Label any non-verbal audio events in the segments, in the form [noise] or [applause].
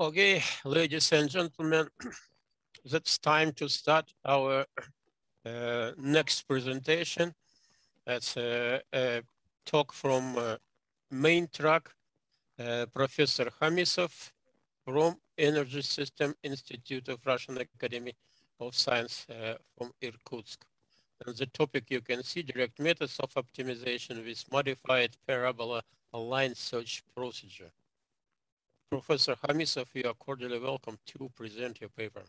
Okay, ladies and gentlemen, [clears throat] it's time to start our [clears throat] uh, next presentation. That's a, a talk from uh, main track, uh, Professor Khamisov from Energy System Institute of Russian Academy of Science uh, from Irkutsk. And the topic you can see, direct methods of optimization with modified parabola aligned search procedure. Professor Khamisov, you are cordially welcome to present your paper.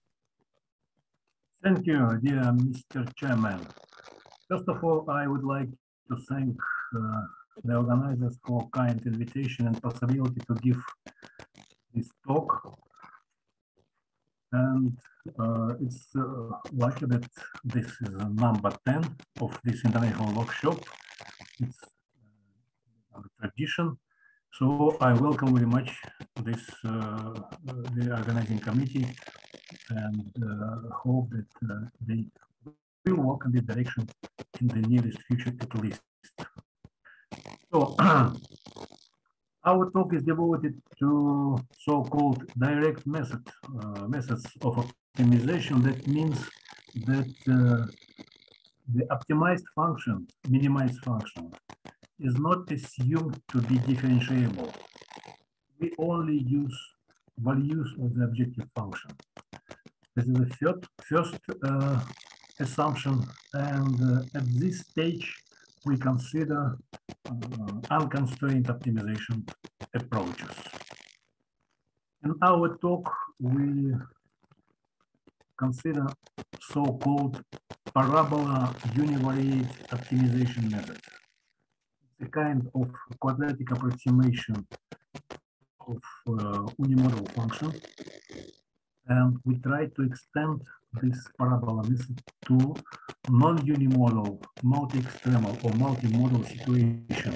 Thank you, dear Mr. Chairman. First of all, I would like to thank uh, the organizers for kind invitation and possibility to give this talk. And uh, it's uh, lucky that this is number 10 of this international workshop. It's uh, a tradition so I welcome very much this uh, the organizing committee and uh, hope that uh, they will work in this direction in the nearest future at least. So [clears throat] our talk is devoted to so-called direct method uh, methods of optimization. That means that uh, the optimized function, minimized function, is not assumed to be differentiable. We only use values of the objective function. This is the first, first uh, assumption, and uh, at this stage, we consider uh, unconstrained optimization approaches. In our talk, we consider so-called parabola univariate optimization method a kind of quadratic approximation of uh, unimodal function. And we try to extend this parabola method to non-unimodal, multi-extremal or multimodal situation.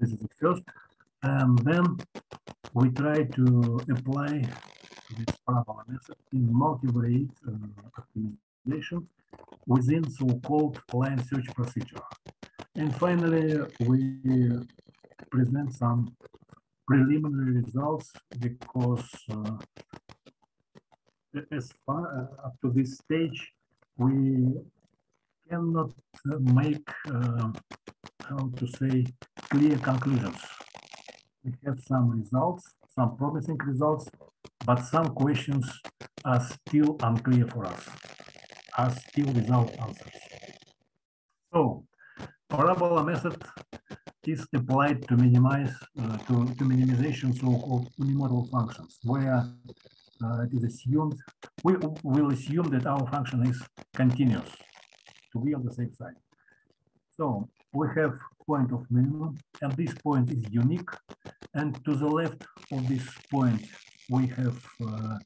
This is the first. And then we try to apply this parabola method in multivariate uh, within so-called line search procedure. And finally, we present some preliminary results because uh, as far uh, up to this stage, we cannot make, uh, how to say, clear conclusions. We have some results, some promising results, but some questions are still unclear for us, are still without answers. So parabola method is applied to minimize uh, to, to minimization so-called unimodal functions, where uh, it is assumed we will assume that our function is continuous to be on the safe side. So we have point of minimum, and this point is unique. And to the left of this point, we have uh,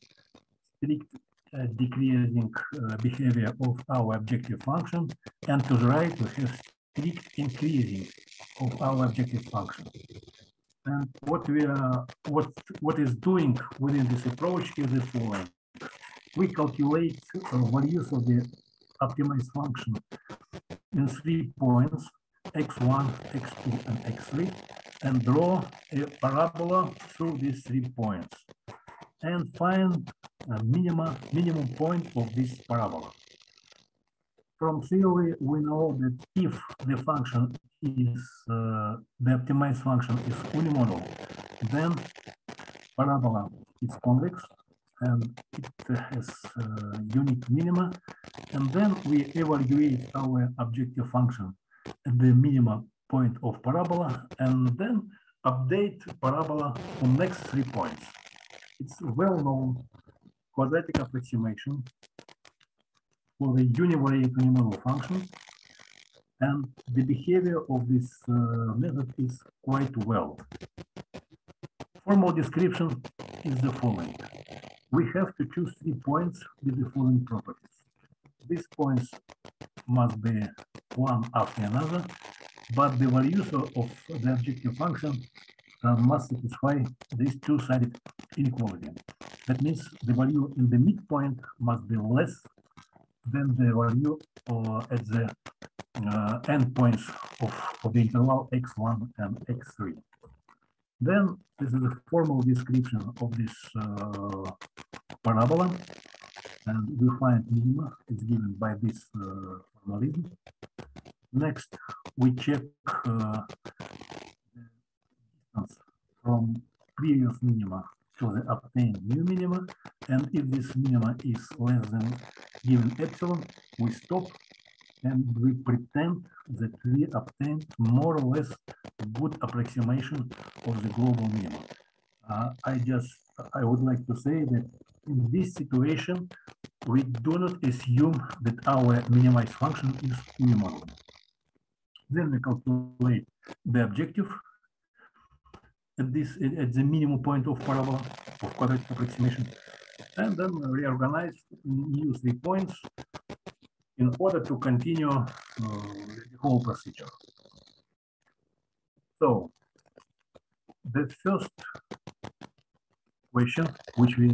strict uh, decreasing uh, behavior of our objective function, and to the right, we have strict increasing of our objective function. And what we are, what what is doing within this approach is the following: we calculate uh, values of the optimized function in three points, x1, x2, and x3, and draw a parabola through these three points, and find a minimum minimum point of this parabola from theory, we know that if the function is, uh, the optimized function is unimodal, then parabola is convex and it has uh, unique minima. And then we evaluate our objective function at the minimum point of parabola and then update parabola on next three points. It's a well-known quadratic approximation for the univariate unimodal function. And the behavior of this uh, method is quite well. Formal description is the following. We have to choose three points with the following properties. These points must be one after another, but the values of the objective function uh, must satisfy this two-sided inequality. That means the value in the midpoint must be less than the value uh, at the uh, endpoints of, of the interval x1 and x3. Then this is a formal description of this uh, parabola. And we find minima is given by this uh, formalism. Next, we check uh, distance from previous minima to the obtained new minima. And if this minima is less than given epsilon, we stop and we pretend that we obtained more or less good approximation of the global minimum. Uh, I just, I would like to say that in this situation, we do not assume that our minimized function is unimodular. Then we calculate the objective at this at the minimum point of parabola of quadratic approximation, and then reorganize new three points in order to continue uh, the whole procedure. So the first question which we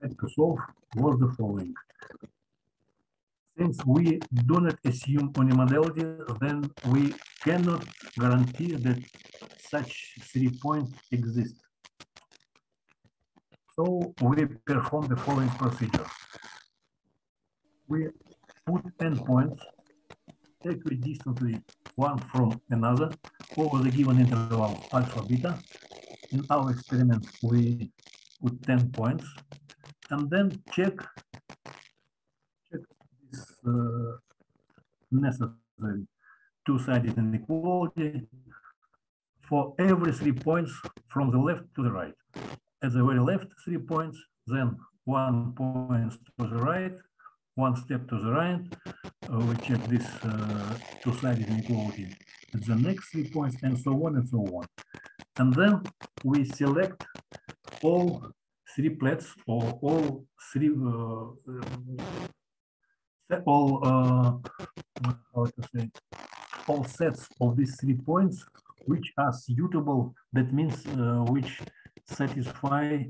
had to solve was the following. Since we do not assume unimodality, then we cannot guarantee that such three points exist. So we perform the following procedure. We put endpoints equidistantly one from another over the given interval alpha beta. In our experiment, we put 10 points and then check, check this uh, necessary two-sided inequality for every three points from the left to the right. At the very left, three points, then one point to the right, one step to the right, uh, we check this uh, two-sided inequality at the next three points, and so on and so on. And then we select all three plates or all three, uh, all, uh, how to say, all sets of these three points which are suitable, that means uh, which satisfy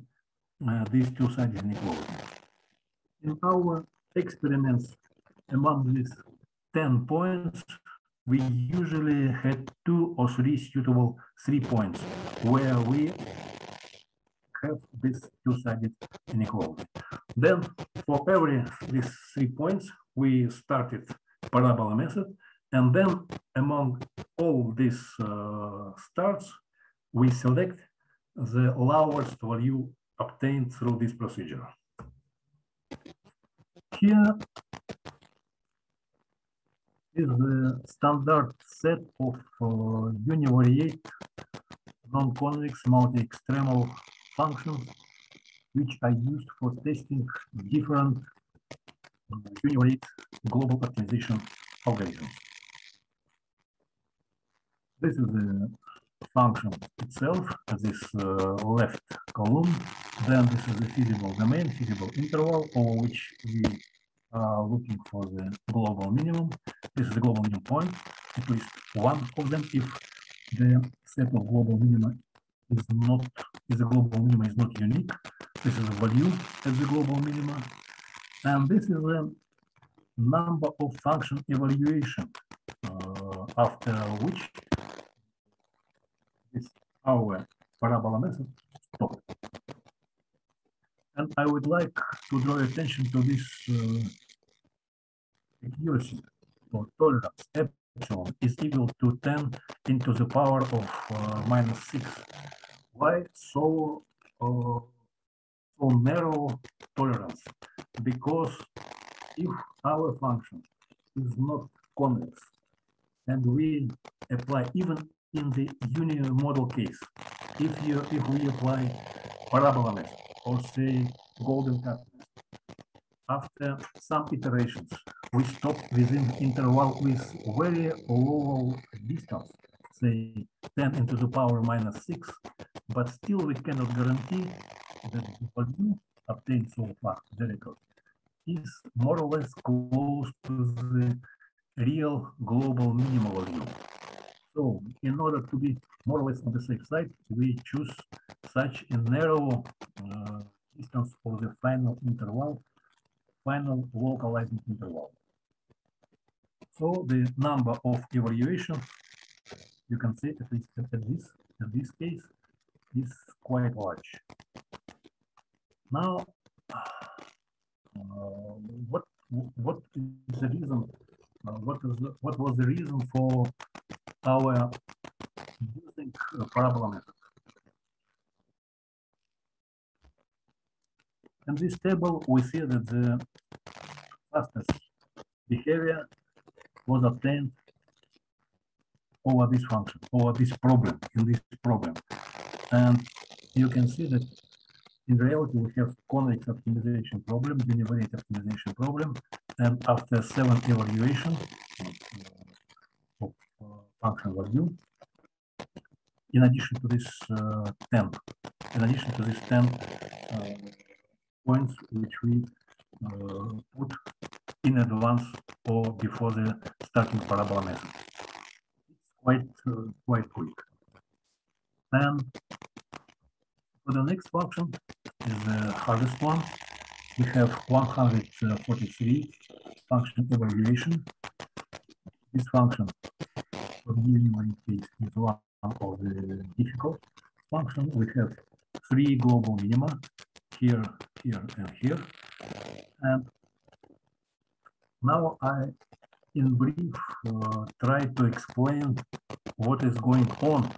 uh, these two-sided inequality. In our experiments among these 10 points, we usually had two or three suitable three points where we have this two-sided inequality. Then for every these three points, we started parabola method. And then among all these uh, starts, we select the lowest value obtained through this procedure. Here is the standard set of uh, univariate non-convex multi-extremal functions which are used for testing different uh, univariate global optimization algorithms. This is the function itself, this uh, left column. Then this is the feasible domain, feasible interval, over which we are looking for the global minimum. This is the global minimum point, at least one of them, if the set of global minima is not, if the global minima is not unique. This is a value at the global minima. And this is the number of function evaluation, uh, after which is our parabola method. And I would like to draw attention to this uh, accuracy or tolerance epsilon is equal to 10 into the power of uh, minus 6. Why so, uh, so narrow tolerance? Because if our function is not convex and we apply even in the unimodal case, if you if we apply parabola or say golden cut after some iterations, we stop within interval with very low distance, say 10 into the power minus 6, but still we cannot guarantee that the value obtained so far, the record, is more or less close to the real global minimal value. So in order to be more or less on the safe side, we choose such a narrow uh, distance for the final interval, final localizing interval. So the number of evaluations, you can see at least at this, in this case, is quite large. Now, uh, what what is the reason? Uh, what is the, what was the reason for our using method? In this table, we see that the fastest behavior was obtained over this function, over this problem, in this problem. And you can see that in reality, we have convex optimization problem, univariate optimization problem, and after seven evaluation function value, in addition to this uh, 10, in addition to this 10 uh, points which we uh, put in advance or before the starting parabola method. It's quite, uh, quite quick. And for the next function is the hardest one. We have 143 function evaluation. This function minimum is one of the difficult function. We have three global minima here, here, and here. And now I, in brief, uh, try to explain what is going on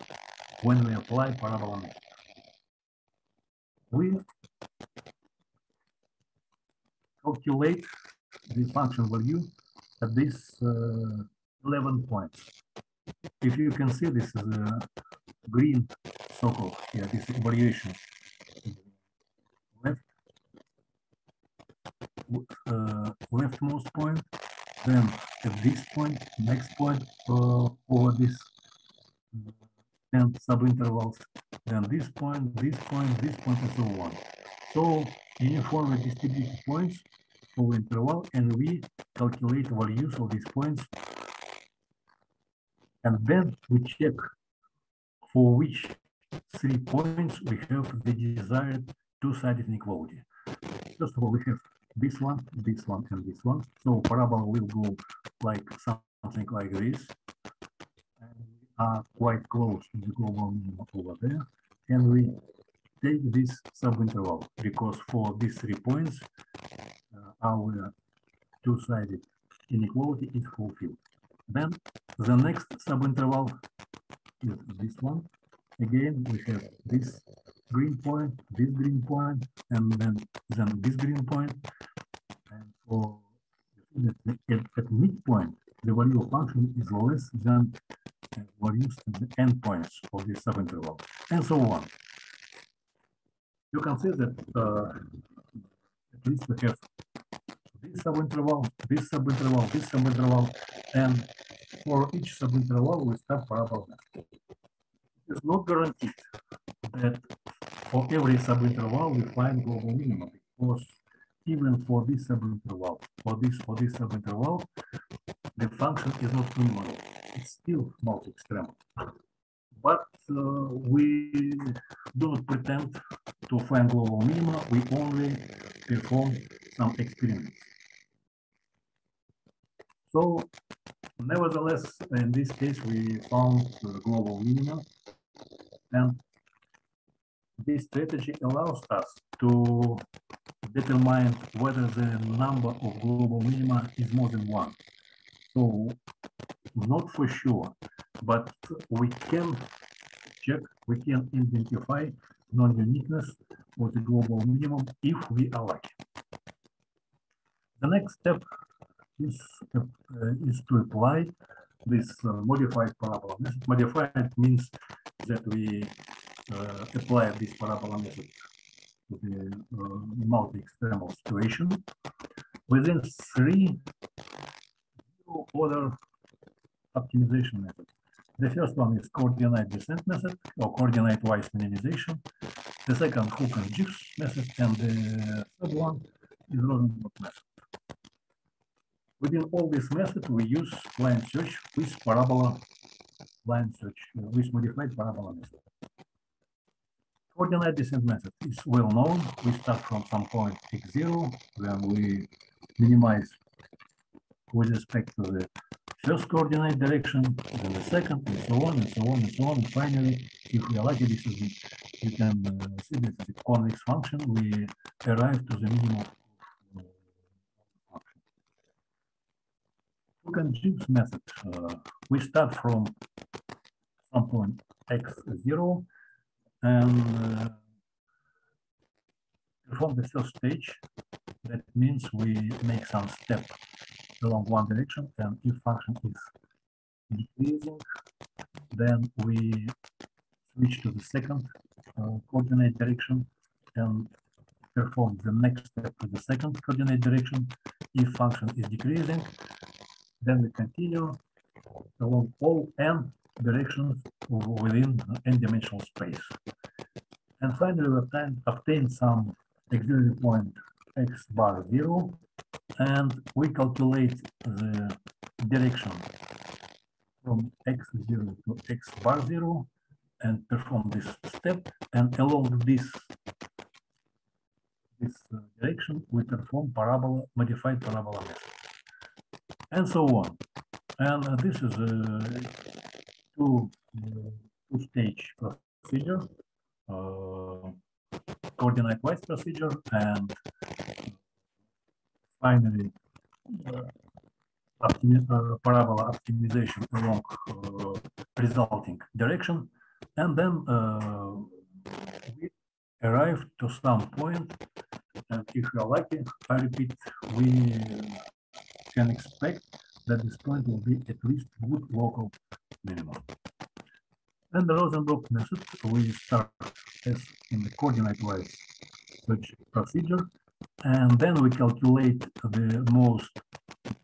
when we apply parabola we calculate the function value at this uh, 11 points. If you can see, this is a green circle here, this evaluation. Left, uh, leftmost point, then at this point, next point uh, over this and subintervals, then this point, this point, this point, and so on. So uniformly distributed points for interval, and we calculate values of these points. And then we check for which three points we have the desired two-sided inequality. First of all, we have this one, this one, and this one. So parabola will go like something like this And we are quite close to the global minimum over there. And we take this subinterval because for these three points, uh, our two-sided inequality is fulfilled. Then the next subinterval is this one. Again, we have this green point, this green point, and then, then this green point. And for at, at midpoint, the value of function is less than were used in the endpoints of this subinterval, and so on. You can see that uh, at least we have this subinterval, this subinterval, this subinterval, and for each subinterval we start parabola. It is not guaranteed that for every subinterval we find global minimum because even for this subinterval, for this for this subinterval, the function is not minimal it's still multi-extreme. But uh, we do not pretend to find global minima, we only perform some experiments. So, nevertheless, in this case, we found the global minima, and this strategy allows us to determine whether the number of global minima is more than one. So not for sure, but we can check, we can identify non-uniqueness of the global minimum if we are lucky. The next step is, is to apply this uh, modified parabola method. Modified means that we uh, apply this parabola method to the uh, multi-extremal situation within three other optimization methods. The first one is coordinate descent method or coordinate wise minimization. The second Hooke and Jeeves method, and the third one is Rosenbrock method. Within all these methods, we use line search with parabola line search uh, with modified parabola method. Coordinate descent method is well known. We start from some point x0, then we minimize with respect to the first coordinate direction, then the second, and so on, and so on, and so on. And finally, if we are lucky, this is the you can uh, see this is a convex function. We arrive to the minimum At Gibbs method. Uh, we start from some point x0 and uh, perform the first stage. That means we make some step along one direction and if function is decreasing, then we switch to the second uh, coordinate direction and perform the next step to the second coordinate direction. If function is decreasing, then we continue along all n directions within n-dimensional space. And finally, we obtain, obtain some auxiliary point x bar 0, and we calculate the direction from x0 to x bar 0 and perform this step. And along this, this uh, direction, we perform parabola, modified parabola method, and so on. And uh, this is a two, uh, two stage procedure, uh, coordinate wise procedure, and finally uh, uh, parabola optimization along resulting direction and then we arrive to some point, and if we are lucky, I repeat, we can expect that this point will be at least good local minimum. And the Rosenbrock method, we start as in the coordinate-wise search procedure, and then we calculate the most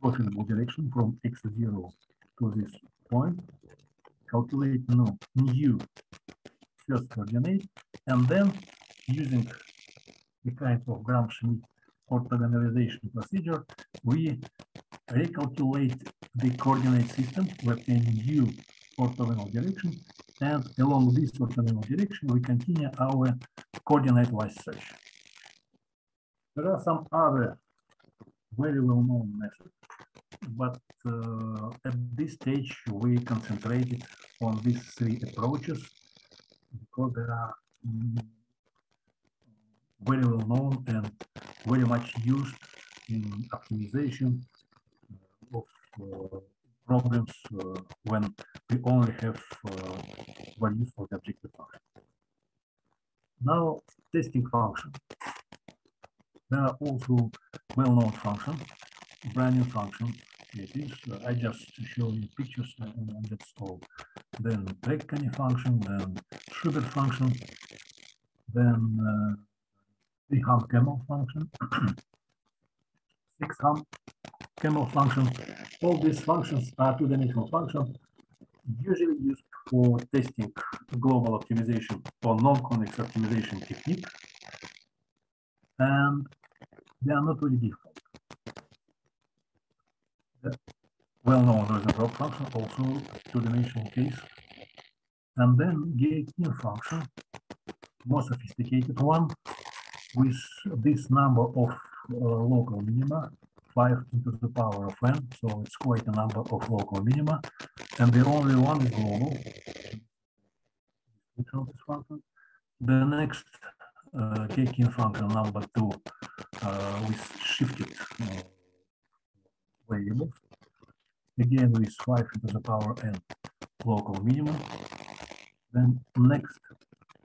profitable direction from x0 to this point, calculate no, new first coordinate, and then using the kind of Gram-Schmidt orthogonalization procedure, we recalculate the coordinate system, we obtain new orthogonal direction, and along this orthogonal direction, we continue our coordinate-wise search. There are some other very well-known methods but uh, at this stage we concentrated on these three approaches because they are mm, very well known and very much used in optimization of uh, problems uh, when we only have uh, values for the objective function. Now, testing function. There are also well-known functions Branin function. It is, uh, I just show you pictures and, and that's all. Then Treccani function, then Shubert function, then uh, three-hump camel function, [clears throat] six-hump camel function. All these functions are two-dimensional functions usually used for testing global optimization or non-convex optimization technique. And they are not really different well-known Rosenbrock function, also two-dimensional case. And then Gaia function, more sophisticated one, with this number of local minima, 5 into the power of n, so it's quite a number of local minima, and the only one is global. The next uh, function number 2 uh, with shifted uh, variables again with 5 to the power n local minimum. Then next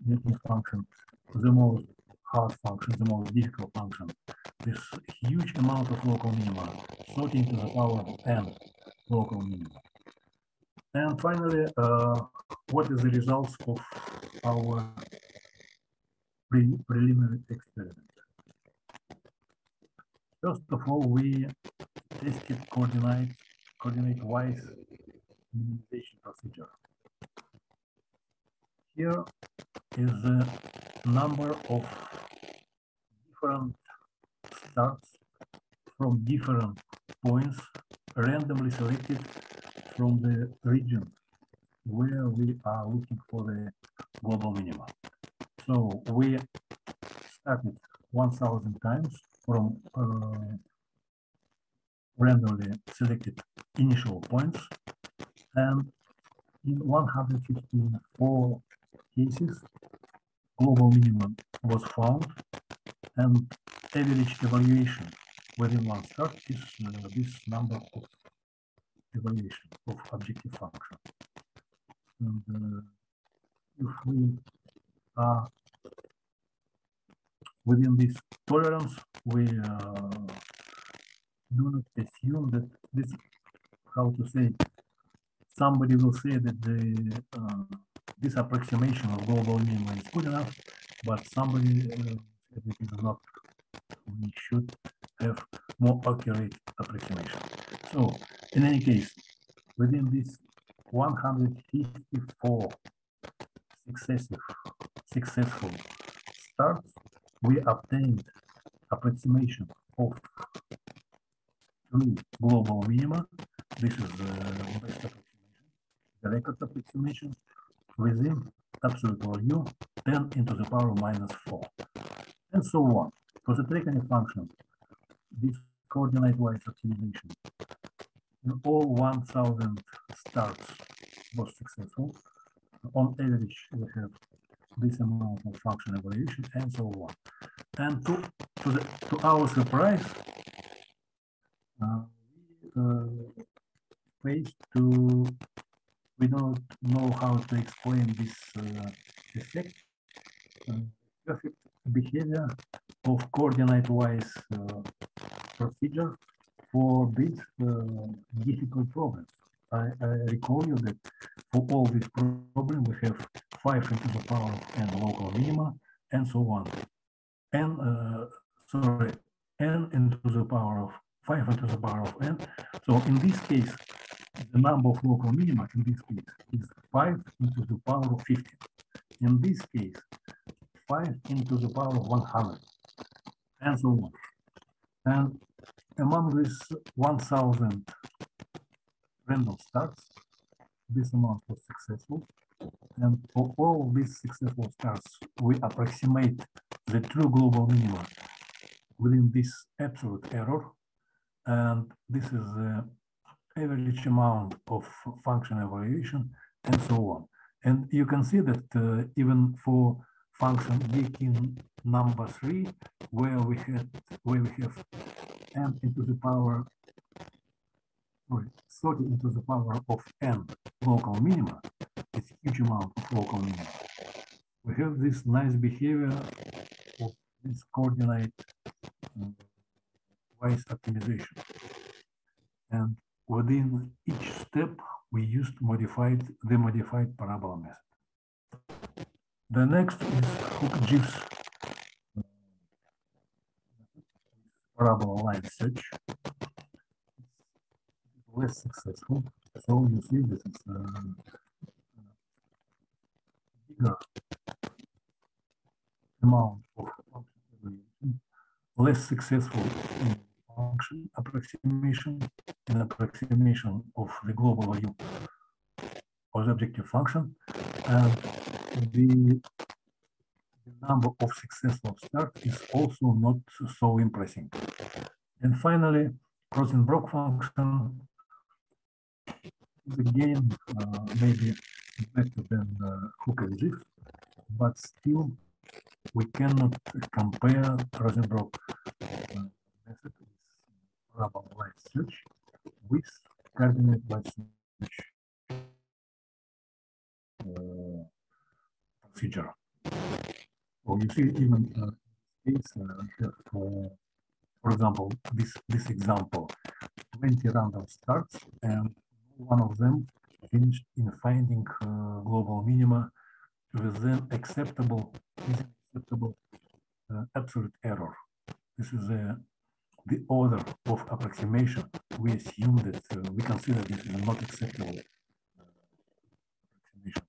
getting function, the most hard function, the most difficult function, this huge amount of local minima, 13 to the power of n local minima. And finally, uh, what is the results of our pre preliminary experiment? First of all, we tested coordinate coordinate-wise minimization procedure. Here is the number of different starts from different points randomly selected from the region where we are looking for the global minima. So we started 1000 times from uh, randomly selected initial points and in 154 cases global minimum was found and average evaluation within one start is uh, this number of evaluation of objective function. And uh, if we are within this tolerance, we uh, do not assume that this, how to say, somebody will say that the uh, this approximation of global minimum is good enough, but somebody uh, is not. We should have more accurate approximation. So, in any case, within this 154 successive successful starts, we obtained approximation of three global minima. This is the best approximation the record approximation within absolute value 10 into the power minus 4, and so on. For the Treccani function, this coordinate-wise optimization in all 1000 starts was successful. On average, we have this amount of function evaluation and so on. And to, to, the, to our surprise, uh, we uh, faced to we don't know how to explain this uh, effect. Uh, perfect behavior of coordinate-wise uh, procedure for these uh, difficult problems. I, I, recall you that for all these problems, we have 5 into the power of n local minima and so on. n, uh, sorry, n into the power of 5 into the power of n. So in this case, the number of local minima in this case is 5 into the power of 50. In this case, 5 into the power of 100, and so on. And among these 1,000 random starts, this amount was successful. And for all these successful starts, we approximate the true global minima within this absolute error. And this is the average amount of function evaluation, and so on. And you can see that uh, even for function Deakin number three, where we had where we have n into the power sorry, 30 into the power of n local minima, it's huge amount of local minima. We have this nice behavior of this coordinate uh, wise optimization. And Within each step, we used modified the modified parabola method. The next is Hooke-Jeeves parabola line search. Less successful. So you see this is a bigger amount of less successful function approximation an approximation of the global value of the objective function and the number of successful starts is also not so impressive. And finally, Rosenbrock function is again uh, maybe better than uh, Hooker but still we cannot compare Rosenbrock uh, method global line search with coordinate line search uh, procedure. So you see even uh, uh, uh, for example, this this example, 20 random starts and one of them finished in finding uh, global minima within acceptable, acceptable uh, absolute error. This is a the order of approximation, we assume that uh, we consider this is not acceptable uh, approximation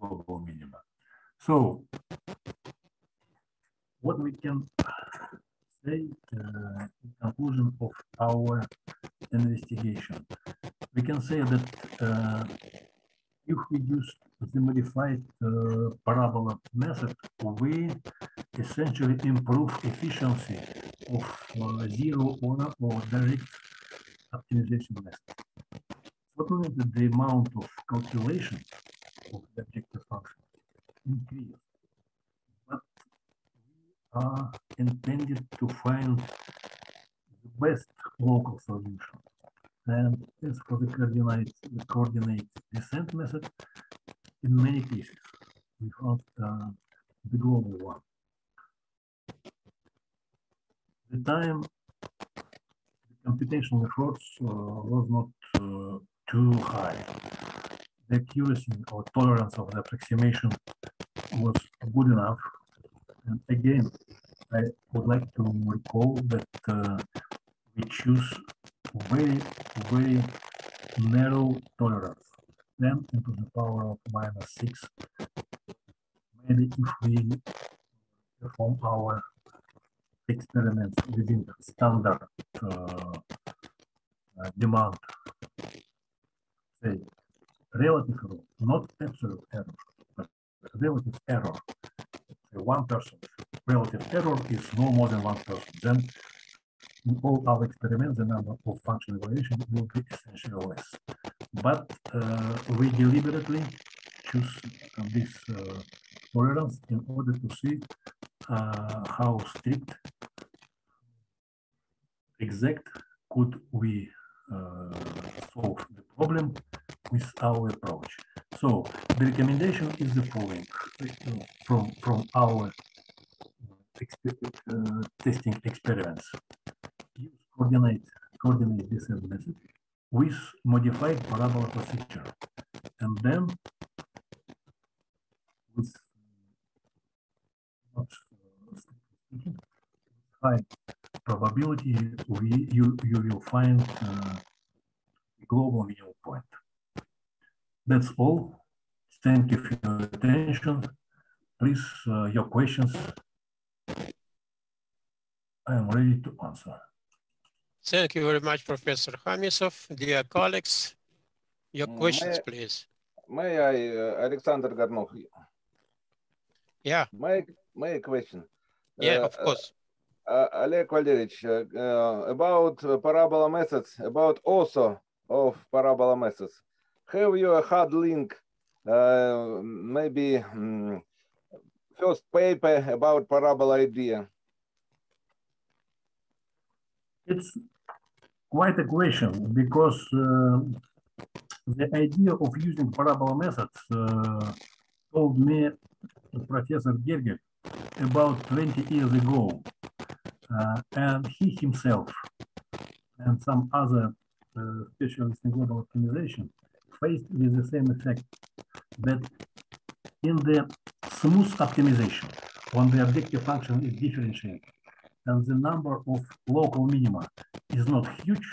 of the global minima. So, what we can say uh, in conclusion of our investigation, we can say that uh, if we use the modified uh, parabola method, we essentially improve efficiency of uh, zero order or direct optimization method. That the amount of calculation of the objective function increase, but we are intended to find the best local solution. And as for the coordinate, the coordinate descent method, in many cases, we found uh, the global one. The time, the computational efforts uh, was not uh, too high. The accuracy or tolerance of the approximation was good enough. And again, I would like to recall that uh, we choose very, very narrow tolerance, 10 into the power of minus 6. Maybe if we perform our experiments within standard uh, uh, demand, say, relative error, not absolute error, but relative error, one person, relative error is no more than one person, then in all our experiments, the number of function evaluation will be essentially less. But uh, we deliberately choose uh, this uh, tolerance in order to see uh, how strict, exact could we uh, solve the problem with our approach. So the recommendation is the following uh, from, from our testing experiments coordinate, coordinate descent method with modified parabola procedure. And then with high probability, we, you, you will find uh, global minimum point. That's all. Thank you for your attention. Please, uh, your questions. I am ready to answer. Thank you very much, Professor Khamisov. Dear colleagues, your questions, may, please. May I, uh, Alexander Gornov? Yeah. My, my question. Yeah, uh, of course. Uh, Oleg Valerich, uh, about parabola methods, about also of parabola methods. Have you a hard link, uh, maybe um, first paper about parabola idea? It's quite a question because uh, the idea of using parabola methods uh, told me Professor Gergel about 20 years ago. Uh, and he himself and some other uh, specialists in global optimization faced with the same effect that in the smooth optimization, when the objective function is differentiated, and the number of local minima is not huge,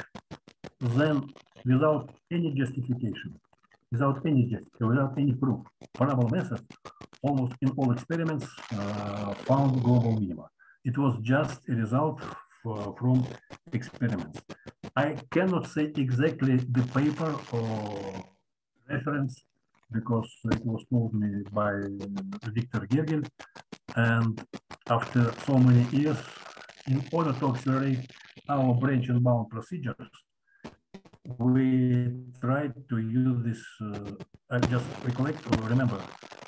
then without any justification, without any justification, without any proof, parabola method almost in all experiments uh, found global minima. It was just a result from experiments. I cannot say exactly the paper or reference because it was told me by Victor Gergel. And after so many years, in order to accelerate our branch and bound procedures, we tried to use this, uh, I just recollect or remember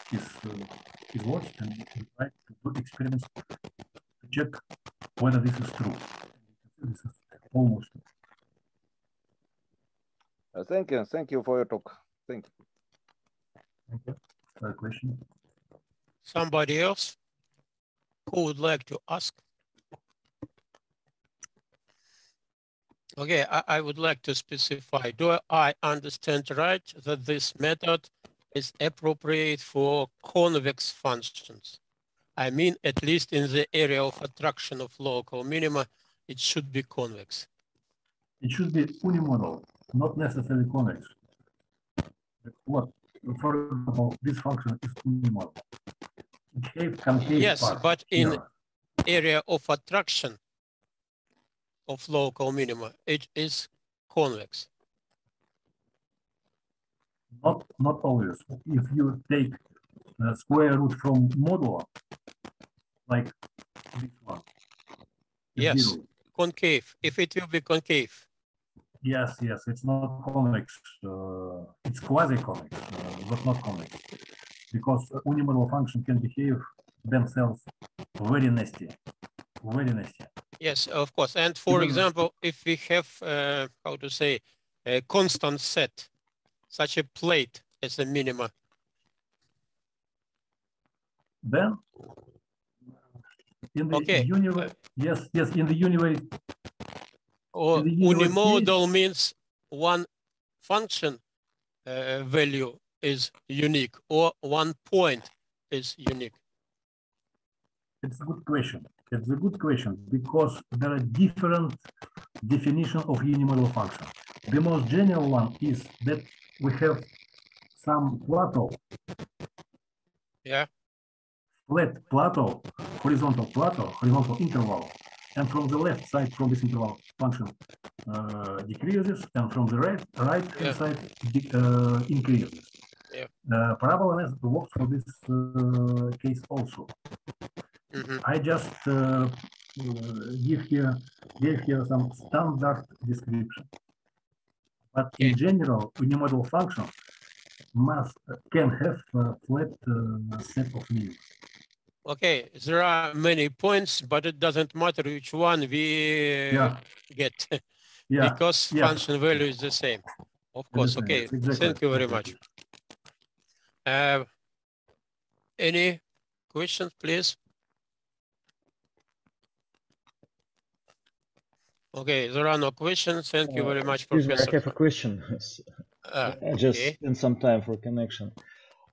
his, uh, his words and we tried to do experiments to check whether this is true. This is almost true. Uh, thank you. Thank you for your talk. Thank you. Thank you for the question. Somebody else who would like to ask? Okay, I, I, would like to specify, do I understand right that this method is appropriate for convex functions? I mean, at least in the area of attraction of local minima, it should be convex. It should be unimodal, not necessarily convex. What, for example, this function is unimodal. Yes, but in area of attraction, of local minima. It is convex. Not, not always. If you take the square root from modulo, like this one. Yes, zero. concave. If it will be concave. Yes, yes, it's not convex. Uh, it's quasi-convex, uh, but not convex. Because unimodal function can behave themselves very nasty, nasty. Yes, of course. And for example, if we have, uh, how to say, a constant set, such a plate as a minima, Then in the Okay, universe, yes, yes, in the universe, or the unimodal means one function uh, value is unique or one point is unique. it's a good question. It's a good question because there are different definitions of unimodal function. The most general one is that we have some plateau, Yeah, flat plateau, horizontal plateau, horizontal interval. And from the left side, from this interval, function uh, decreases, and from the right right hand Yeah. side de- uh, increases. Yeah. Uh, parabola method works for this uh, case also. Mhm, I just uh, uh, give here give here some standard description. But in Okay. general, unimodal function must can have a flat uh, set of values. Okay, there are many points, but it doesn't matter which one we Yeah, get [laughs] yeah. because yeah. function value is the same. Of course, okay. Exactly, Thank you very much. Uh, any questions, please? Okay, there are no questions. Thank you Uh, very much, excuse me, I have a question. [laughs] Ah, I just okay. spent some time for connection.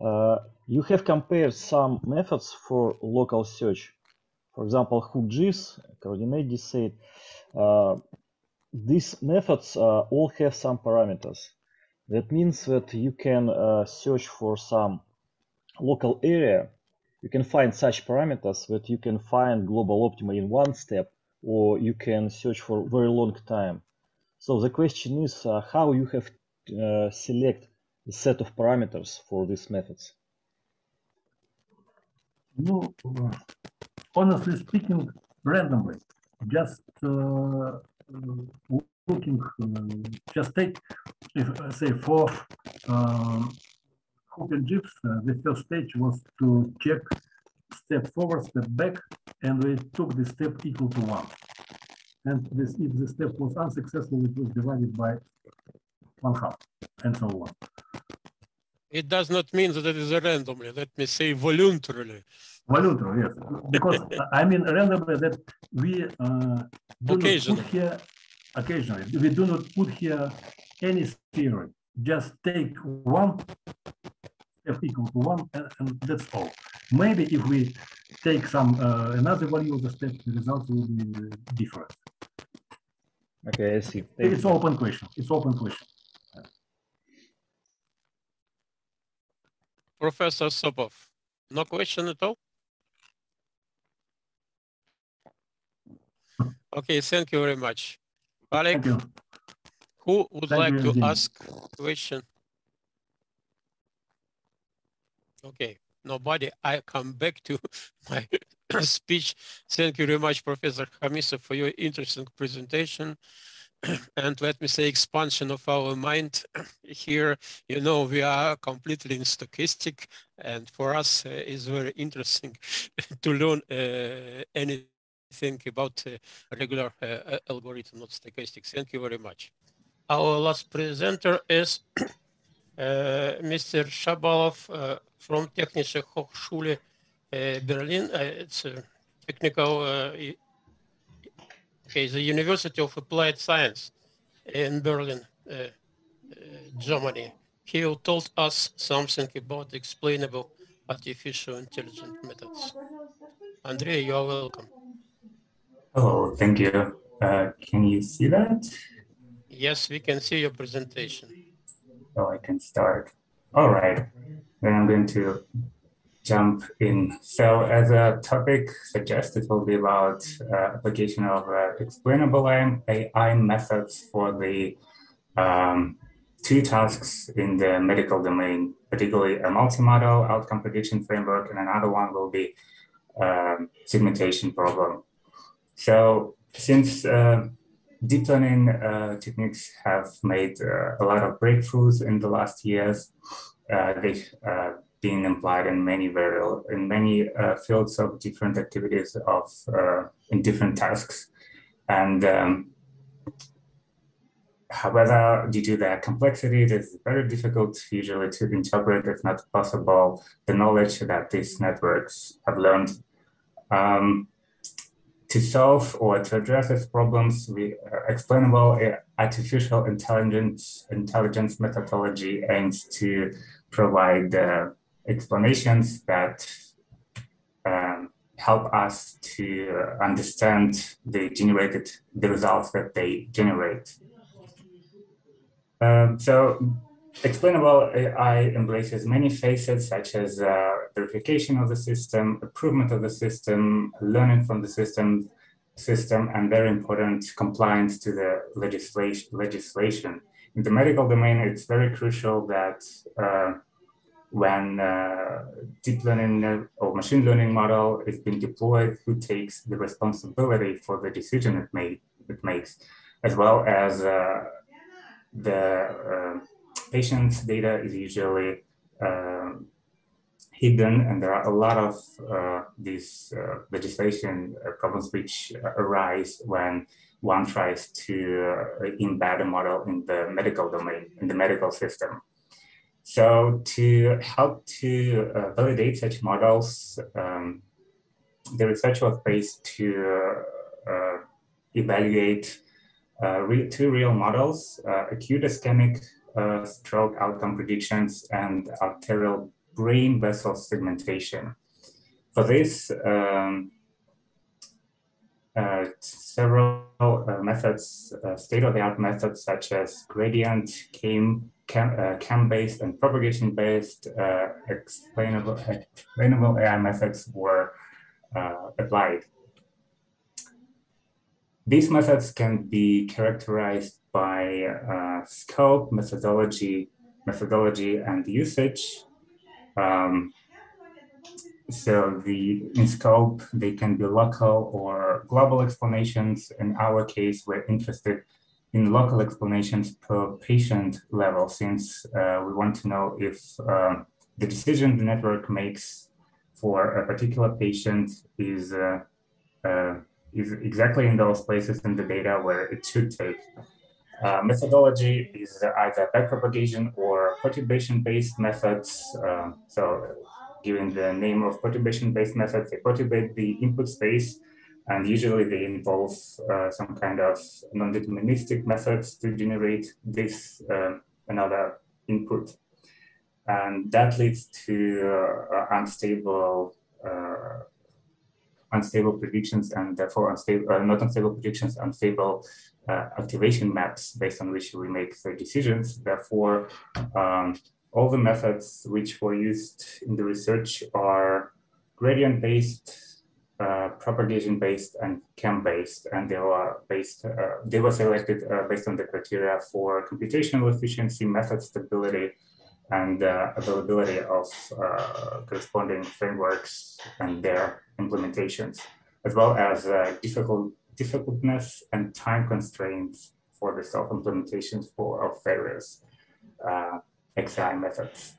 Uh, you have compared some methods for local search. For example, Hooke-Jeeves, coordinate descent. Uh, these methods uh, all have some parameters. That means that you can uh, search for some local area. You can find such parameters that you can find global optima in one step, or you can search for very long time. So the question is uh, how you have uh, select the set of parameters for these methods. No, uh, honestly speaking, randomly, just uh, looking, uh, just take, if uh, say for Hooke and uh, the first stage was to check step forward, step back, and we took the step equal to one. And this, if the step was unsuccessful, it was divided by one half, and so on. It does not mean that it is randomly, let me say voluntarily. Voluntarily, yes, because I mean randomly that we uh, do Occasionally. not put here occasionally. We do not put here any theory. Just take one f equal to one, and, and that's all. Maybe if we take some uh, another value of the step, the result will be different. Okay, I see. Thank It's you. open question. It's open question. Professor Sopov, no question at all? Okay, thank you very much. Oleg, Thank you. who would Thank like you, to Evgeny. ask question? Okay, nobody. I come back to [laughs] my [coughs] speech. Thank you very much, Professor Khamisov, for your interesting presentation. [coughs] And let me say expansion of our mind [coughs] here. You know, we are completely in stochastic and for us uh, is very interesting [laughs] to learn uh, anything about uh, regular uh, algorithm, not stochastic. Thank you very much. Our last presenter is uh, Mr. Shabalov uh, from Technische Hochschule uh, Berlin. Uh, it's a technical, uh, okay, the University of Applied Science in Berlin, uh, uh, Germany. He told us something about explainable artificial intelligence methods. Andrey, you are welcome. Oh, thank you. Uh, can you see that? Yes, we can see your presentation. Oh, I can start. All right. Then I'm going to jump in. So as a topic suggested will be about uh, application of uh, explainable AI methods for the um, two tasks in the medical domain, particularly a multimodal outcome prediction framework, and another one will be um, segmentation problem. So since uh, deep learning uh, techniques have made uh, a lot of breakthroughs in the last years, uh, they uh, been implied in many variable in many uh, fields of different activities of uh, in different tasks, and um, however, due to their complexity, it is very difficult usually to interpret, if not possible, the knowledge that these networks have learned. Um, to solve or to address these problems, we uh, explainable uh, artificial intelligence intelligence methodology aims to provide uh, explanations that um, help us to understand the generated the results that they generate. Um, so explainable AI embraces many facets such as uh, verification of the system, improvement of the system, learning from the system, system, and very important compliance to the legislation. legislation. In the medical domain, it's very crucial that uh, when uh, deep learning or machine learning model is being deployed, who takes the responsibility for the decision it, made, it makes, as well as uh, the uh, patient's data is usually um, hidden and there are a lot of uh, these uh, legislation uh, problems which arise when one tries to uh, embed a model in the medical domain, in the medical system. So to help to uh, validate such models, um, the research was based to evaluate uh, re two real models, uh, acute ischemic uh, stroke outcome predictions and arterial brain vessel segmentation. For this, um, uh, several uh, methods, uh, state-of-the-art methods such as gradient, CAM, CAM, CAM-based and propagation-based explainable, explainable AI methods were applied. These methods can be characterized by uh, scope, methodology, methodology, and usage. Um, so the in scope, they can be local or global explanations. In our case, we're interested in local explanations per patient level, since uh, we want to know if uh, the decision the network makes for a particular patient is uh, uh is exactly in those places in the data where it should take. Uh, methodology is either backpropagation or perturbation-based methods. Uh, so given the name of perturbation-based methods, they perturbate the input space and usually they involve uh, some kind of non-deterministic methods to generate this uh, another input. And that leads to uh, unstable uh, unstable predictions and therefore unstable, uh, not unstable predictions, unstable uh, activation maps based on which we make the decisions. Therefore, um, all the methods which were used in the research are gradient based, uh, propagation based, and CAM based, and they were based. Uh, they were selected uh, based on the criteria for computational efficiency, method stability, and uh, availability of uh, corresponding frameworks and their implementations, as well as uh, difficult, difficultness and time constraints for the self-implementations for of various uh, XAI methods.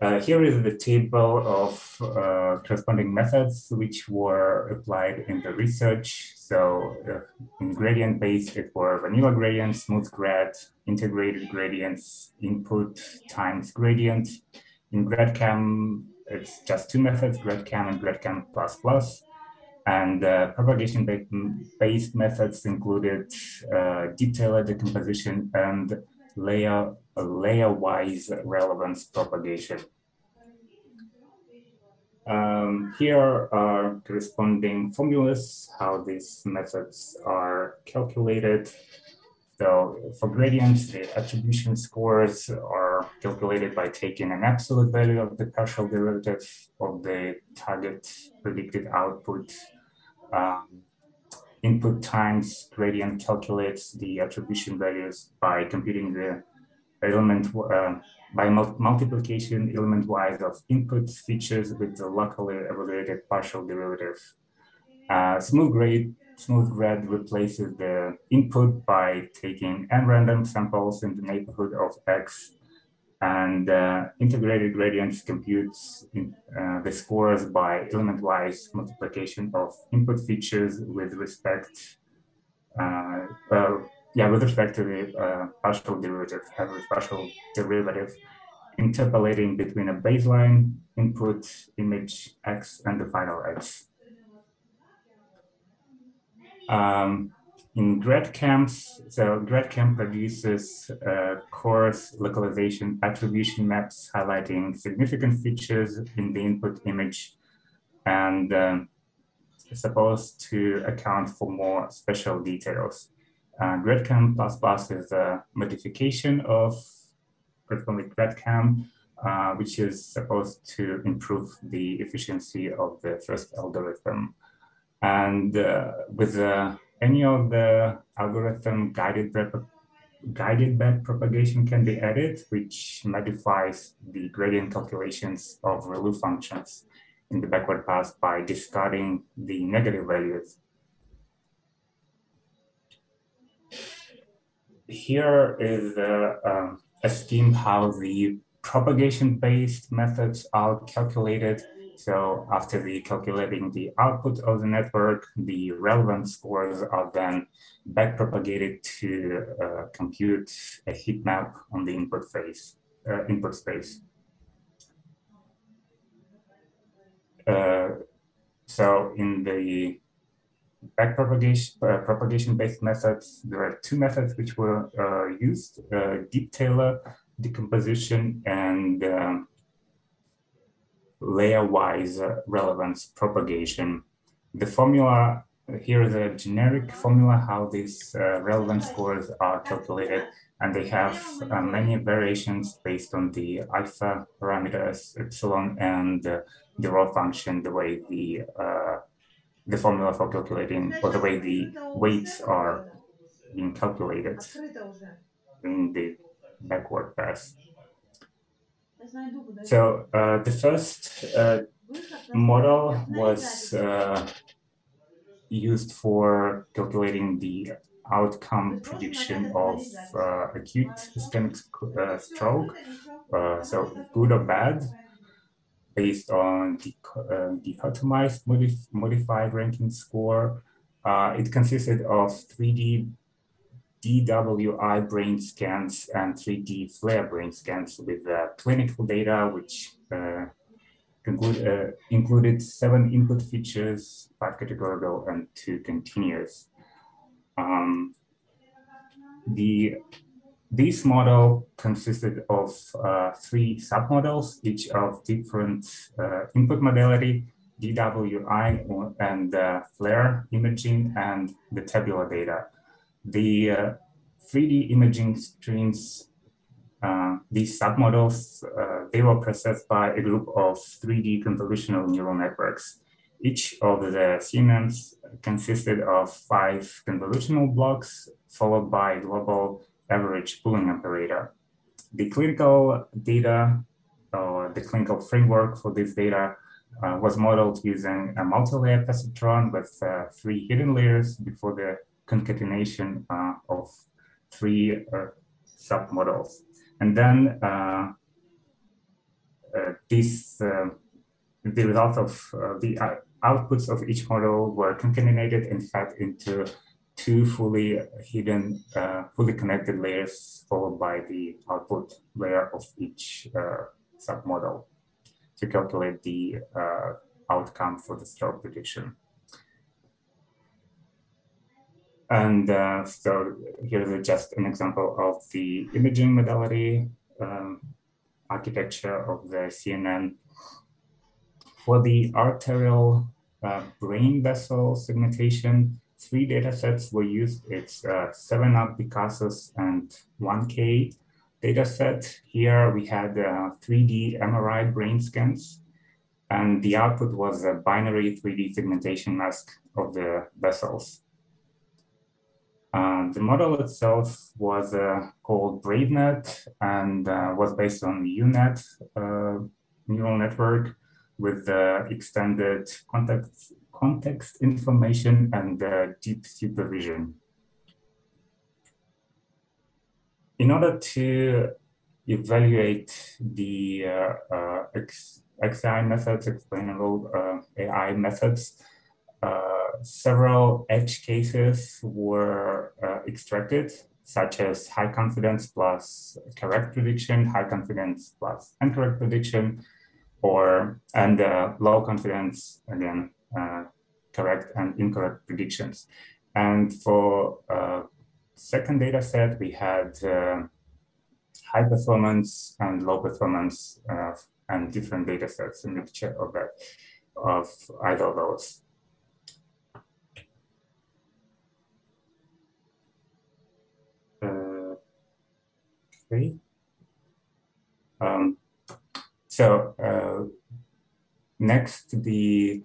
Uh, here is the table of uh, corresponding methods which were applied in the research. So uh, in gradient based, it were vanilla gradient, smooth grad, integrated gradients, input times gradient. In GradCam, it's just two methods, GradCam and GradCam++. And uh, propagation-based methods included uh, deep Taylor decomposition and layer layer-wise relevance propagation. Um, here are corresponding formulas, how these methods are calculated. So for gradients, the attribution scores are calculated by taking an absolute value of the partial derivative of the target predicted output. Um, input times gradient calculates the attribution values by computing the element uh, by multiplication element-wise of input features with the locally evaluated partial derivative. Uh, smooth grad smooth grad replaces the input by taking n random samples in the neighborhood of x And uh, integrated gradients computes in, uh, the scores by element-wise multiplication of input features with respect, uh, yeah, with respect to the uh, partial derivative, average partial derivative, interpolating between a baseline input image X and the final X. Um, in GradCams, so GradCam produces uh, coarse localization attribution maps highlighting significant features in the input image and um, supposed to account for more special details. Uh, GradCam++ is a modification of corresponding GradCamp, uh, which is supposed to improve the efficiency of the first algorithm. And uh, with uh, any of the algorithm guided guided back propagation can be added, which modifies the gradient calculations of ReLU functions in the backward pass by discarding the negative values. Here is uh, a scheme how the propagation-based methods are calculated so after the calculating the output of the network, the relevant scores are then back propagated to uh, compute a heat map on the input phase, uh, input space. Uh, so in the back propagation uh, based methods, there are two methods which were uh, used: uh, deep Taylor decomposition and um, layer-wise relevance propagation. The formula, here is a generic formula how these uh, relevance scores are calculated, and they have uh, many variations based on the alpha parameters, epsilon, and uh, the rho function, the way the the formula for calculating, or the way the weights are being calculated in the backward pass. So uh, the first uh, model was uh, used for calculating the outcome prediction of uh, acute ischemic uh, stroke, uh, so good or bad, based on the dichotomized modif modified Rankin score. it consisted of 3D DWI brain scans and 3D FLAIR brain scans with uh, clinical data, which uh, conclude, uh, included seven input features, five categorical and two continuous. Um, the this model consisted of uh, three submodels, each of different uh, input modality, DWI and uh, FLAIR imaging and the tabular data the uh, 3D imaging streams, uh, these submodels, uh, they were processed by a group of 3D convolutional neural networks. Each of the CNNs consisted of five convolutional blocks, followed by global average pooling operator. The clinical data, or the clinical framework for this data uh, was modeled using a multi-layer perceptron with uh, three hidden layers before the concatenation uh, of three uh, submodels. And then uh, this, the results of the outputs of each model were concatenated and fed into two fully hidden, uh, fully connected layers followed by the output layer of each uh, submodel to calculate the uh, outcome for the stroke prediction. And uh, so here's just an example of the imaging modality um, architecture of the CNN. For the arterial uh, brain vessel segmentation, three data sets were used. It's uh, 7UP PEGASUS and 1K data set. Here we had 3D uh, MRI brain scans, and the output was a binary 3D segmentation mask of the vessels. Uh, the model itself was uh, called BraveNet and uh, was based on UNet uh, neural network with the extended context, context information and deep supervision. In order to evaluate the uh, uh, X, XAI methods, explainable uh, AI methods, several edge cases were extracted, such as high confidence plus correct prediction, high confidence plus incorrect prediction, or and uh, low confidence again uh, correct and incorrect predictions. And for uh, second data set, we had high performance and low performance uh, and different data sets, a mixture of that, of either of those. Uh, okay. Um, so uh, next, the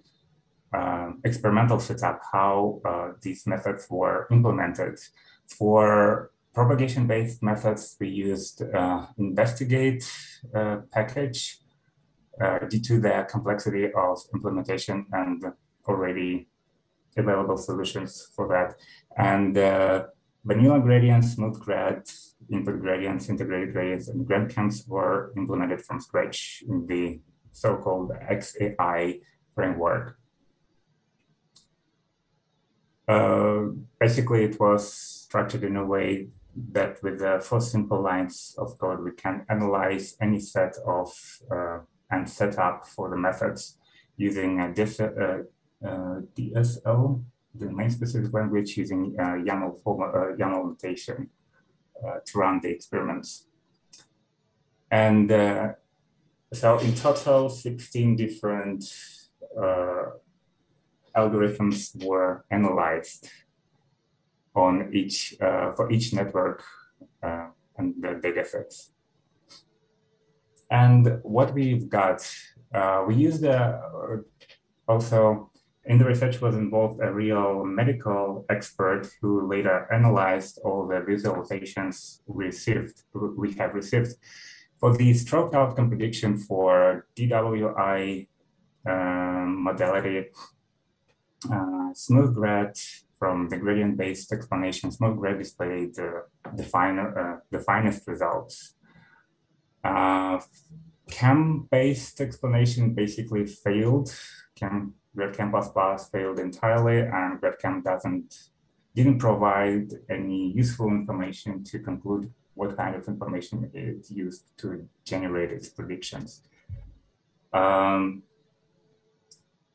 uh, experimental setup, how uh, these methods were implemented. For propagation-based methods, we used uh, iNNvestigate uh, package uh, due to the complexity of implementation and already available solutions for that. And uh, vanilla gradients, smooth grad, input gradients, integrated gradients, and GradCams were implemented from scratch in the so-called XAI framework. Uh, basically, it was structured in a way that with the four simple lines of code, we can analyze any set of uh, and set up for the methods using a uh, uh, DSL, domain specific language using uh, YAML, form, uh, YAML notation uh, to run the experiments. And uh, so in total, 16 different algorithms were analyzed on each uh, for each network uh, and the data sets. And what we've got, uh, we used a, also in the research was involved a real medical expert who later analyzed all the visualizations received we have received for the stroke outcome prediction for DWI um, modality. Uh, smooth grad from the gradient-based explanation, smooth grad displayed the, finer, uh, the finest results. Uh, CAM-based explanation basically failed. CAM, GradCam++ failed entirely, and GradCam doesn't didn't provide any useful information to conclude what kind of information it used to generate its predictions. Um,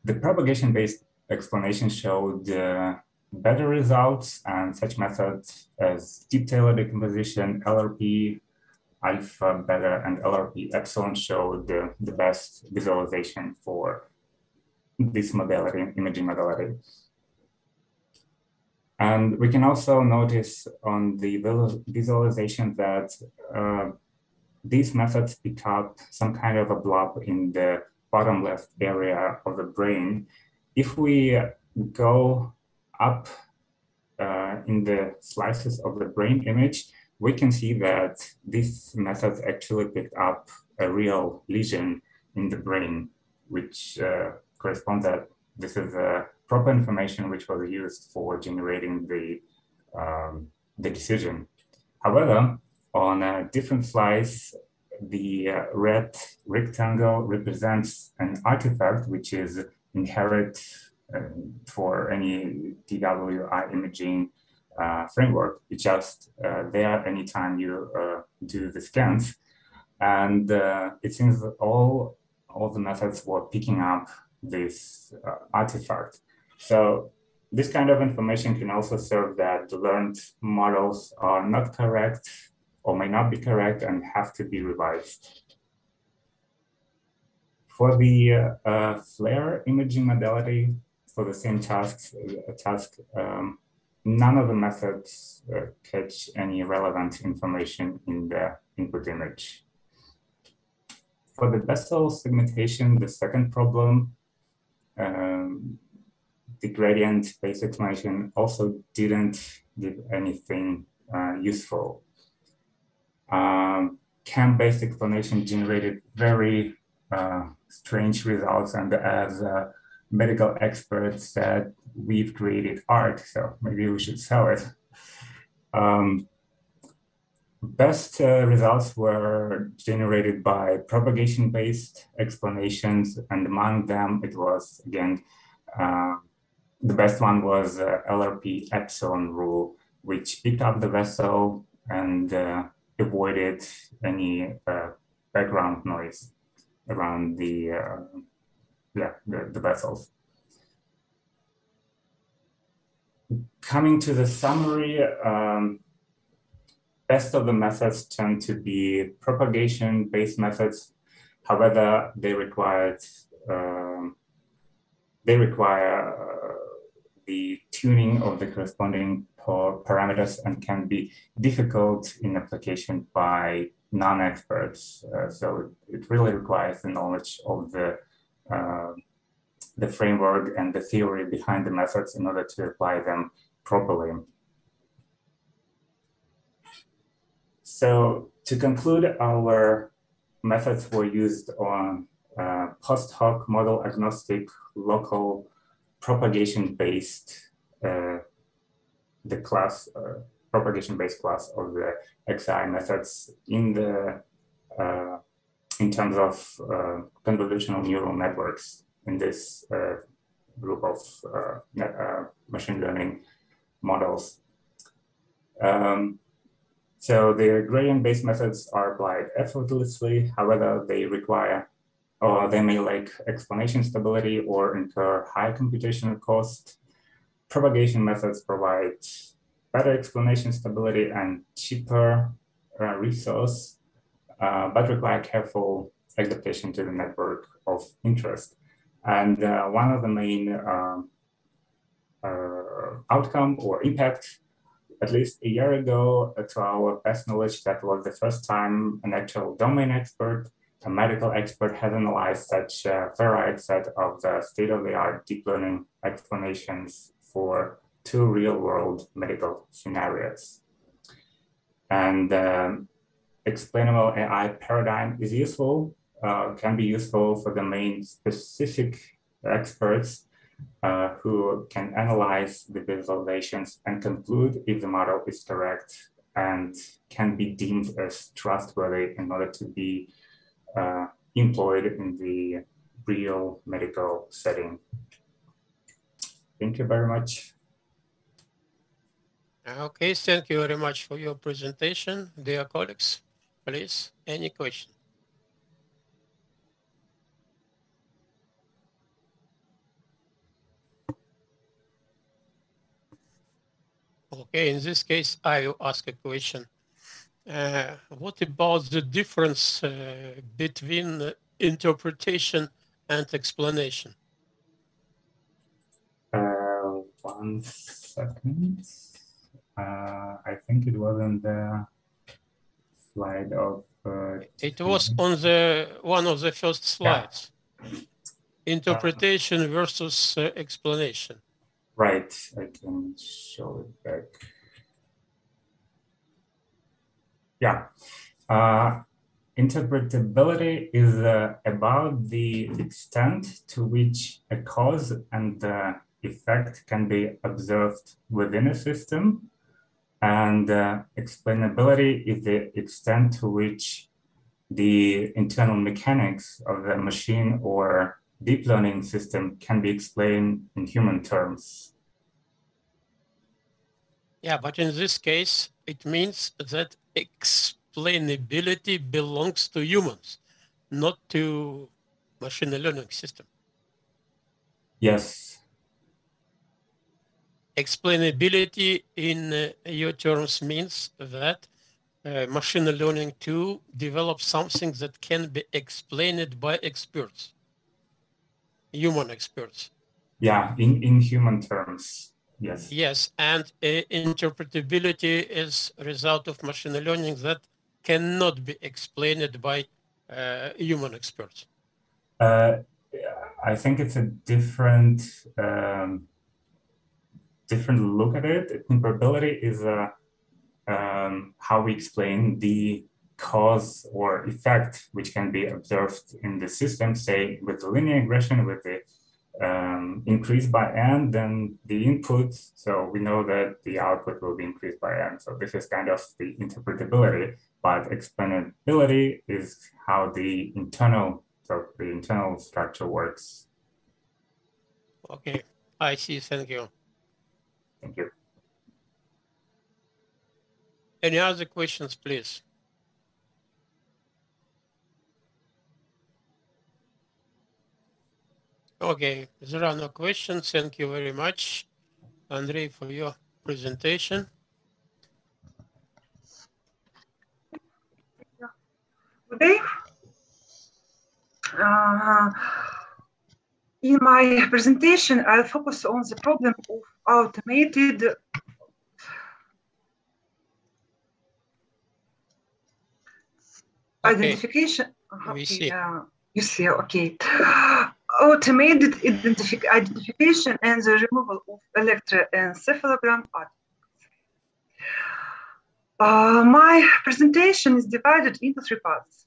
the propagation-based explanation showed uh, better results and such methods as deep Taylor decomposition, LRP, alpha, beta, and LRP epsilon showed the, the best visualization for this modality, imaging modality. And we can also notice on the visualization that uh, these methods pick up some kind of a blob in the bottom left area of the brain. If we go up uh, in the slices of the brain image, we can see that this method actually picked up a real lesion in the brain, which uh, corresponds that this is a proper information which was used for generating the, um, the decision. However, on a different slice, the uh, red rectangle represents an artifact which is inherent um, for any DWI imaging uh, framework. It's just uh, there anytime you uh, do the scans. And it seems all, all the methods were picking up this artifact. So this kind of information can also serve that the learned models are not correct or may not be correct and have to be revised. For the uh, FLAIR imaging modality, for the same tasks, uh, task, um, none of the methods uh, catch any relevant information in the input image. For the vessel segmentation, the second problem, um, the gradient-based explanation also didn't give anything uh, useful. Um, CAM-based explanation generated very strange results and as uh, medical experts said we've created art, so maybe we should sell it. Um, best uh, results were generated by propagation-based explanations, and among them it was, again, uh, the best one was uh, LRP epsilon rule, which picked up the vessel and uh, avoided any uh, background noise around the, uh, yeah, the, the vessels. Coming to the summary, um, best of the methods tend to be propagation-based methods. However, they require um, they require uh, the tuning of the corresponding parameters and can be difficult in application by non-experts. Uh, so it really requires the knowledge of the uh, the framework and the theory behind the methods in order to apply them properly. So to conclude, our methods were used on uh, post hoc model agnostic local propagation based uh, the class uh, propagation based class of the XAI methods in the uh, in terms of uh, convolutional neural networks in this uh, group of machine learning models. Um, so the gradient-based methods are applied effortlessly. However, they require or they may lack explanation stability or incur high computational cost. Propagation methods provide better explanation stability and cheaper uh, resource, uh, but require careful adaptation to the network of interest. And uh, one of the main um, uh, outcome or impact, at least a year ago, uh, to our best knowledge, that was the first time an actual domain expert a medical expert has analyzed such a varied set of the state-of-the-art deep learning explanations for two real-world medical scenarios. And um, explainable AI paradigm is useful, uh, can be useful for domain specific experts uh, who can analyze the visualizations and conclude if the model is correct and can be deemed as trustworthy in order to be uh, employed in the real medical setting. Thank you very much. Okay, thank you very much for your presentation, dear colleagues. Please, any question? Okay, in this case, I will ask a question. Uh, what about the difference uh, between interpretation and explanation? Uh, one second. Uh, I think it was on the slide of. Uh, it was on the one of the first slides. Yeah. Interpretation versus uh, explanation. Right, I can show it back. Yeah. Uh, interpretability is uh, about the extent to which a cause and the effect can be observed within a system. And uh, explainability is the extent to which the internal mechanics of the machine or deep learning system can be explained in human terms. Yeah, but in this case, it means that explainability belongs to humans, not to machine learning system. Yes. Explainability in uh, your terms means that uh, machine learning to develop something that can be explained by experts, human experts. Yeah, in, in human terms. Yes. Yes, and uh, interpretability is a result of machine learning that cannot be explained by uh, human experts. Uh, I think it's a different um, different look at it. Interpretability is a, um, how we explain the cause or effect which can be observed in the system, say with the linear regression, with the um, increased by n, then the input, so we know that the output will be increased by n. So this is kind of the interpretability, but explainability is how the internal, so the internal structure works. Okay, I see. Thank you. Thank you. Any other questions, please? Okay, there are no questions. Thank you very much, Andrei, for your presentation. Good day. Uh, in my presentation, I'll focus on the problem of automated Okay, identification. We okay, see. uh, you see, okay. [gasps] Automated identifi identification and the removal of electroencephalogram artifacts. Uh, my presentation is divided into three parts.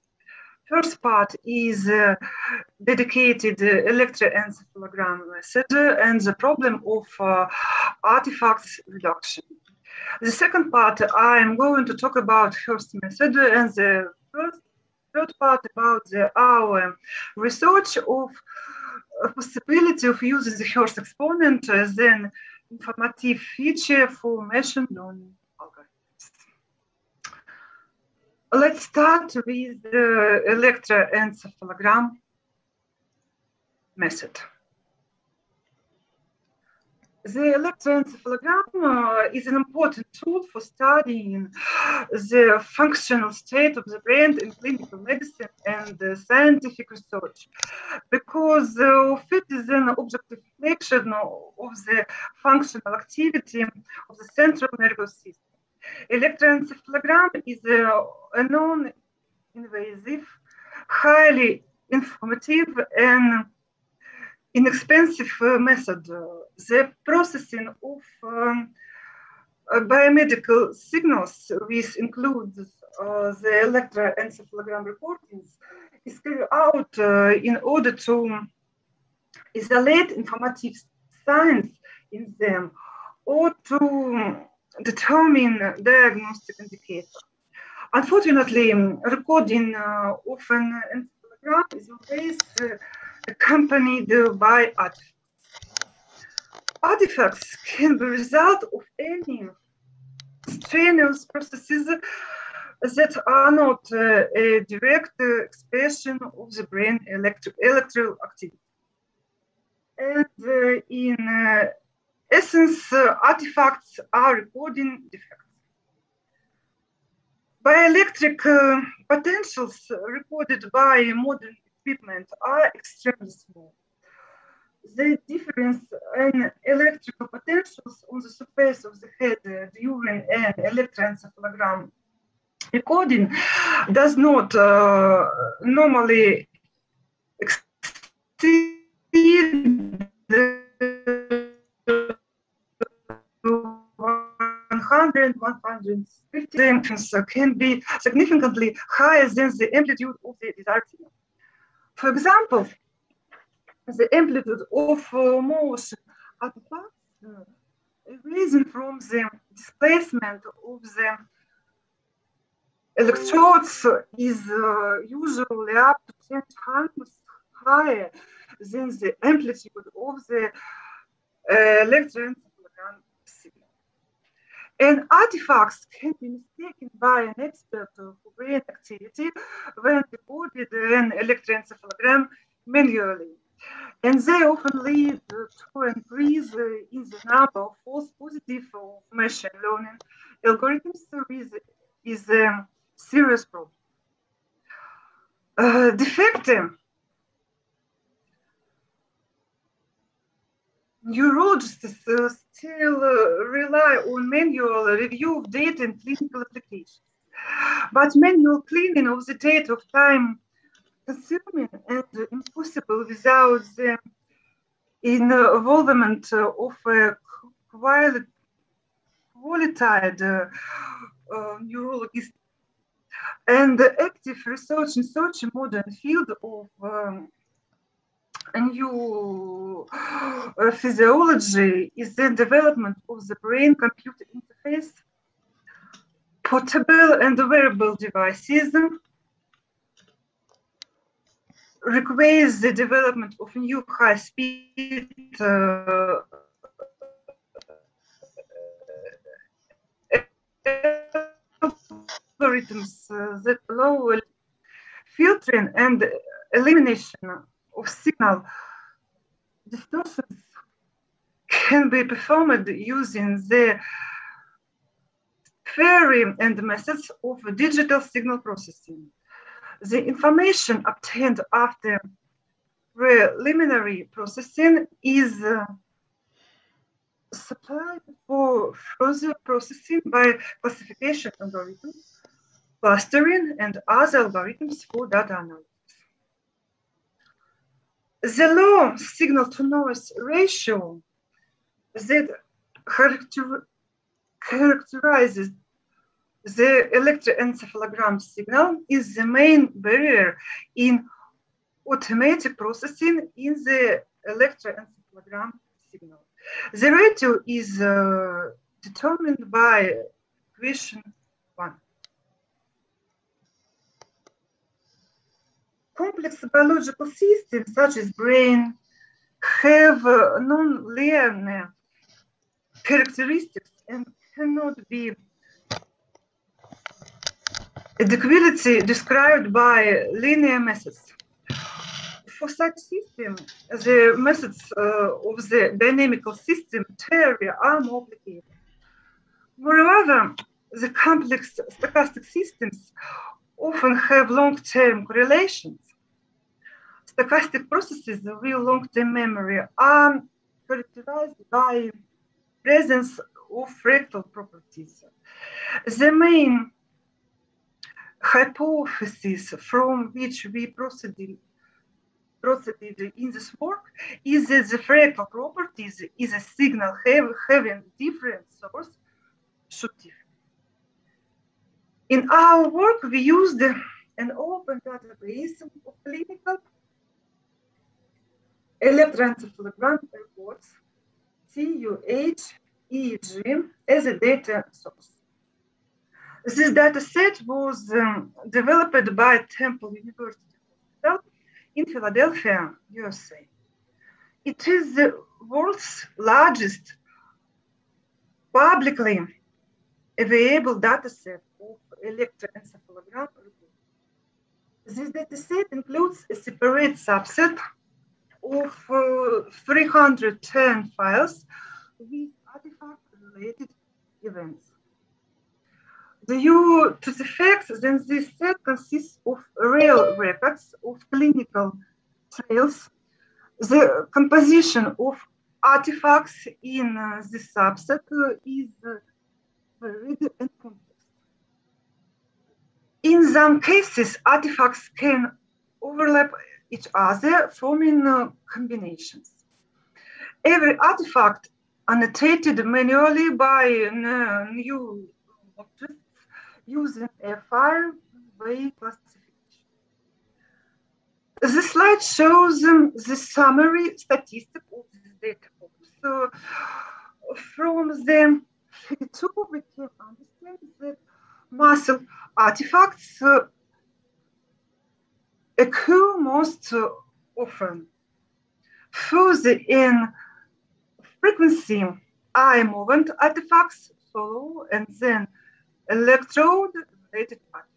First part is uh, dedicated uh, electroencephalogram method and the problem of uh, artifacts reduction. The second part, I am going to talk about Hurst method and the first, third part about the, our research of uh, possibility of using the Hurst exponent as an informative feature for machine learning algorithms. Let's start with the electroencephalogram method. The electroencephalogram uh, is an important tool for studying the functional state of the brain in clinical medicine and uh, scientific research because uh, it is an objective reflection of the functional activity of the central nervous system. Electroencephalogram is a, non-invasive, highly informative and inexpensive method. The processing of um, uh, biomedical signals, which includes uh, the electroencephalogram recordings, is carried out uh, in order to isolate informative signs in them or to determine diagnostic indicator. Unfortunately, recording uh, of an encephalogram is always accompanied by artifacts. Artifacts can be result of any strenuous processes that are not uh, a direct uh, expression of the brain electro electrical activity. And uh, in essence, artifacts are recording defects. Bioelectric potentials recorded by modern equipment are extremely small. The difference in electrical potentials on the surface of the head uh, during an electroencephalogram recording does not uh, normally exceed the 100, 150 dimensions can be significantly higher than the amplitude of the desired signal. For example, the amplitude of uh, motion artifacts uh, arisen from the displacement of the electrodes is uh, usually up to 10 times higher than the amplitude of the uh, signal. And artifacts can be mistaken by an expert for brain activity when recorded an electroencephalogram manually. And they often lead to an increase in the number of false positives of machine learning algorithms with is a serious problem. Uh, defect neurologists uh, still rely on manual review of data and clinical applications. But manual cleaning of the data of time consuming and impossible without the involvement of a quali- qualified uh, uh, neurologist and active research in such a modern field of um, new physiology is the development of the brain-computer interface, portable and wearable devices, requires the development of new high-speed uh, algorithms uh, that allow filtering and elimination of signal distortions can be performed using the theory and methods of digital signal processing. The information obtained after preliminary processing is uh, supplied for further processing by classification algorithms, clustering, and other algorithms for data analysis. The low signal to noise ratio that character characterizes the electroencephalogram signal is the main barrier in automatic processing in the electroencephalogram signal. The ratio is uh, determined by equation one. Complex biological systems such as brain have uh, non-linear characteristics and cannot be adequately described by linear methods. For such systems, the methods uh, of the dynamical system theory are more complicated. Moreover, the complex stochastic systems often have long-term correlations. Stochastic processes with long-term memory are characterized by presence of fractal properties. The main hypothesis from which we proceeded, proceeded in this work is that the fractal properties is a signal have, having different source should differ. In our work, we used an open database of clinical electroencephalogram reports, TUH, EEG, as a data source. This data set was um, developed by Temple University Hospital in Philadelphia, USA. It is the world's largest publicly available data set of electroencephalogram reports. This data set includes a separate subset of uh, 310 files with artifact-related events. Due to the fact that this set consists of real records of clinical trials, the composition of artifacts in uh, this subset uh, is uh, varied and complex. In some cases, artifacts can overlap each other, forming uh, combinations. Every artifact annotated manually by uh, new objects using a five-way classification. The slide shows um, the summary statistic of this data. So from the [laughs] two, we can understand that muscle artifacts uh, occur most uh, often. Further in frequency, eye movement artifacts follow, and then electrode related artifacts.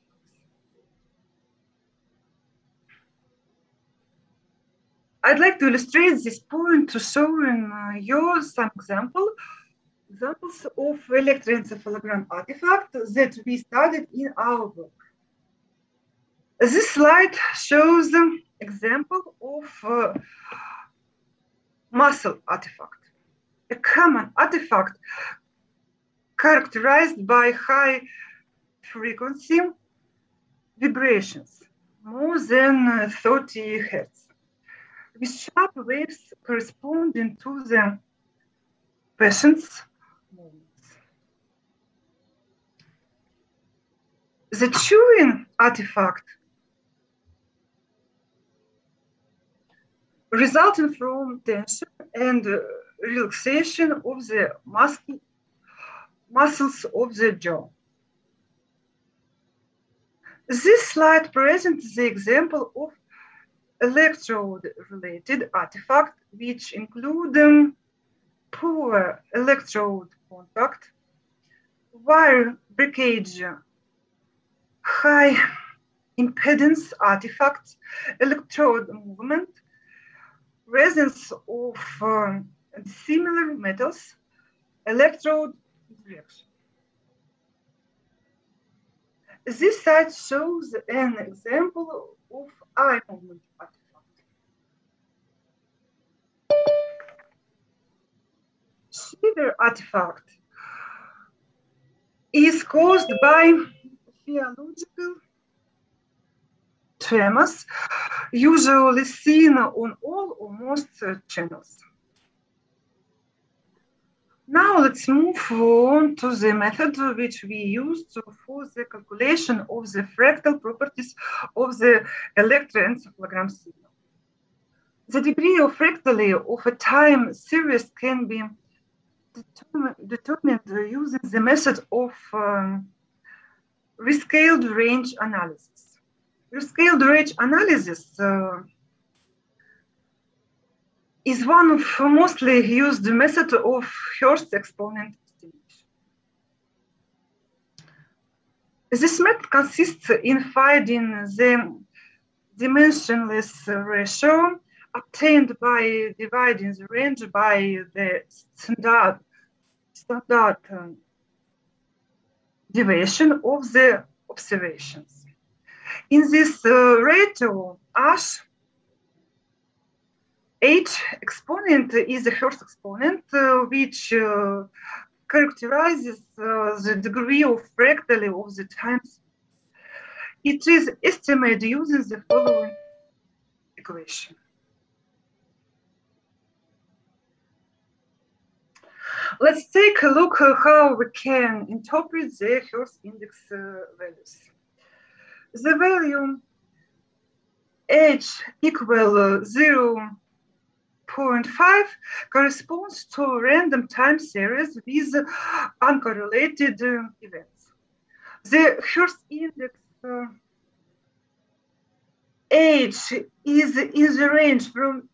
I'd like to illustrate this point to show uh, you some example, examples of electroencephalogram artifact that we studied in our work. This slide shows an example of uh, muscle artifact, a common artifact characterized by high frequency vibrations, more than 30 hertz, with sharp waves corresponding to the patient's movements. The chewing artifact resulting from tension and uh, relaxation of the muscle, muscles of the jaw. This slide presents the example of electrode-related artifact, which include um, poor electrode contact, wire breakage, high impedance artifacts, electrode movement, presence of um, similar metals, electrode reaction. This site shows an example of movement artifact. Shiver artifact is caused by physiological tremors, usually seen on all or most channels. Now let's move on to the method which we used for the calculation of the fractal properties of the electroencephalogram signal. The degree of fractally of a time series can be determined using the method of um, rescaled range analysis. Rescaled range analysis uh, is one of mostly used method of Hurst exponent estimation. This method consists in finding the dimensionless ratio obtained by dividing the range by the standard, standard um, deviation of the observations. In this uh, ratio, H H exponent is a Hurst exponent, uh, which uh, characterizes uh, the degree of fractally of the times. It is estimated using the following equation. Let's take a look at how we can interpret the Hurst index uh, values. The value h equal 0 0.5 corresponds to random time series with uncorrelated uh, events. The Hurst index uh, H is in the range from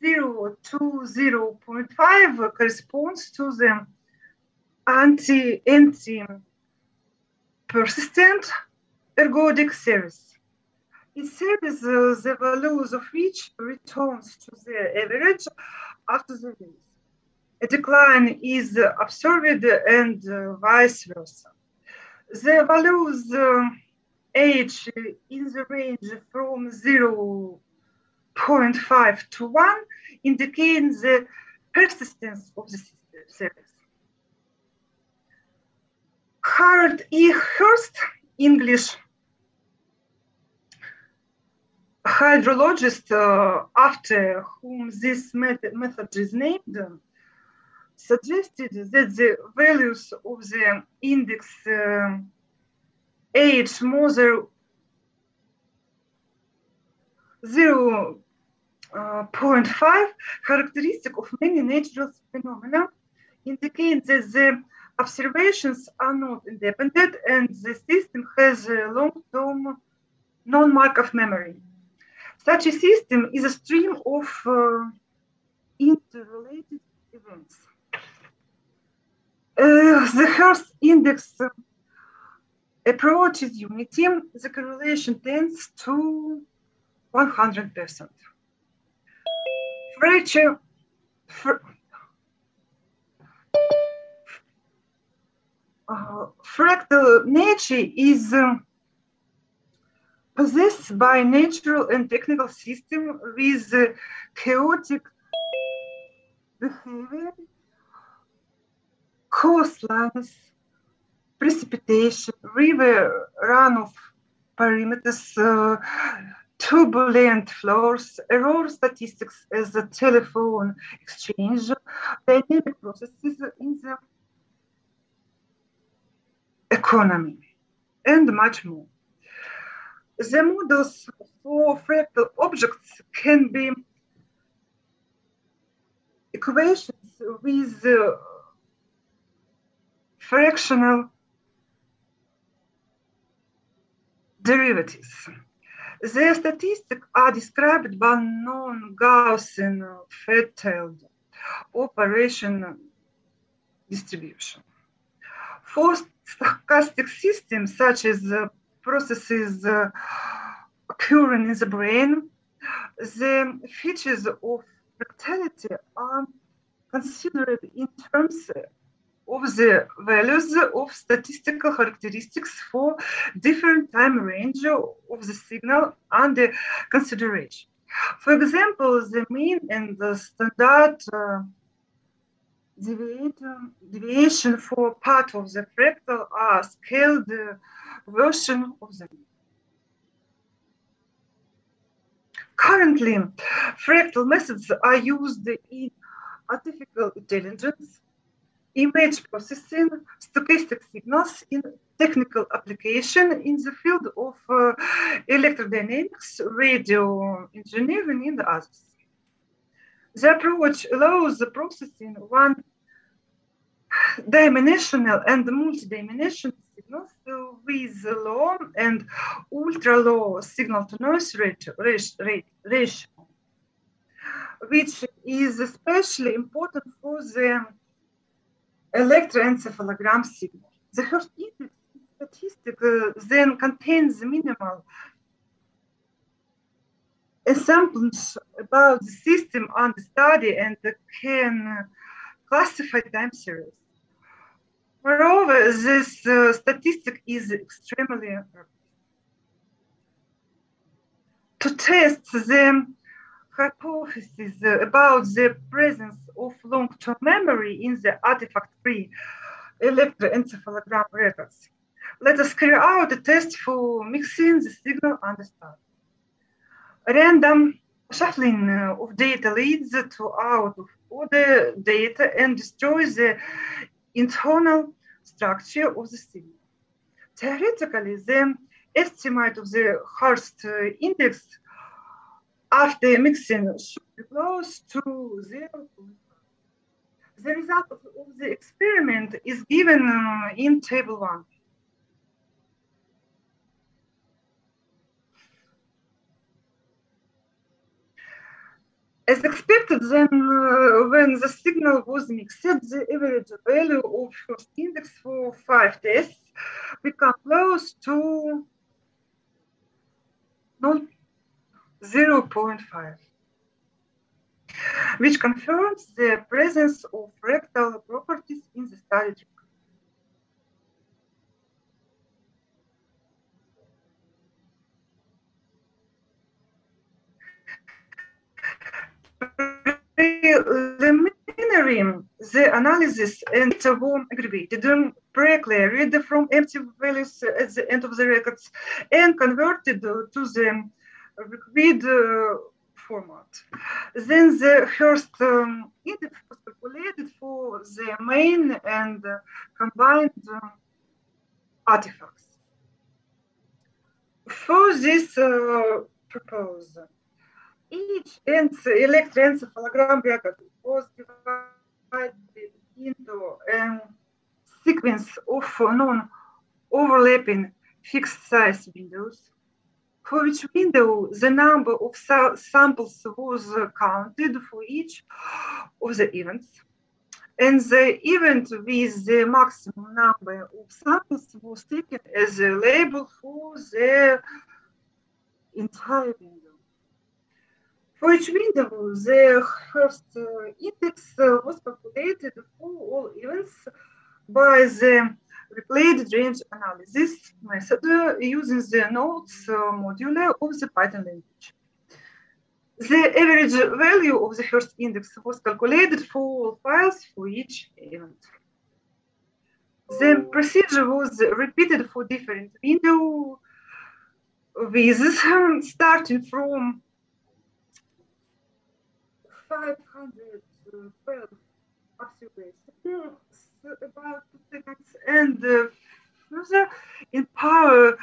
0 to 0 0.5 corresponds to the anti, anti persistent ergodic series. In series, uh, the values of which returns to the average after the raise. A decline is observed and uh, vice versa. The values uh, H in the range from 0 0.5 to 1 indicate the persistence of the series. Harold E. Hurst, English hydrologist uh, after whom this method, method is named suggested that the values of the index uh, H more than 0 uh, 0.5 characteristic of many natural phenomena indicate that the observations are not independent and the system has a long-term non-Markov memory. Such a system is a stream of uh, interrelated events. Uh, the Hurst index approaches unity, the correlation tends to 100%. Fracture, fr uh, fractal nature is um, possessed by natural and technical system with uh, chaotic behavior, coastlines, precipitation, river runoff perimeters, uh, turbulent flows, error statistics as a telephone exchange, dynamic processes in the economy, and much more the models for fractal objects can be equations with uh, fractional derivatives. The statistics are described by non-Gaussian fat-tailed operation distribution. For stochastic systems, such as uh, processes uh, occurring in the brain, the features of fractality are considered in terms of the values of statistical characteristics for different time range of the signal under consideration. For example, the mean and the standard uh, deviation for part of the fractal are scaled uh, version of the. Currently, fractal methods are used in artificial intelligence, image processing, stochastic signals in technical application in the field of uh, electrodynamics, radio engineering, and others. The approach allows the processing one dimensional and multi-dimensional signals with low and ultra-low signal-to-noise ratio, ratio, which is especially important for the electroencephalogram signal. The first statistic uh, then contains minimal assumptions about the system under study and can classify time series. Moreover, this uh, statistic is extremely to test the hypothesis about the presence of long-term memory in the artifact-free electroencephalogram records. Let us carry out a test for mixing the signal and the start. Random shuffling of data leads to out of order data and destroys the internal structure of the signal. Theoretically, the estimate of the Hurst index after mixing should be close to zero. The result of, the experiment is given in table one. As expected, then uh, when the signal was mixed, the average value of Hurst index for five tests become close to 0.5, which confirms the presence of fractal properties in the study preliminary the analysis and were aggregated, pre-cleared from empty values at the end of the records and converted to the required uh, format. Then the Hurst um, index was calculated for the main and uh, combined artifacts. For this uh, purpose, each electroencephalogram record was divided into a sequence of uh, non-overlapping fixed size windows, for each window the number of samples was counted for each of the events. And the event with the maximum number of samples was taken as a label for the entire window. For each window, the Hurst uh, index uh, was calculated for all events by the rescaled range analysis method uh, using the nolds module of the Python language. The average value of the Hurst index was calculated for all files for each event. The procedure was repeated for different window widths, starting from 512 observations about two seconds and uh, further in power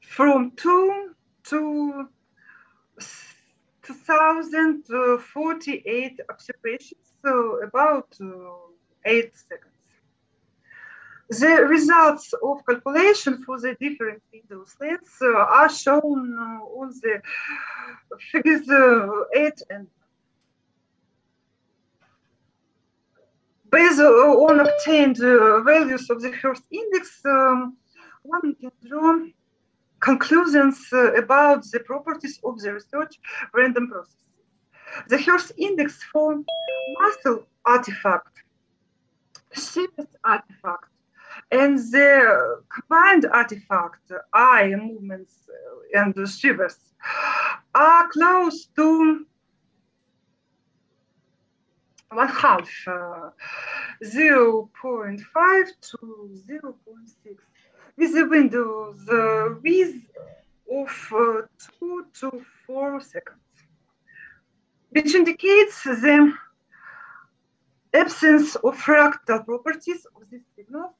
from 2 to 2048 observations, so about uh, eight seconds. The results of calculation for the different windows lengths uh, are shown uh, on the figures uh, 8 and based on obtained uh, values of the Hurst index, um, one can draw conclusions uh, about the properties of the research random process. The Hurst index for muscle artifact, sheath artifact, and the combined artifact, eye movements and shivers, are close to one half, uh, 0 0.5 to 0 0.6, with the windows uh, width of uh, 2 to 4 seconds, which indicates the absence of fractal properties of this signals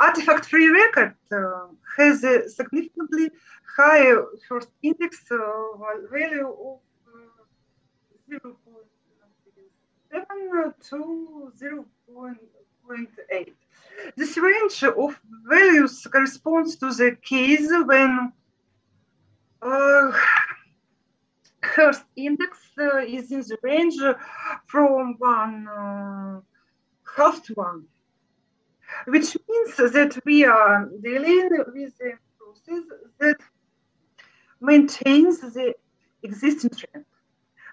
Artifact free record uh, has a significantly higher Hurst index uh, value of 0.7 to 0.8. This range of values corresponds to the case when uh, index uh, is in the range from one uh, half to one, which means that we are dealing with a process that maintains the existing trend.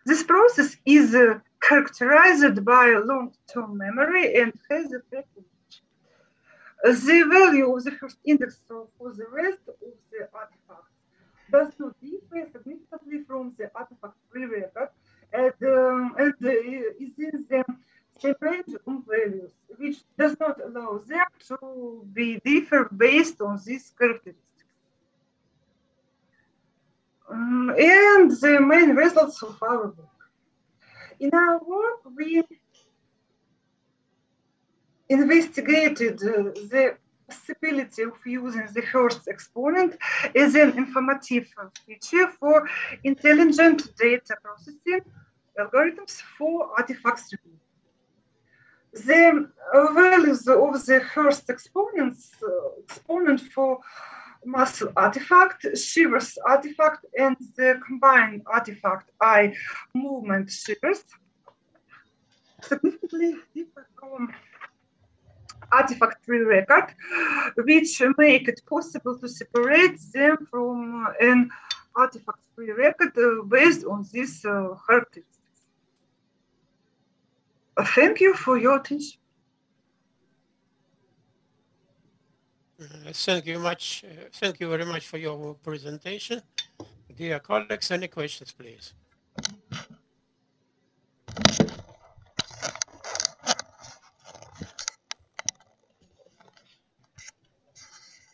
This process is uh, characterized by long-term memory and has a. The value of the Hurst index for the rest of the artifacts does not differ significantly from the artifact free record and, um, and uh, is in the range of values, which does not allow them to be differ based on these characteristics. Um, and the main results of our work. In our work, we investigated uh, the possibility of using the Hurst exponent as an informative feature for intelligent data processing algorithms for artifacts review. The values of the Hurst exponents, uh, exponent for muscle artifact, shivers artifact, and the combined artifact eye movement shivers significantly differ from artifact free record, which make it possible to separate them from an artifact free record uh, based on these uh, characteristics. Thank you for your attention. Uh, Thank you much. uh, Thank you very much for your presentation. Dear colleagues, any questions, please?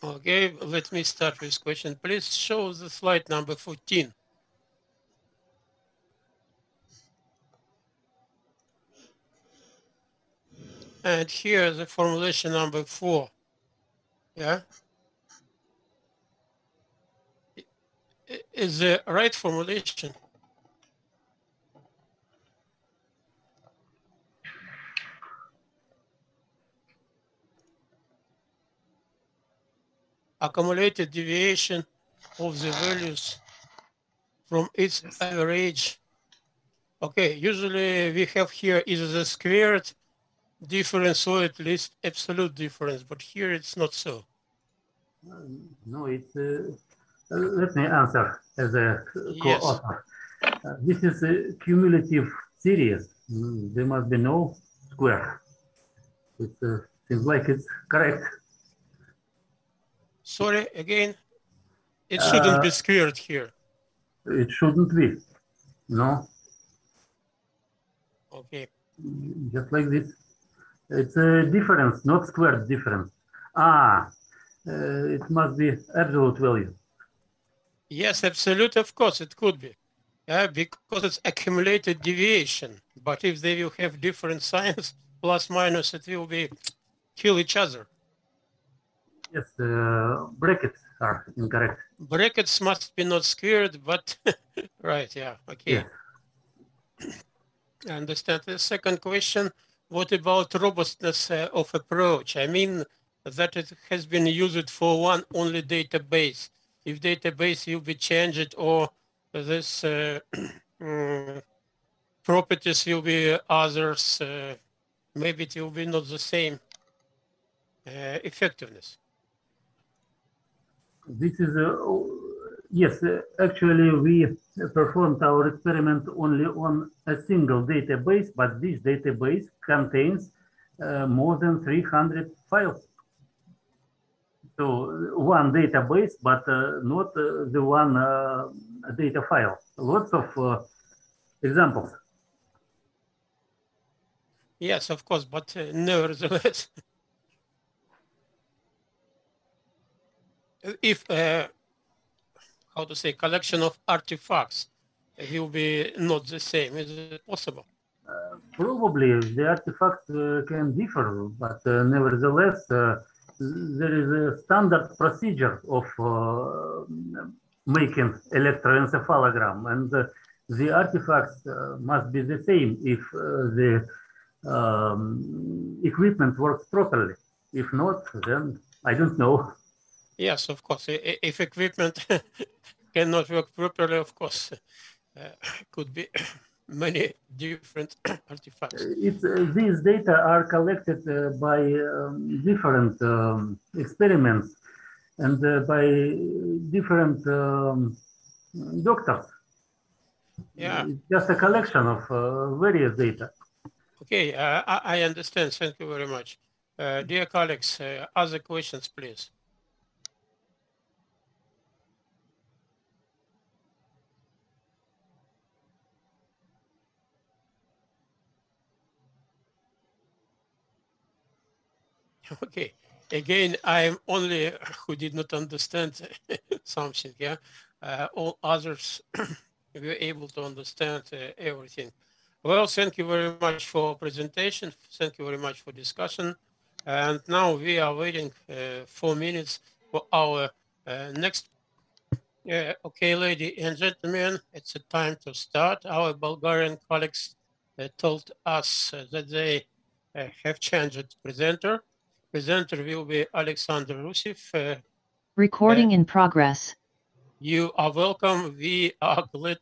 Okay, let me start with question. Please show the slide number 14. And here the formulation number four. Yeah. Is the right formulation? Accumulated deviation of the values from its average. Okay, usually we have here either the squared difference or at least absolute difference, but here it's not so. No, it's, uh, uh, let me answer as a co-author. Uh, This is a cumulative series. Mm, There must be no square. It uh, seems like it's correct. Sorry, again, it shouldn't be Uh, squared here. It shouldn't be. No, Okay, just like this. It's a difference, not squared difference. Ah, uh, it must be absolute value. yes, absolute, of course, it could be. Yeah, because it's accumulated deviation. But if they will have different [laughs] signs, plus minus, it will be kill each other. Yes, uh, brackets are incorrect. brackets must be not squared, but [laughs] right, yeah, okay. Yeah. I understand. The second question, what about robustness uh, of approach? I mean that it has been used for one only database. If database will be changed or this uh, [clears throat] mm, properties will be others, uh, maybe it will be not the same uh, effectiveness. This is a, yes, uh, actually we performed our experiment only on a single database, but this database contains uh, more than 300 files. So one database, but uh, not uh, the one uh, data file. Lots of uh, examples. Yes, of course, but nevertheless, [laughs] if how to say collection of artifacts. Will be not the same. Is it possible? Uh, probably the artifacts uh, can differ but uh, nevertheless uh, there is a standard procedure of uh, making electroencephalogram and the artifacts must be the same if the um, equipment works properly. If not then i don't know [laughs] Yes, of course. If equipment [laughs] cannot work properly, of course, uh, [coughs] could be [coughs] many different [coughs] artifacts. It's, uh, these data are collected uh, by um, different um, experiments and uh, by different um, doctors. Yeah. It's just a collection of uh, various data. Okay, uh, I, I, understand. Thank you very much. dear colleagues, other questions, please. [laughs] Okay. Again, I'm only who did not understand [laughs] something. Yeah. Uh, all others [clears throat] were able to understand uh, everything. Well, thank you very much for presentation. Thank you very much for discussion. And now we are waiting uh, four minutes for our uh, next. okay, ladies and gentlemen, it's a time to start. Our Bulgarian colleagues uh, told us uh, that they have changed presenter presenter will be Alexander Rusev. Uh, Recording uh, in progress. You are welcome. We are glad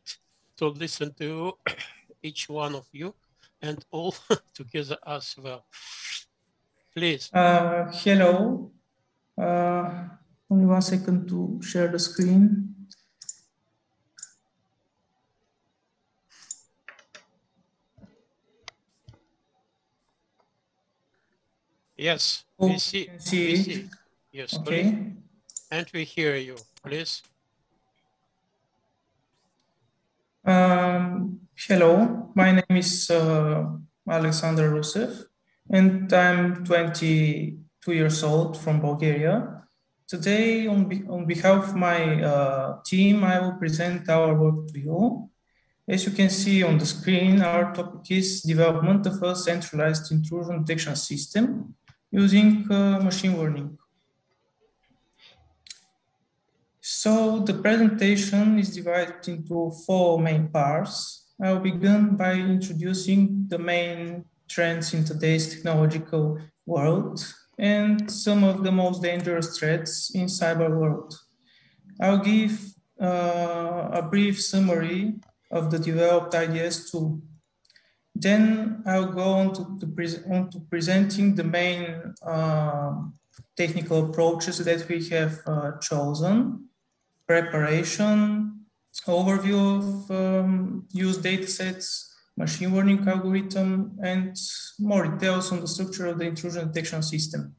to listen to [coughs] each one of you and all [laughs] together as well. Please. Uh, hello. Uh, only one second to share the screen. Yes, we see. see we see. Yes, okay. Please. And we hear you, please. Um, hello, my name is uh, Alexander Rusev, and I'm 22 years old from Bulgaria. Today, on, be on behalf of my uh, team, I will present our work to you. As you can see on the screen, our topic is development of a centralized intrusion detection system using uh, machine learning. So the presentation is divided into four main parts. I'll begin by introducing the main trends in today's technological world and some of the most dangerous threats in cyber world. I'll give uh, a brief summary of the developed IDS tool then I'll go on to, to, on to presenting the main uh, technical approaches that we have uh, chosen, preparation, overview of um, used datasets, machine learning algorithm, and more details on the structure of the intrusion detection system.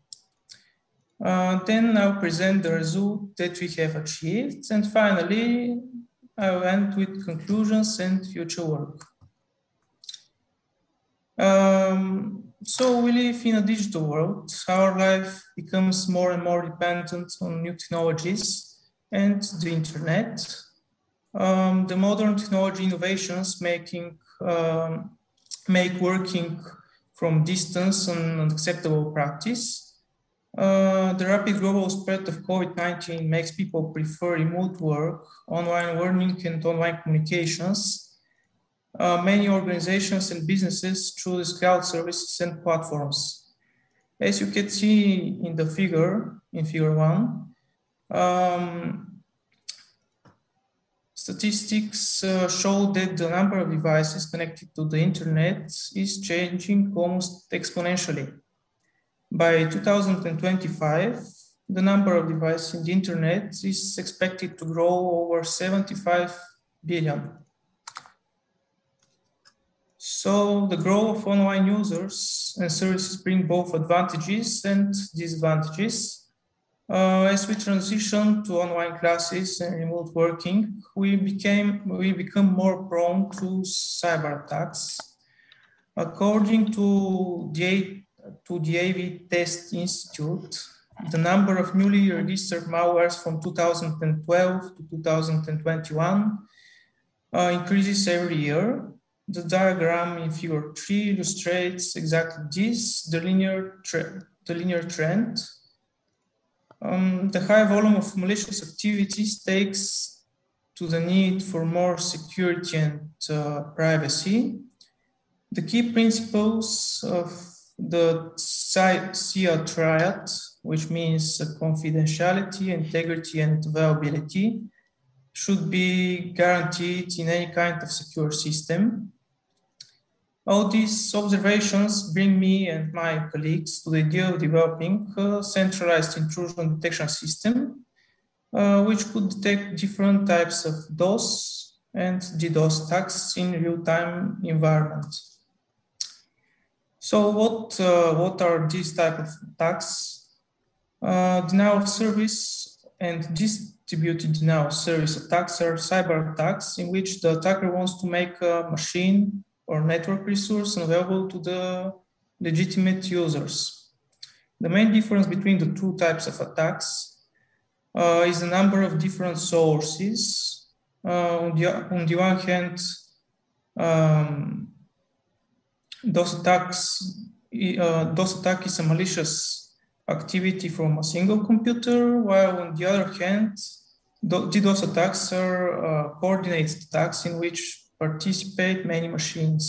Uh, then I'll present the result that we have achieved. And finally, I'll end with conclusions and future work. Um, so we live in a digital world. Our life becomes more and more dependent on new technologies and the internet. Um, the modern technology innovations making um, make working from distance an unacceptable practice. Uh, the rapid global spread of COVID-19 makes people prefer remote work, online learning, and online communications. Uh, many organizations and businesses choose cloud services and platforms. As you can see in the figure, in figure one, um, statistics uh, show that the number of devices connected to the internet is changing almost exponentially. By 2025, the number of devices in the internet is expected to grow over 75 billion. So the growth of online users and services bring both advantages and disadvantages. Uh, as we transition to online classes and remote working, we became we become more prone to cyber attacks. According to the to the AV Test Institute, the number of newly registered malwares from 2012 to 2021 uh, increases every year. The diagram in figure three illustrates exactly this, the linear, the linear trend. Um, the high volume of malicious activities takes to the need for more security and uh, privacy. The key principles of the CIA triad, which means confidentiality, integrity, and availability, should be guaranteed in any kind of secure system. All these observations bring me and my colleagues to the idea of developing a centralized intrusion detection system, uh, which could detect different types of DOS and DDoS attacks in real-time environment. So what, uh, what are these type of attacks? Uh, denial of service and distributed denial of service attacks are cyber attacks in which the attacker wants to make a machine or network resource available to the legitimate users. The main difference between the two types of attacks uh, is the number of different sources. Uh, on, the, on the one hand, um, attacks, uh, DOS attack is a malicious activity from a single computer, while on the other hand, DDoS attacks are uh, coordinated attacks in which participate many machines.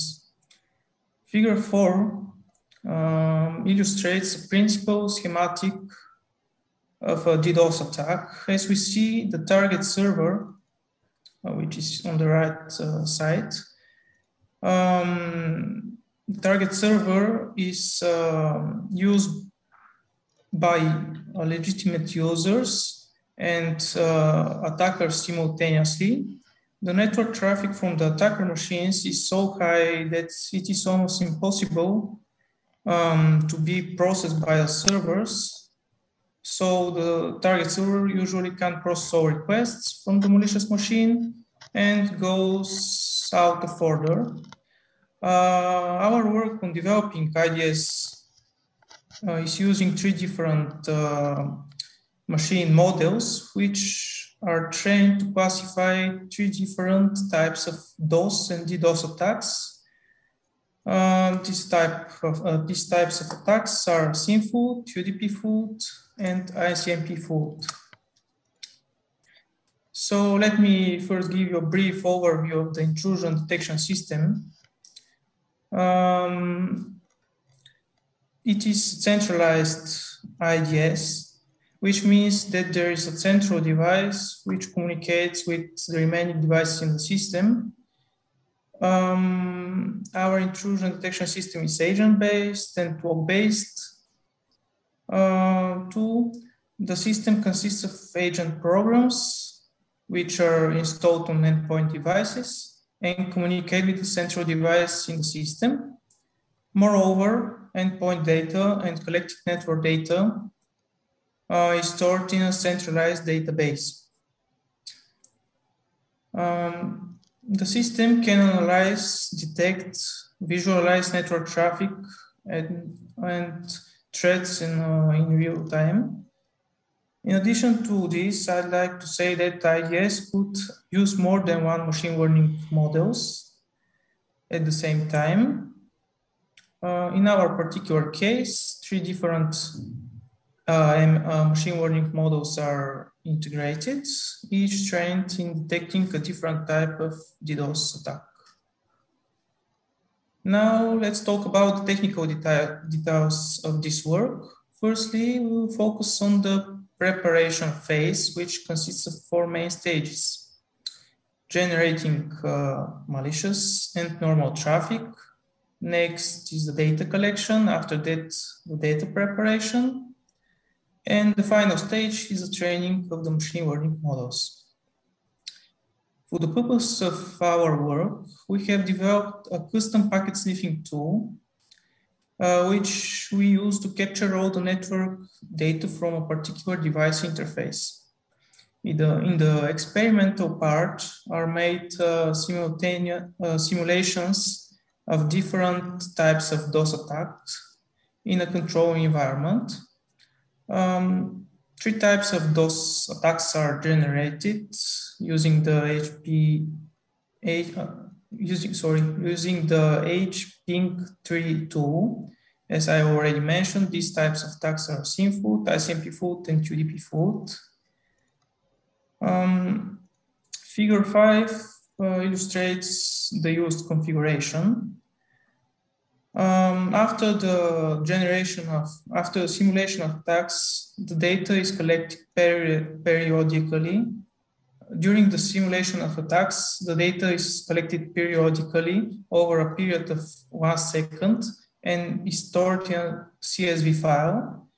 Figure four um, illustrates the principal schematic of a DDoS attack. As we see, the target server, uh, which is on the right uh, side, um, the target server is uh, used by legitimate users and uh, attackers simultaneously the network traffic from the attacker machines is so high that it is almost impossible um, to be processed by the servers. So the target server usually can process all requests from the malicious machine and goes out of order. Uh, our work on developing IDS uh, is using three different uh, machine models, which are trained to classify three different types of DOS and DDoS attacks. Uh, this type of, uh, these types of attacks are SYNFUT, UDP-flood, and ICMP-flood. So let me first give you a brief overview of the intrusion detection system. Um, it is centralized IDS which means that there is a central device which communicates with the remaining devices in the system. Um, our intrusion detection system is agent-based and block-based. Uh, two, the system consists of agent programs, which are installed on endpoint devices and communicate with the central device in the system. Moreover, endpoint data and collected network data uh, stored in a centralized database. Um, the system can analyze, detect, visualize network traffic and, and threats in, uh, in real time. In addition to this, I'd like to say that IDS could use more than one machine learning models at the same time. Uh, in our particular case, three different uh, uh, machine learning models are integrated, each trained in detecting a different type of DDoS attack. Now let's talk about the technical detail, details of this work. Firstly, we'll focus on the preparation phase, which consists of four main stages. Generating uh, malicious and normal traffic. Next is the data collection. After that, the data preparation. And the final stage is the training of the machine learning models. For the purpose of our work, we have developed a custom packet sniffing tool, uh, which we use to capture all the network data from a particular device interface. In the, in the experimental part are made uh, simultaneous uh, simulations of different types of DOS attacks in a control environment um, three types of DOS attacks are generated using the HP, uh, using sorry, using the HPing3 tool. As I already mentioned, these types of attacks are SYN-flood, ICMP-flood, and UDP-flood. Um, figure 5 uh, illustrates the used configuration. Um, after the generation of, after the simulation of attacks, the data is collected peri periodically. During the simulation of attacks, the data is collected periodically over a period of one second and is stored in a CSV file.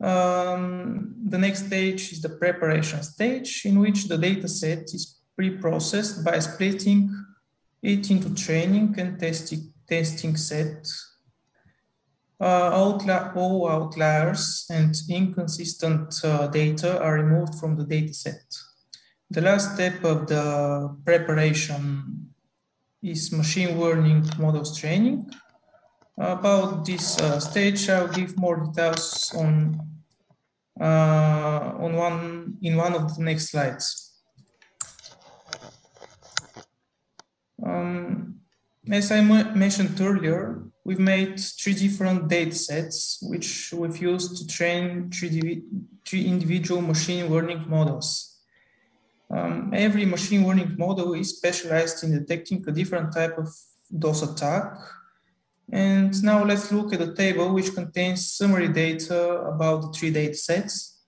Um, the next stage is the preparation stage in which the data set is pre-processed by splitting it into training and testing testing set, uh, all outliers and inconsistent uh, data are removed from the data set. The last step of the preparation is machine learning models training. About this uh, stage, I'll give more details on, uh, on one, in one of the next slides. Um, as I mentioned earlier, we've made three different data sets, which we've used to train three, three individual machine learning models. Um, every machine learning model is specialized in detecting a different type of DOS attack. And now let's look at the table, which contains summary data about the three data sets.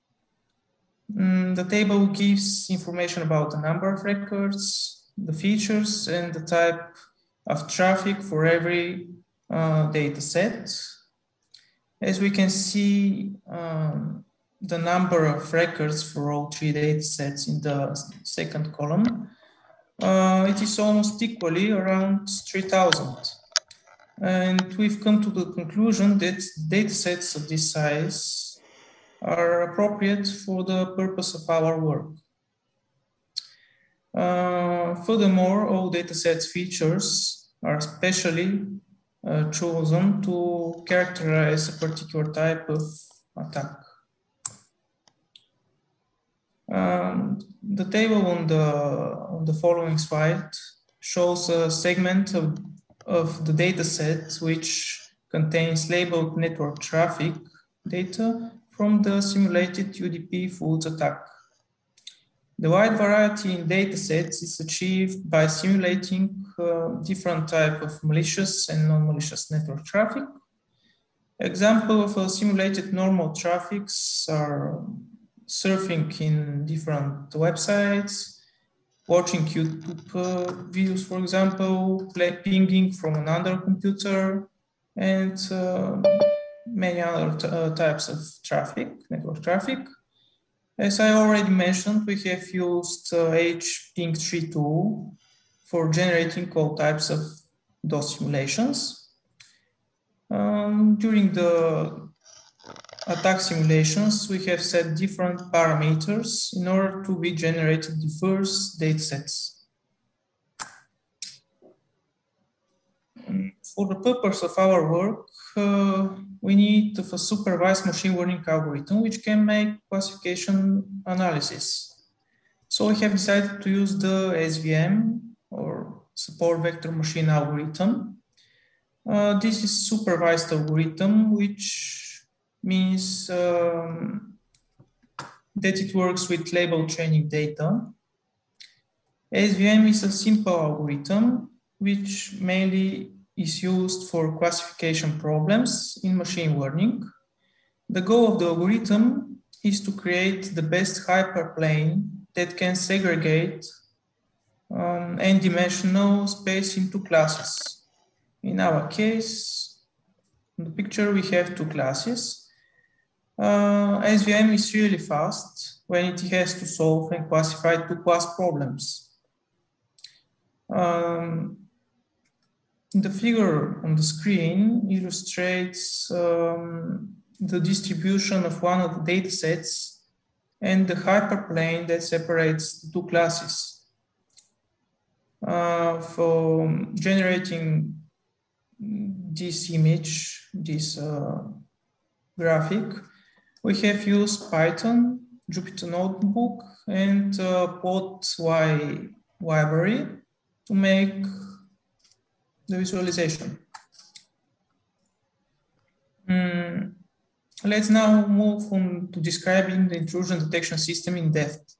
Mm, the table gives information about the number of records, the features, and the type of traffic for every uh, data set. As we can see, um, the number of records for all three data sets in the second column, uh, it is almost equally around 3000. And we've come to the conclusion that data sets of this size are appropriate for the purpose of our work. Uh, furthermore, all datasets features are specially uh, chosen to characterize a particular type of attack. Um, the table on the, on the following slide shows a segment of, of the dataset which contains labeled network traffic data from the simulated UDP-flood attack. The wide variety in datasets is achieved by simulating uh, different type of malicious and non-malicious network traffic. Example of simulated normal traffics are surfing in different websites, watching YouTube uh, videos, for example, play, pinging from another computer, and uh, many other uh, types of traffic, network traffic. As I already mentioned, we have used uh, HPing3 tool for generating all types of DOS simulations. Um, during the attack simulations, we have set different parameters in order to be generated diverse datasets. For the purpose of our work, we need a supervised machine learning algorithm which can make classification analysis. So we have decided to use the SVM or support vector machine algorithm. Uh, this is supervised algorithm which means um, that it works with label training data. SVM is a simple algorithm which mainly is used for classification problems in machine learning. The goal of the algorithm is to create the best hyperplane that can segregate um, n-dimensional space into classes. In our case, in the picture, we have two classes. Uh, SVM is really fast when it has to solve and classify two class problems. Um, the figure on the screen illustrates um, the distribution of one of the data sets and the hyperplane that separates the two classes. Uh, for generating this image, this uh, graphic, we have used Python, Jupyter Notebook, and uh, plotly library to make the visualization. Mm, let's now move on to describing the intrusion detection system in depth.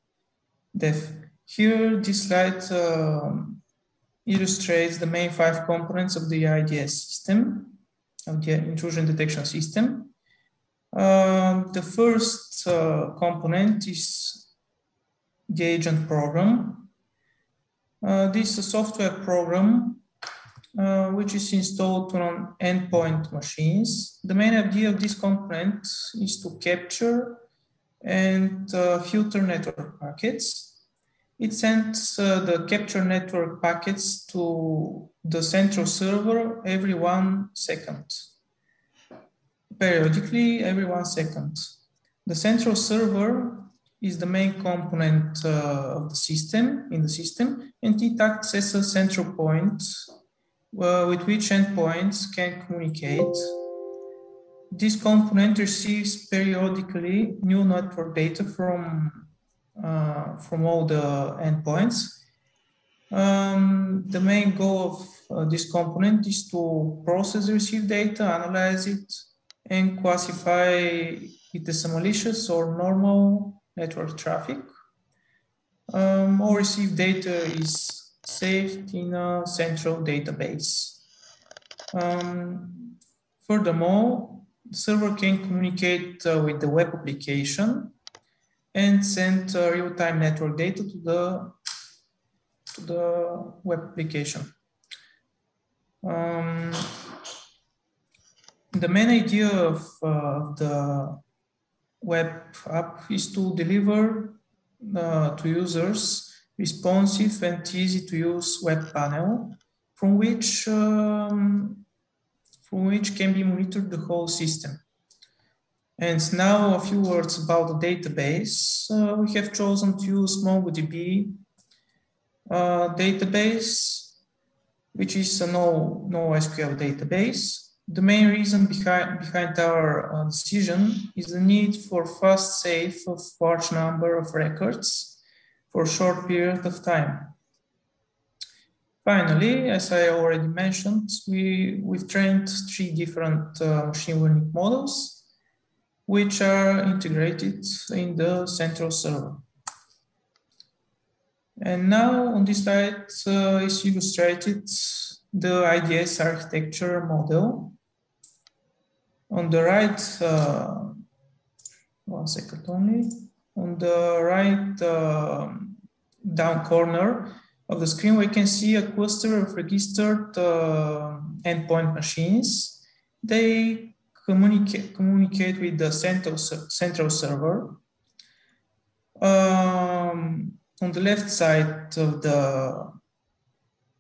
depth. Here, this slide uh, illustrates the main five components of the IDS system, of the intrusion detection system. Uh, the first uh, component is the agent program. Uh, this is a software program uh, which is installed on endpoint machines. The main idea of this component is to capture and uh, filter network packets. It sends uh, the capture network packets to the central server every one second, periodically every one second. The central server is the main component uh, of the system, in the system, and it acts as a central point uh, with which endpoints can communicate. This component receives periodically new network data from, uh, from all the endpoints. Um, the main goal of uh, this component is to process received data, analyze it, and classify it as malicious or normal network traffic. Um, all received data is saved in a central database. Um, furthermore, the server can communicate uh, with the web application and send uh, real-time network data to the, to the web application. Um, the main idea of uh, the web app is to deliver uh, to users responsive and easy to use web panel from which, um, from which can be monitored the whole system. And now a few words about the database. Uh, we have chosen to use MongoDB uh, database, which is a no, no SQL database. The main reason behind, behind our uh, decision is the need for fast save of large number of records for short period of time. Finally, as I already mentioned, we, we've trained three different uh, machine learning models, which are integrated in the central server. And now on this slide uh, is illustrated the IDS architecture model. On the right, uh, one second only, on the right uh, down corner of the screen, we can see a cluster of registered uh, endpoint machines. They communicate, communicate with the central, central server. Um, on the left side of the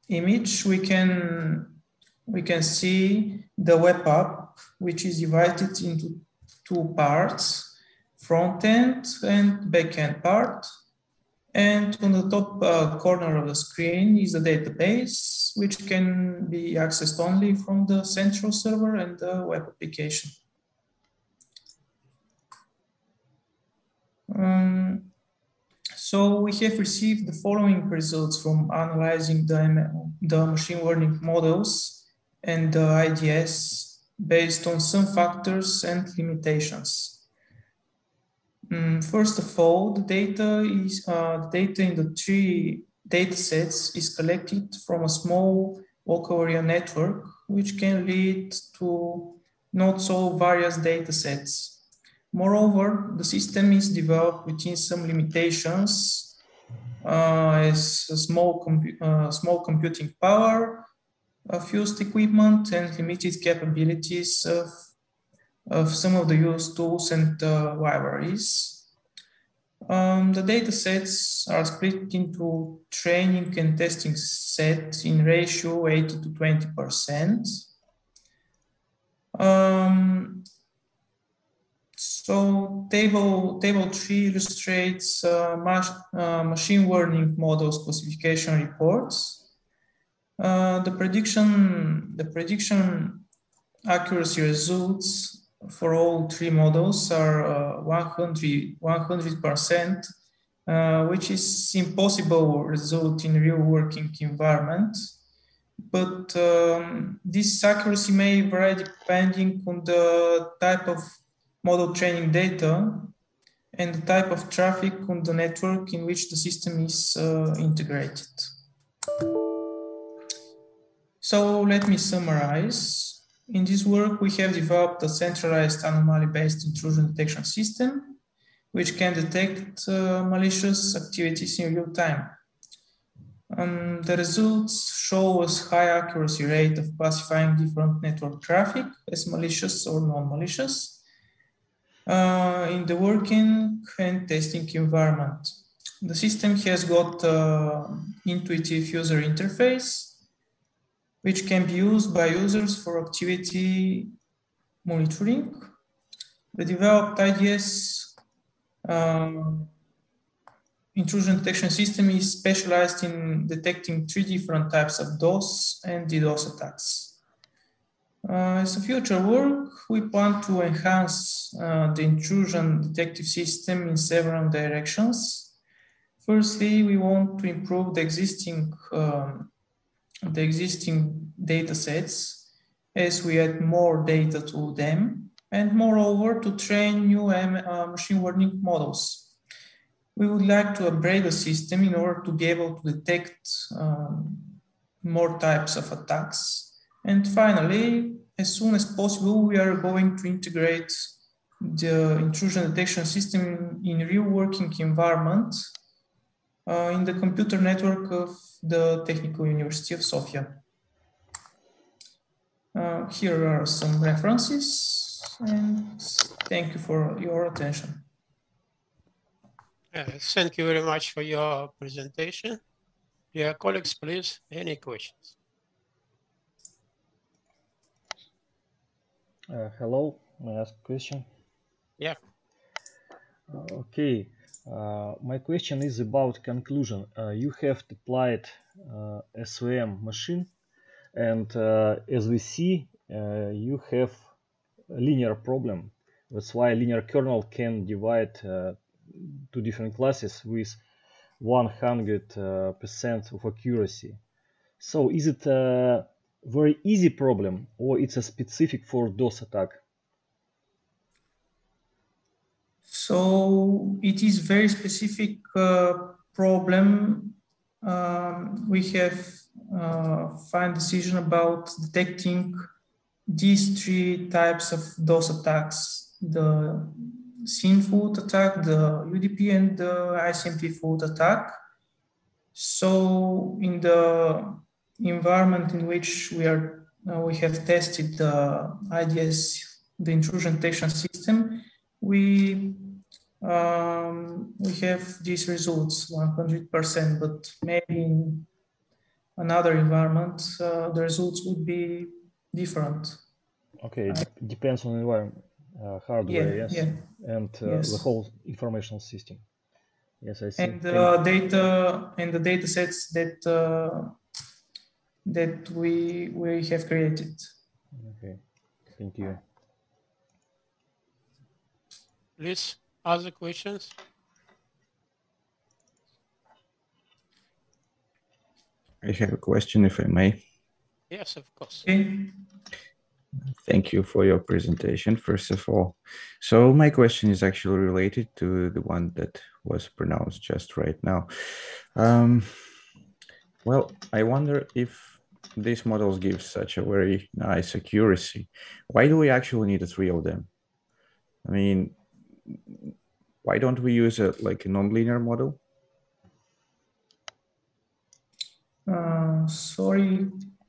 image, we can, we can see the web app, which is divided into two parts, front end and back end part. And on the top uh, corner of the screen is the database, which can be accessed only from the central server and the web application. Um, so we have received the following results from analyzing the, the machine learning models and the IDS based on some factors and limitations. Mm, first of all, the data is uh, data in the three data sets is collected from a small local area network, which can lead to not so various data sets. Moreover, the system is developed within some limitations uh, as small, compu uh, small computing power, fused equipment, and limited capabilities of, of some of the used tools and uh, libraries. Um, the data sets are split into training and testing sets in ratio 80 to 20%. Um, so table, table three illustrates uh, mach, uh, machine learning models classification reports. Uh, the prediction, the prediction accuracy results for all three models are uh, 100, 100%, uh, which is impossible result in real working environment. But um, this accuracy may vary depending on the type of model training data and the type of traffic on the network in which the system is uh, integrated. So let me summarize. In this work, we have developed a centralized anomaly-based intrusion detection system, which can detect uh, malicious activities in real time. Um, the results show us high accuracy rate of classifying different network traffic as malicious or non-malicious uh, in the working and testing environment. The system has got uh, intuitive user interface which can be used by users for activity monitoring. The developed IDS um, intrusion detection system is specialized in detecting three different types of DOS and DDoS attacks. Uh, as a future work, we plan to enhance uh, the intrusion detective system in several directions. Firstly, we want to improve the existing um, the existing data sets as we add more data to them and moreover to train new uh, machine learning models. We would like to upgrade the system in order to be able to detect um, more types of attacks. And finally, as soon as possible, we are going to integrate the intrusion detection system in real working environment uh, in the computer network of the Technical University of Sofia. Uh, here are some references and thank you for your attention. Uh, thank you very much for your presentation. Dear colleagues, please, any questions? Uh, hello, may I ask a question? Yeah. Uh, okay, uh, my question is about conclusion. Uh, you have deployed uh, SVM machine, and uh, as we see, uh, you have linear problem. That's why linear kernel can divide two different classes with 100% of accuracy. So is it a very easy problem or it's a specific for DOS attack? So it is very specific uh, problem. Um, we have uh, fine decision about detecting these three types of DOS attacks, the SYN flood attack, the UDP and the ICMP flood attack. So in the environment in which we are, uh, we have tested the IDS, the intrusion detection system, we um, we have these results 100%, but maybe in another environment, uh, the results would be different. Okay, it depends on the environment, uh, hardware, yeah, yes, yeah. and uh, yes. the whole informational system. Yes, I see. And the data and the data sets that uh, that we we have created. Okay, thank you. Please, other questions? I have a question, if I may. Yes, of course. Okay. Thank you for your presentation, first of all. So my question is actually related to the one that was pronounced just right now. Um, well, I wonder if these models give such a very nice accuracy. Why do we actually need three of them? I mean, why don't we use a like a nonlinear model? Uh, sorry,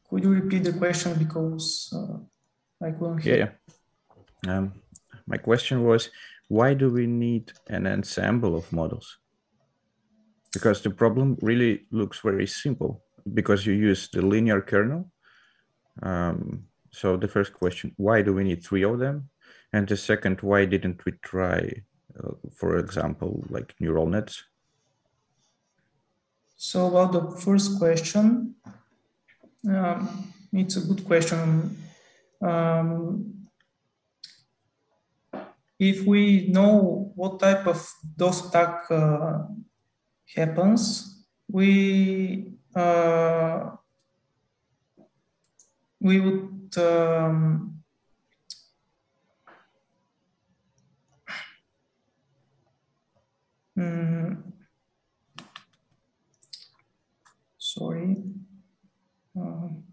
could you repeat the question because uh, I couldn't hear? Yeah. yeah. Um, my question was, why do we need an ensemble of models? Because the problem really looks very simple because you use the linear kernel. Um, so the first question, why do we need three of them? And the second, why didn't we try, uh, for example, like neural nets? So about the first question, um, it's a good question. Um, if we know what type of DOS attack uh, happens, we uh, we would um, mm, sorry. Um,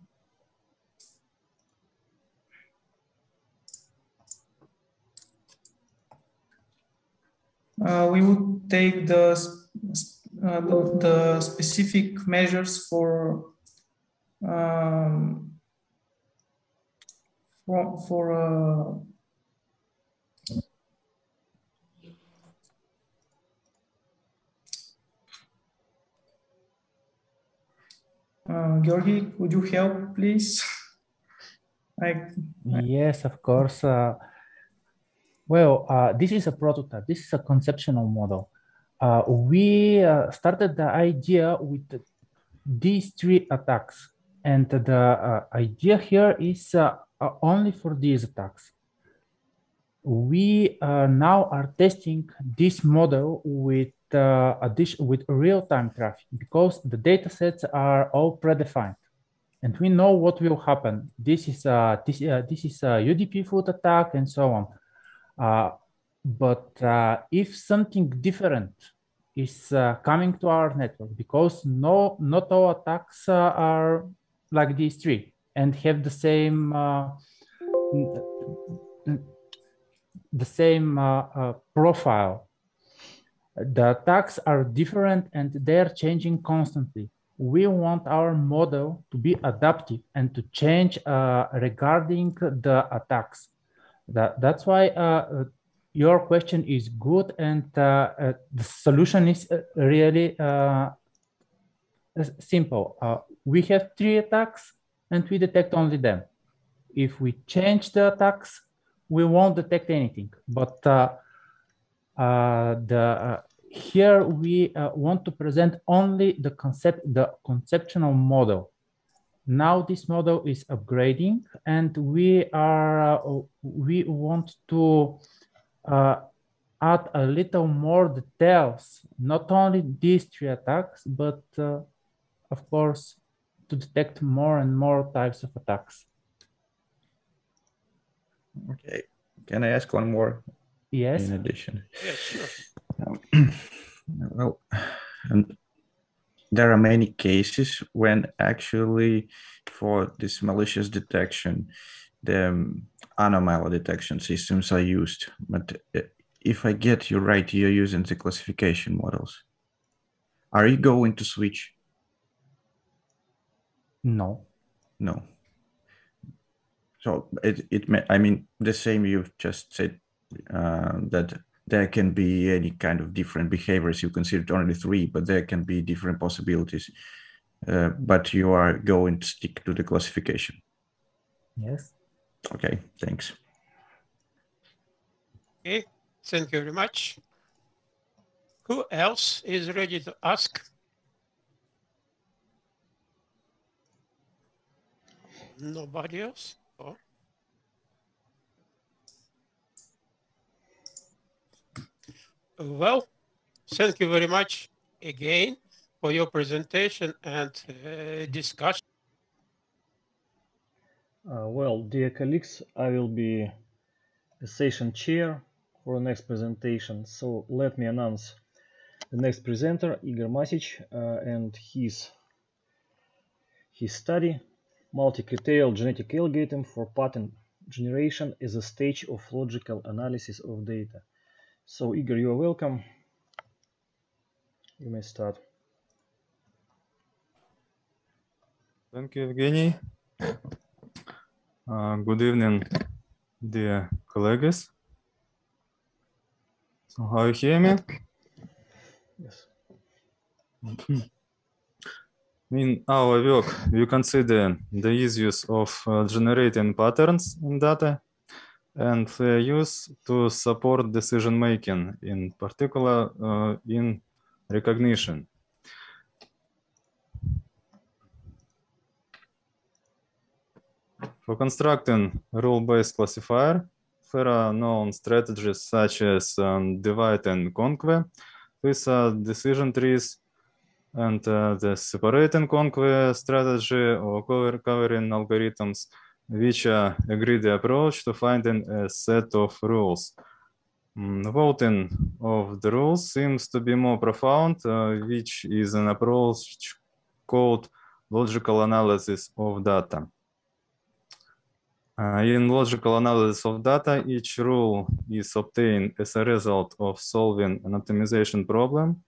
uh, we would take the, uh, the, the specific measures for um, for, for uh, Uh, Georgi, would you help, please? Yes, of course. Uh, well, uh, this is a prototype. This is a conceptual model. Uh, we uh, started the idea with these three attacks. And the uh, idea here is only for these attacks. We now are testing this model with uh, addition with real-time traffic because the data sets are all predefined and we know what will happen. This is a, this, uh, this is a UDP flood attack and so on. Uh, but uh, if something different is uh, coming to our network, because no, not all attacks uh, are like these three and have the same uh, the same profile the attacks are different and they're changing constantly. We want our model to be adaptive and to change uh, regarding the attacks. That, that's why uh, your question is good and uh, uh the solution is uh, really uh, simple. we have three attacks and we detect only them. If we change the attacks, we won't detect anything. But the uh, here we uh, want to present only the concept, the conceptual model. Now this model is upgrading, and we are we want to add a little more details, not only these three attacks, but uh, of course, to detect more and more types of attacks. Okay, can I ask one more Yes. in addition. Yes, sure. Um, [clears throat] well, and there are many cases when actually for this malicious detection, the um, anomaly detection systems are used. But uh, if I get you right, you're using the classification models. Are you going to switch? No. No. So it, it may, I mean, the same you've just said uh, that there can be any kind of different behaviors. You considered only three, but there can be different possibilities. Uh, but you are going to stick to the classification. Yes. Okay, thanks. Okay, thank you very much. Who else is ready to ask? Nobody else? Oh. Well, thank you very much again for your presentation and uh, discussion. Uh, well, dear colleagues, I will be the session chair for the next presentation. So let me announce the next presenter, Igor Masich, uh, and his, his study, multi-criterial genetic algorithm for pattern generation as a stage of logical analysis of data. So Igor, you are welcome. You may start. Thank you, Evgeny. Uh, good evening, dear colleagues. So how are you hear me? Yes. [clears throat] In our work, we consider the issues of uh, generating patterns in data and their use to support decision making, in particular uh, in recognition. For constructing rule-based classifier, there are known strategies such as um, divide and conquer. These are decision trees and uh, the separate and conquer strategy or cover covering algorithms, which are a greedy approach to finding a set of rules. Mm, voting of the rules seems to be more profound, uh, which is an approach called logical analysis of data. Uh, in logical analysis of data, each rule is obtained as a result of solving an optimization problem.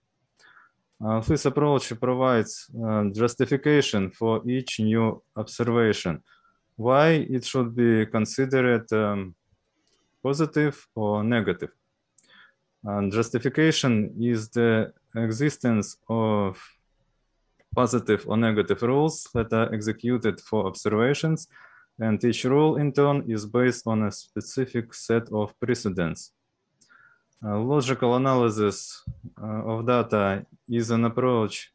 Uh, this approach provides uh, justification for each new observation, why it should be considered um, positive or negative. And justification is the existence of positive or negative rules that are executed for observations and each rule in turn is based on a specific set of precedents. Uh, logical analysis uh, of data is an approach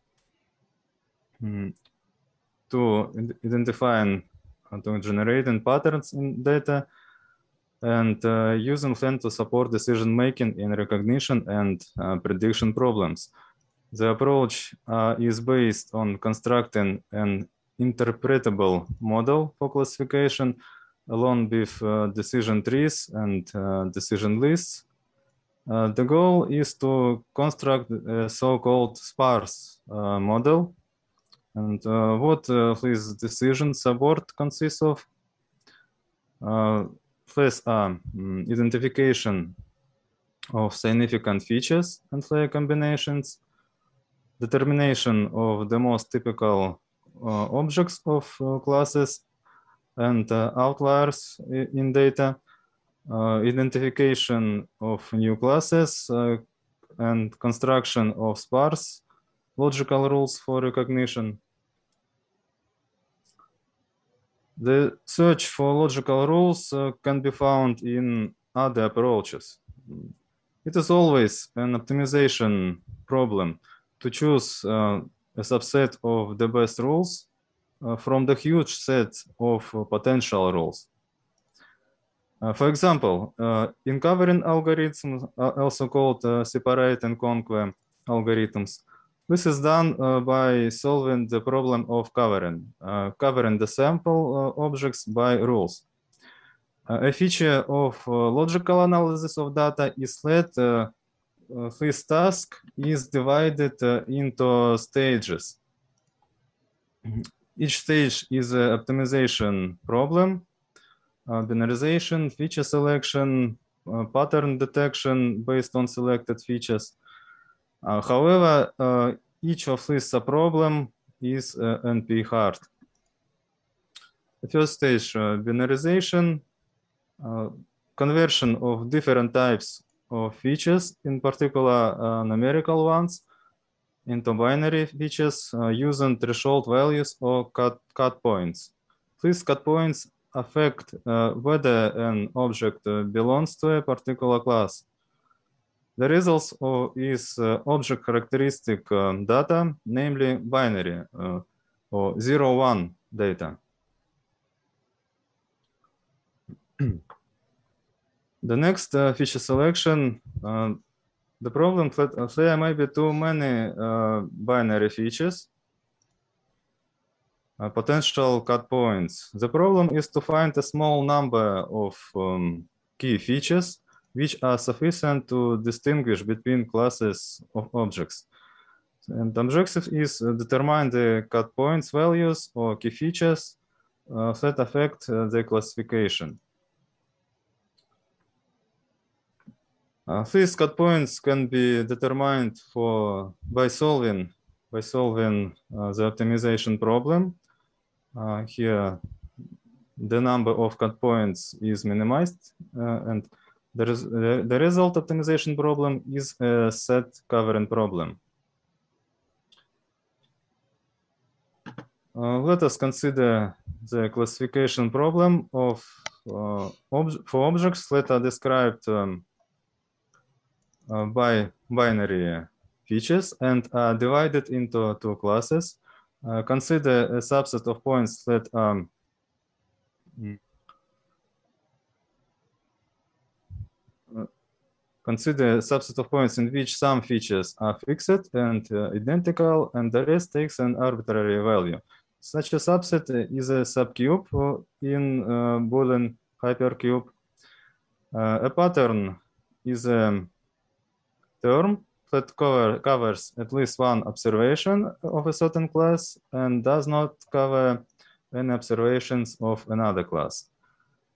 um, to identifying, to generating patterns in data and uh, using them to support decision making in recognition and uh, prediction problems. The approach uh, is based on constructing an interpretable model for classification along with uh, decision trees and uh, decision lists. Uh, the goal is to construct a so-called sparse model. And uh, what uh, this decision support consists of? first, um, identification of significant features and their combinations, determination of the most typical uh, objects of uh, classes and uh, outliers in data, identification of new classes, and construction of sparse logical rules for recognition. The search for logical rules uh, can be found in other approaches. It is always an optimization problem to choose uh, a subset of the best rules uh, from the huge set of uh, potential rules. Uh, for example, in covering algorithms, also called separate and conquer algorithms, this is done uh, by solving the problem of covering, uh, covering the sample uh, objects by rules. a feature of logical analysis of data is that this task is divided into stages. [clears throat] Each stage is an optimization problem, uh, binarization, feature selection, uh, pattern detection based on selected features. However, uh, each of these problem is uh, NP hard. The first stage, uh, binarization, conversion of different types of features, in particular numerical ones, into binary features using threshold values or cut, cut points. These cut points affect uh, whether an object uh, belongs to a particular class. The result is uh, object characteristic um, data, namely binary uh, or zero one data. [clears throat] the next uh, feature selection the problem that there may be too many uh, binary features. uh, potential cut points. The problem is to find a small number of um, key features which are sufficient to distinguish between classes of objects. And objective is uh, determine the cut points values or key features uh, that affect uh, the classification. Uh, these cut points can be determined for by solving by solving uh, the optimization problem. Uh, here, the number of cut points is minimized, and the, res the, result optimization problem is a set covering problem. Uh, let us consider the classification problem of uh, ob for objects that are described um, uh, by binary features and are divided into two classes. Uh, consider a subset of points that um, consider a subset of points in which some features are fixed and uh, identical and the rest takes an arbitrary value. Such a subset is a subcube in uh, Boolean hypercube. Uh, a pattern is a term that cover, covers at least one observation of a certain class and does not cover any observations of another class.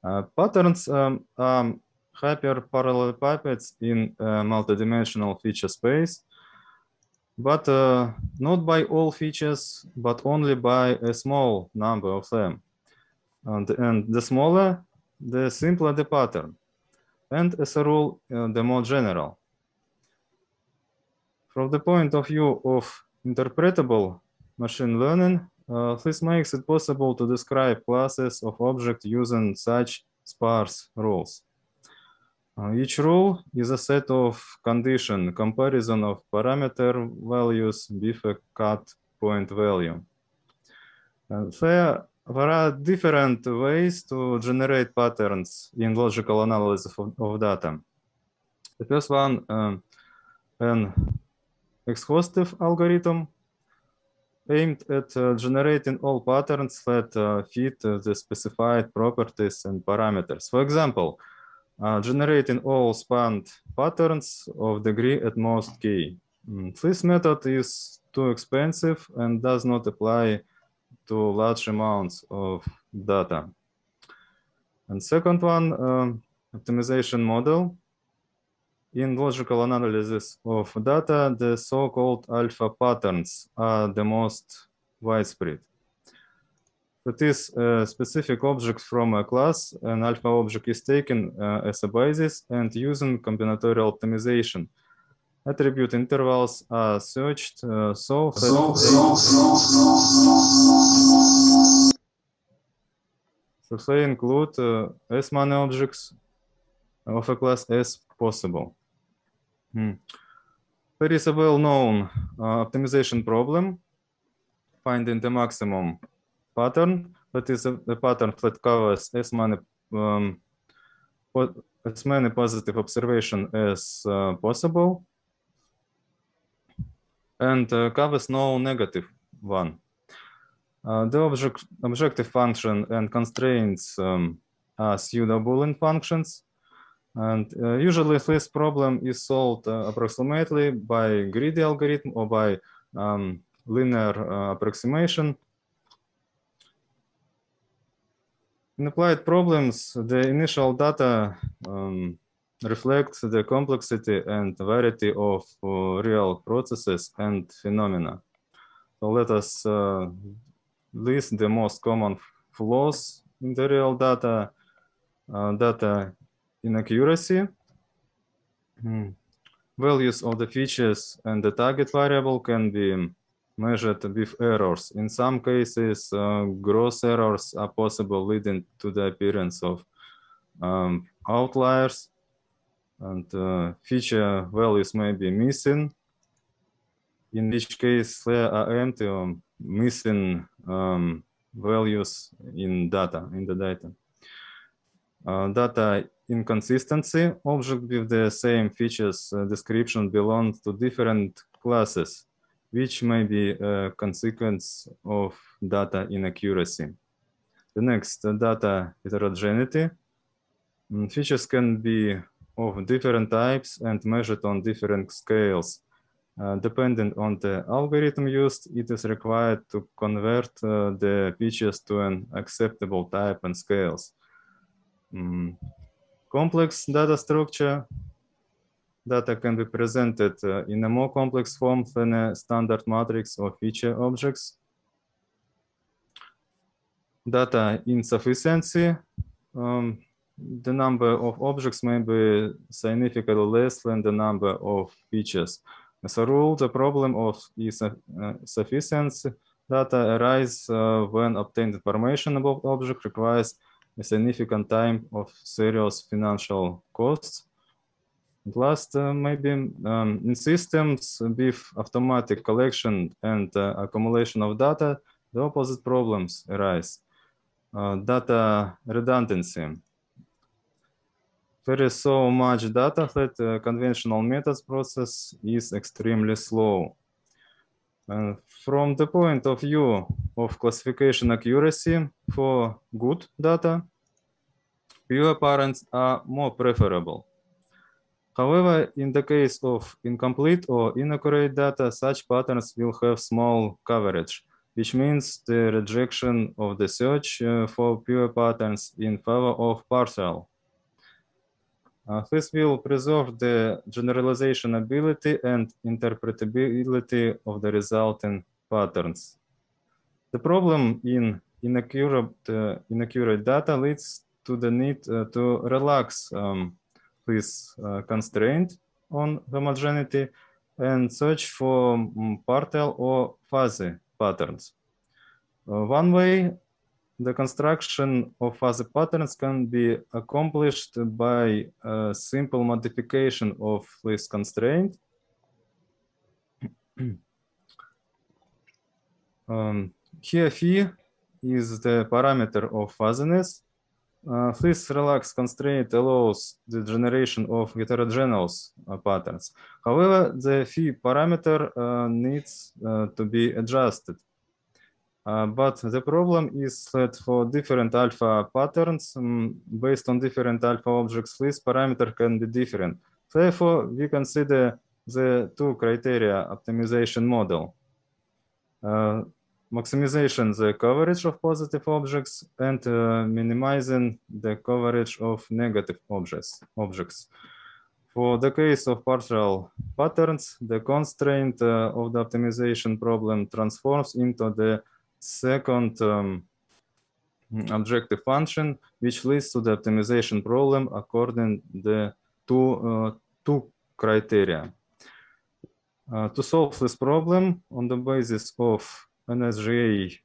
Uh, patterns um, are hyperparallelepipeds in a multidimensional feature space, but uh, not by all features, but only by a small number of them. And, and the smaller, the simpler the pattern. And as a rule, uh, the more general. From the point of view of interpretable machine learning, uh, this makes it possible to describe classes of objects using such sparse rules. Each rule is a set of condition comparison of parameter values with a cut point value. Uh, there, there are different ways to generate patterns in logical analysis of, of data. The first one, um, an exhaustive algorithm aimed at uh, generating all patterns that uh, fit uh, the specified properties and parameters. For example, uh, generating all spanned patterns of degree at most k. This method is too expensive and does not apply to large amounts of data. And second one, um, optimization model in logical analysis of data, the so-called alpha patterns are the most widespread. That is a specific object from a class, an alpha object is taken uh, as a basis and using combinatorial optimization. Attribute intervals are searched uh, so that so they include uh, as many objects of a class as possible. Hmm. There is a well-known uh, optimization problem, finding the maximum pattern. That is a, a pattern that covers as many um, as many positive observation as uh, possible and uh, covers no negative one. Uh, the object, objective function and constraints um, are pseudo-Boolean functions and uh, usually this problem is solved uh, approximately by greedy algorithm or by um, linear uh, approximation. In applied problems, the initial data um, reflects the complexity and variety of uh, real processes and phenomena. So let us uh, list the most common flaws in the real data. Uh, data inaccuracy. Hmm. Values of the features and the target variable can be measured with errors. In some cases, uh, gross errors are possible leading to the appearance of um, outliers and uh, feature values may be missing, in which case there are empty or missing um, values in data, in the data. Uh, data inconsistency, object with the same features uh, description belongs to different classes. Which may be a consequence of data inaccuracy. The next, data heterogeneity. Mm, Features can be of different types and measured on different scales. Uh, depending on the algorithm used, it is required to convert uh, the features to an acceptable type and scales. Mm, Complex data structure. Data can be presented uh, in a more complex form than a standard matrix or feature objects. Data insufficiency. Um, the number of objects may be significantly less than the number of features. As a rule, the problem of insufficiency data arises uh, when obtained information about object requires a significant time of serious financial costs. And last, uh, maybe um, in systems with automatic collection and uh, accumulation of data, the opposite problems arise. Uh, data redundancy. There is so much data that uh, conventional methods process is extremely slow. And from the point of view of classification accuracy for good data, pure parents are more preferable. However, in the case of incomplete or inaccurate data, such patterns will have small coverage, which means the rejection of the search uh, for pure patterns in favor of partial. Uh, this will preserve the generalization ability and interpretability of the resulting patterns. The problem in inaccurate, uh, inaccurate data leads to the need uh, to relax um, this uh, constraint on homogeneity and search for um, partial or fuzzy patterns. Uh, one way the construction of fuzzy patterns can be accomplished by a simple modification of this constraint. [clears throat] um, here phi is the parameter of fuzziness. Uh, this relaxed constraint allows the generation of heterogeneous uh, patterns. However, the phi parameter uh, needs uh, to be adjusted uh, but the problem is that for different alpha patterns, um, based on different alpha objects, this parameter can be different. Therefore, we consider the two criteria optimization model. Maximization the coverage of positive objects and uh, minimizing the coverage of negative objects. objects. For the case of partial patterns, the constraint uh, of the optimization problem transforms into the second um, objective function, which leads to the optimization problem according the two, uh, two criteria. Uh, to solve this problem on the basis of NSGA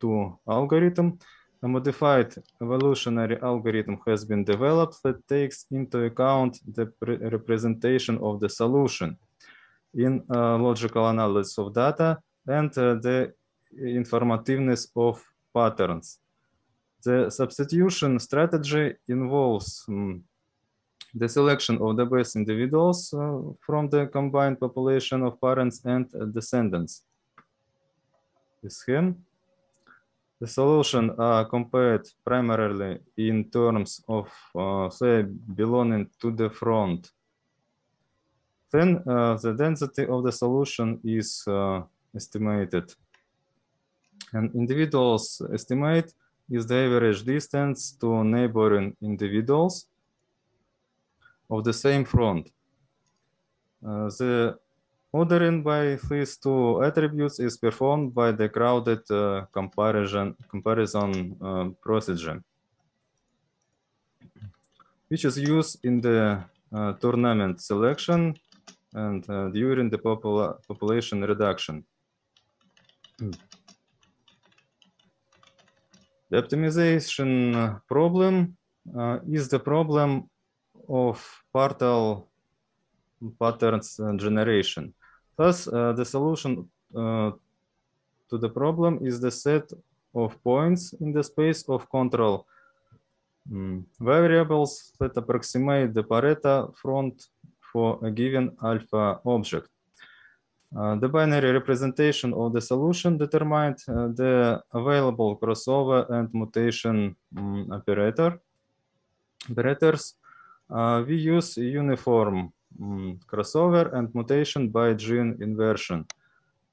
2 algorithm, a modified evolutionary algorithm has been developed that takes into account the representation of the solution in uh, logical analysis of data and uh, the informativeness of patterns. The substitution strategy involves um, the selection of the best individuals uh, from the combined population of parents and descendants. Scheme. The solution are compared primarily in terms of, uh, say, belonging to the front. Then uh, the density of the solution is uh, estimated an individual's estimate is the average distance to neighboring individuals of the same front. Uh, the ordering by these two attributes is performed by the crowded uh, comparison, comparison uh, procedure, which is used in the uh, tournament selection and uh, during the popula population reduction. The optimization problem uh, is the problem of partial patterns generation. Thus, uh, the solution uh, to the problem is the set of points in the space of control um, variables that approximate the Pareto front for a given alpha object. Uh, the binary representation of the solution determined uh, the available crossover and mutation mm, operator operators. Uh, we use uniform mm, crossover and mutation by gene inversion.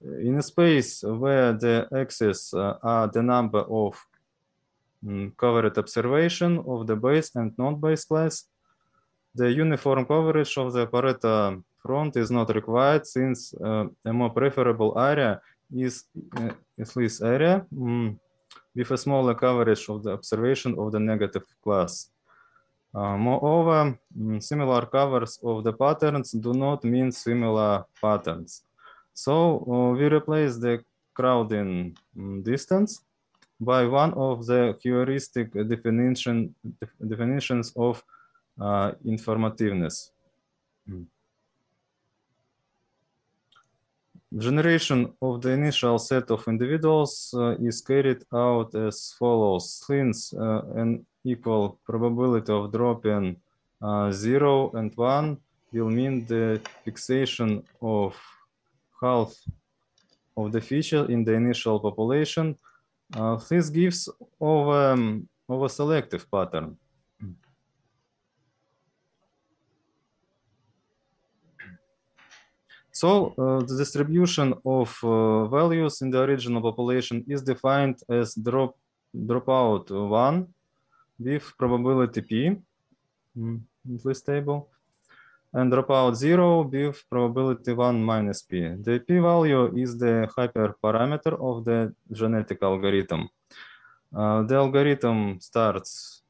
In a space where the axes uh, are the number of mm, covered observation of the base and non-base class, the uniform coverage of the Pareto front is not required since uh, a more preferable area is, uh, is this area mm, with a smaller coverage of the observation of the negative class. Moreover, mm, similar covers of the patterns do not mean similar patterns. So uh, we replace the crowding mm, distance by one of the heuristic definition, def definitions of uh, informativeness. Mm. Generation of the initial set of individuals uh, is carried out as follows. Since uh, an equal probability of dropping uh, 0 and 1 will mean the fixation of half of the feature in the initial population. Uh, this gives over, um, over selective pattern. So uh, the distribution of uh, values in the original population is defined as drop dropout one with probability p mm, in this table and dropout zero with probability one minus p. The p value is the hyperparameter of the genetic algorithm. Uh, the algorithm starts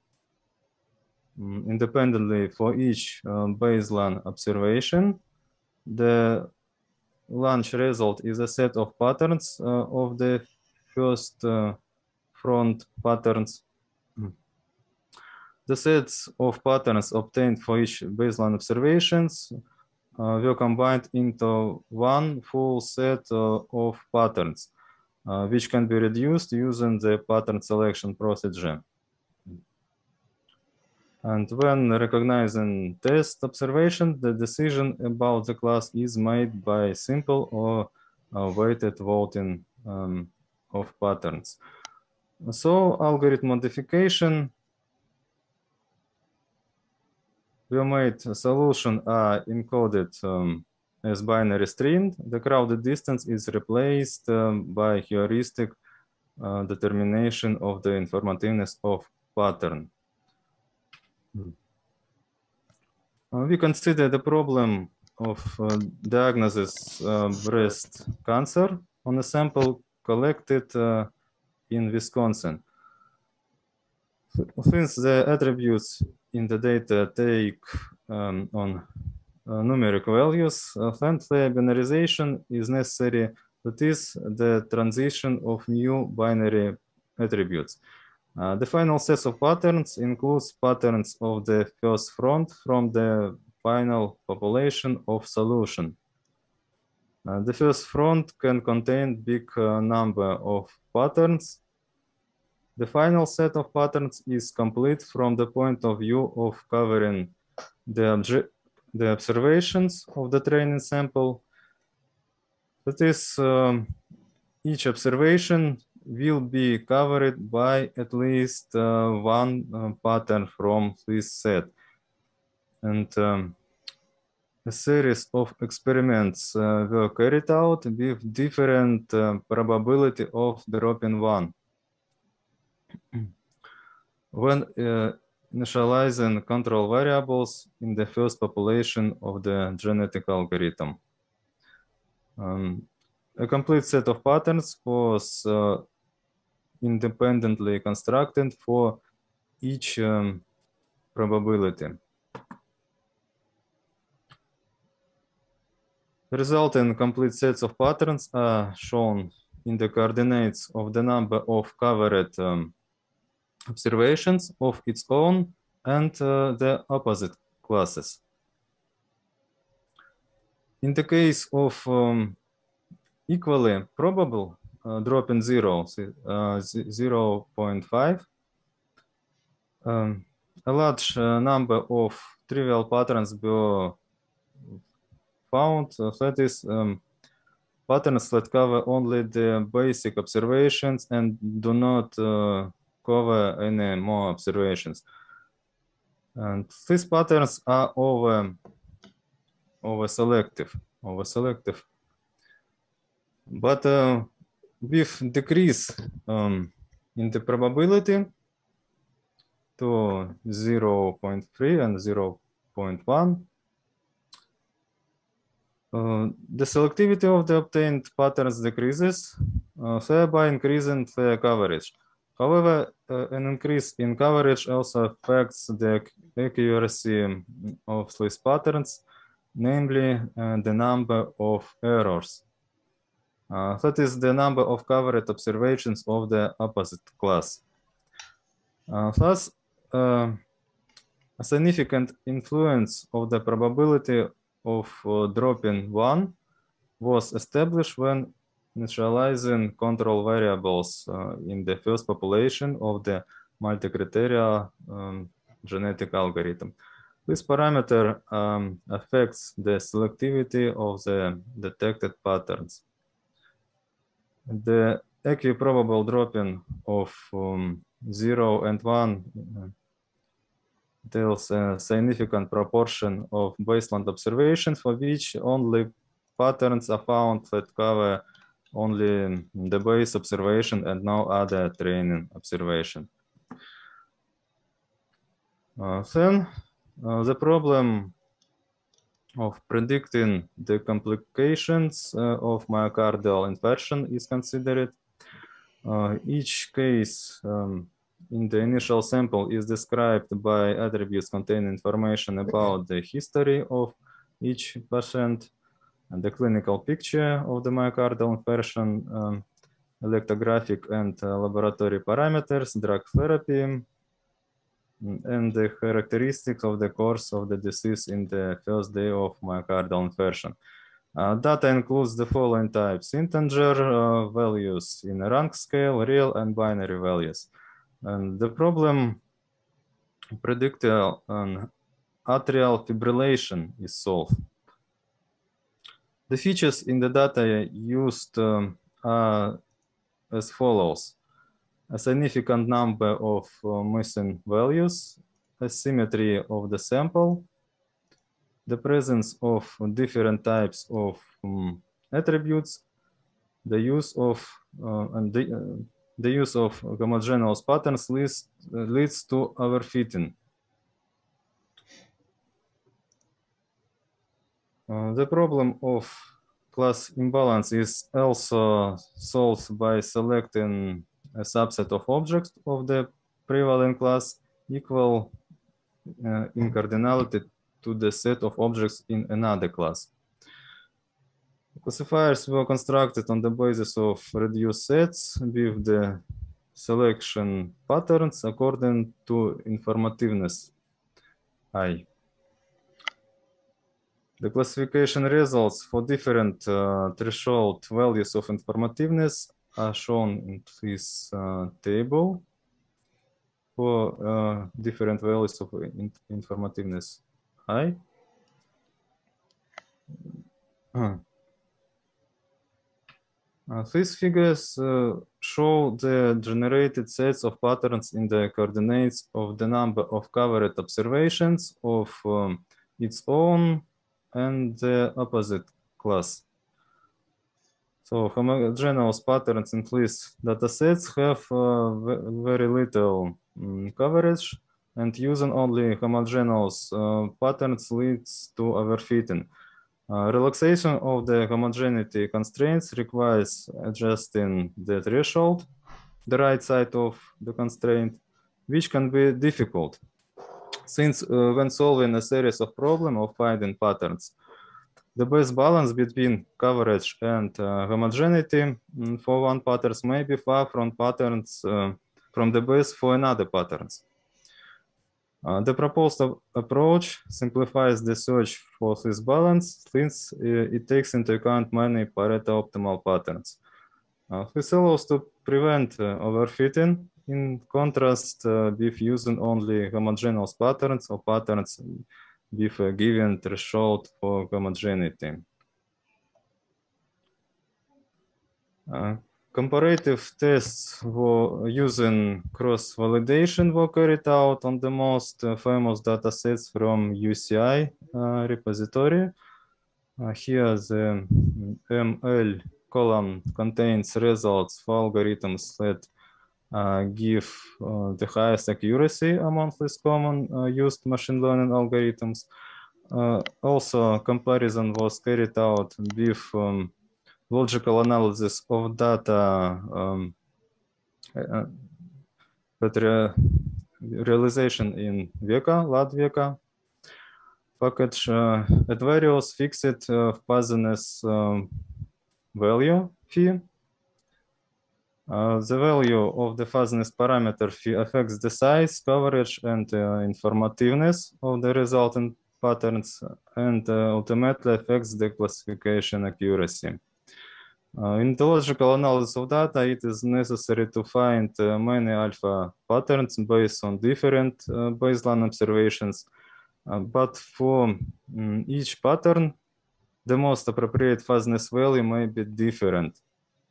um, independently for each uh, baseline observation. The launch result is a set of patterns uh, of the first uh, front patterns. The sets of patterns obtained for each baseline observations uh, were combined into one full set uh, of patterns, uh, which can be reduced using the pattern selection procedure. And when recognizing test observation, the decision about the class is made by simple or uh, weighted voting um, of patterns. So algorithm modification we made solution are encoded um, as binary string. The crowded distance is replaced um, by heuristic uh, determination of the informativeness of pattern. Uh, we consider the problem of uh, diagnosis uh, breast cancer on a sample collected uh, in Wisconsin. Since the attributes in the data take um, on uh, numeric values, uh, Fanfare binarization is necessary. That is the transition of new binary attributes. Uh, the final set of patterns includes patterns of the first front from the final population of solution. Uh, the first front can contain big uh, number of patterns. The final set of patterns is complete from the point of view of covering the, the observations of the training sample. That is, um, each observation will be covered by at least uh, one uh, pattern from this set. And um, a series of experiments uh, were carried out with different uh, probability of dropping one. when uh, initializing control variables in the first population of the genetic algorithm. Um, a complete set of patterns was uh, independently constructed for each um, probability. The resulting complete sets of patterns are shown in the coordinates of the number of covered um, observations of its own and uh, the opposite classes. In the case of um, equally probable uh, drop in zero, uh, 0 0.5. Um, a large uh, number of trivial patterns were found. that is, um, patterns that cover only the basic observations and do not uh, cover any more observations. And these patterns are over, over selective, over selective. But uh, with decrease um, in the probability to 0 0.3 and 0 0.1, uh, the selectivity of the obtained patterns decreases, uh, thereby increasing their coverage. However, uh, an increase in coverage also affects the accuracy of these patterns, namely uh, the number of errors. Uh, that is the number of covered observations of the opposite class. Uh, thus, uh, a significant influence of the probability of uh, dropping one was established when initializing control variables uh, in the first population of the multi-criteria um, genetic algorithm. This parameter um, affects the selectivity of the detected patterns. The equiprobable dropping of um, 0 and 1 uh, tells a significant proportion of baseline observations for which only patterns are found that cover only the base observation and no other training observation. Uh, then uh, the problem of predicting the complications uh, of myocardial infarction is considered. Uh, each case um, in the initial sample is described by attributes containing information about the history of each patient and the clinical picture of the myocardial infarction, um, electrographic and uh, laboratory parameters, drug therapy, and the characteristics of the course of the disease in the first day of myocardial infarction. Uh, data includes the following types, integer uh, values in a rank scale, real and binary values. And the problem predicted an atrial fibrillation is solved. The features in the data used um, are as follows. A significant number of uh, missing values, asymmetry of the sample, the presence of different types of um, attributes, the use of uh, and the, uh, the use of homogeneous patterns leads, leads to overfitting. Uh, the problem of class imbalance is also solved by selecting a subset of objects of the prevalent class equal uh, in cardinality to the set of objects in another class. Classifiers were constructed on the basis of reduced sets with the selection patterns according to informativeness I. The classification results for different uh, threshold values of informativeness are shown in this table for different values of in informativeness I. Uh, these figures uh, show the generated sets of patterns in the coordinates of the number of covered observations of um, its own and the opposite class. So homogeneous patterns in these datasets have uh, very little um, coverage and using only homogeneous uh, patterns leads to overfitting. Uh, relaxation of the homogeneity constraints requires adjusting the threshold, the right side of the constraint, which can be difficult since uh, when solving a series of problems of finding patterns, the best balance between coverage and uh, homogeneity mm, for one patterns may be far from patterns uh, from the best for another patterns. Uh, the proposed approach simplifies the search for this balance since uh, it takes into account many Pareto optimal patterns. Uh, this allows to prevent uh, overfitting in contrast with using only homogeneous patterns or patterns with a given threshold for homogeneity. Uh, comparative tests using cross-validation were carried out on the most famous datasets from UCI uh, repository. Uh, here the ML column contains results for algorithms that give the highest accuracy among these common uh, used machine learning algorithms. also, comparison was carried out with um, logical analysis of data um, but re realization in Weka, LADWeka package uh, at various fixed uh, fuzziness um, value phi. Uh, the value of the fuzziness parameter affects the size, coverage, and uh, informativeness of the resultant patterns, and uh, ultimately affects the classification accuracy. Uh, in the logical analysis of data, it is necessary to find uh, many alpha patterns based on different baseline observations. but for um, each pattern, the most appropriate fuzziness value may be different.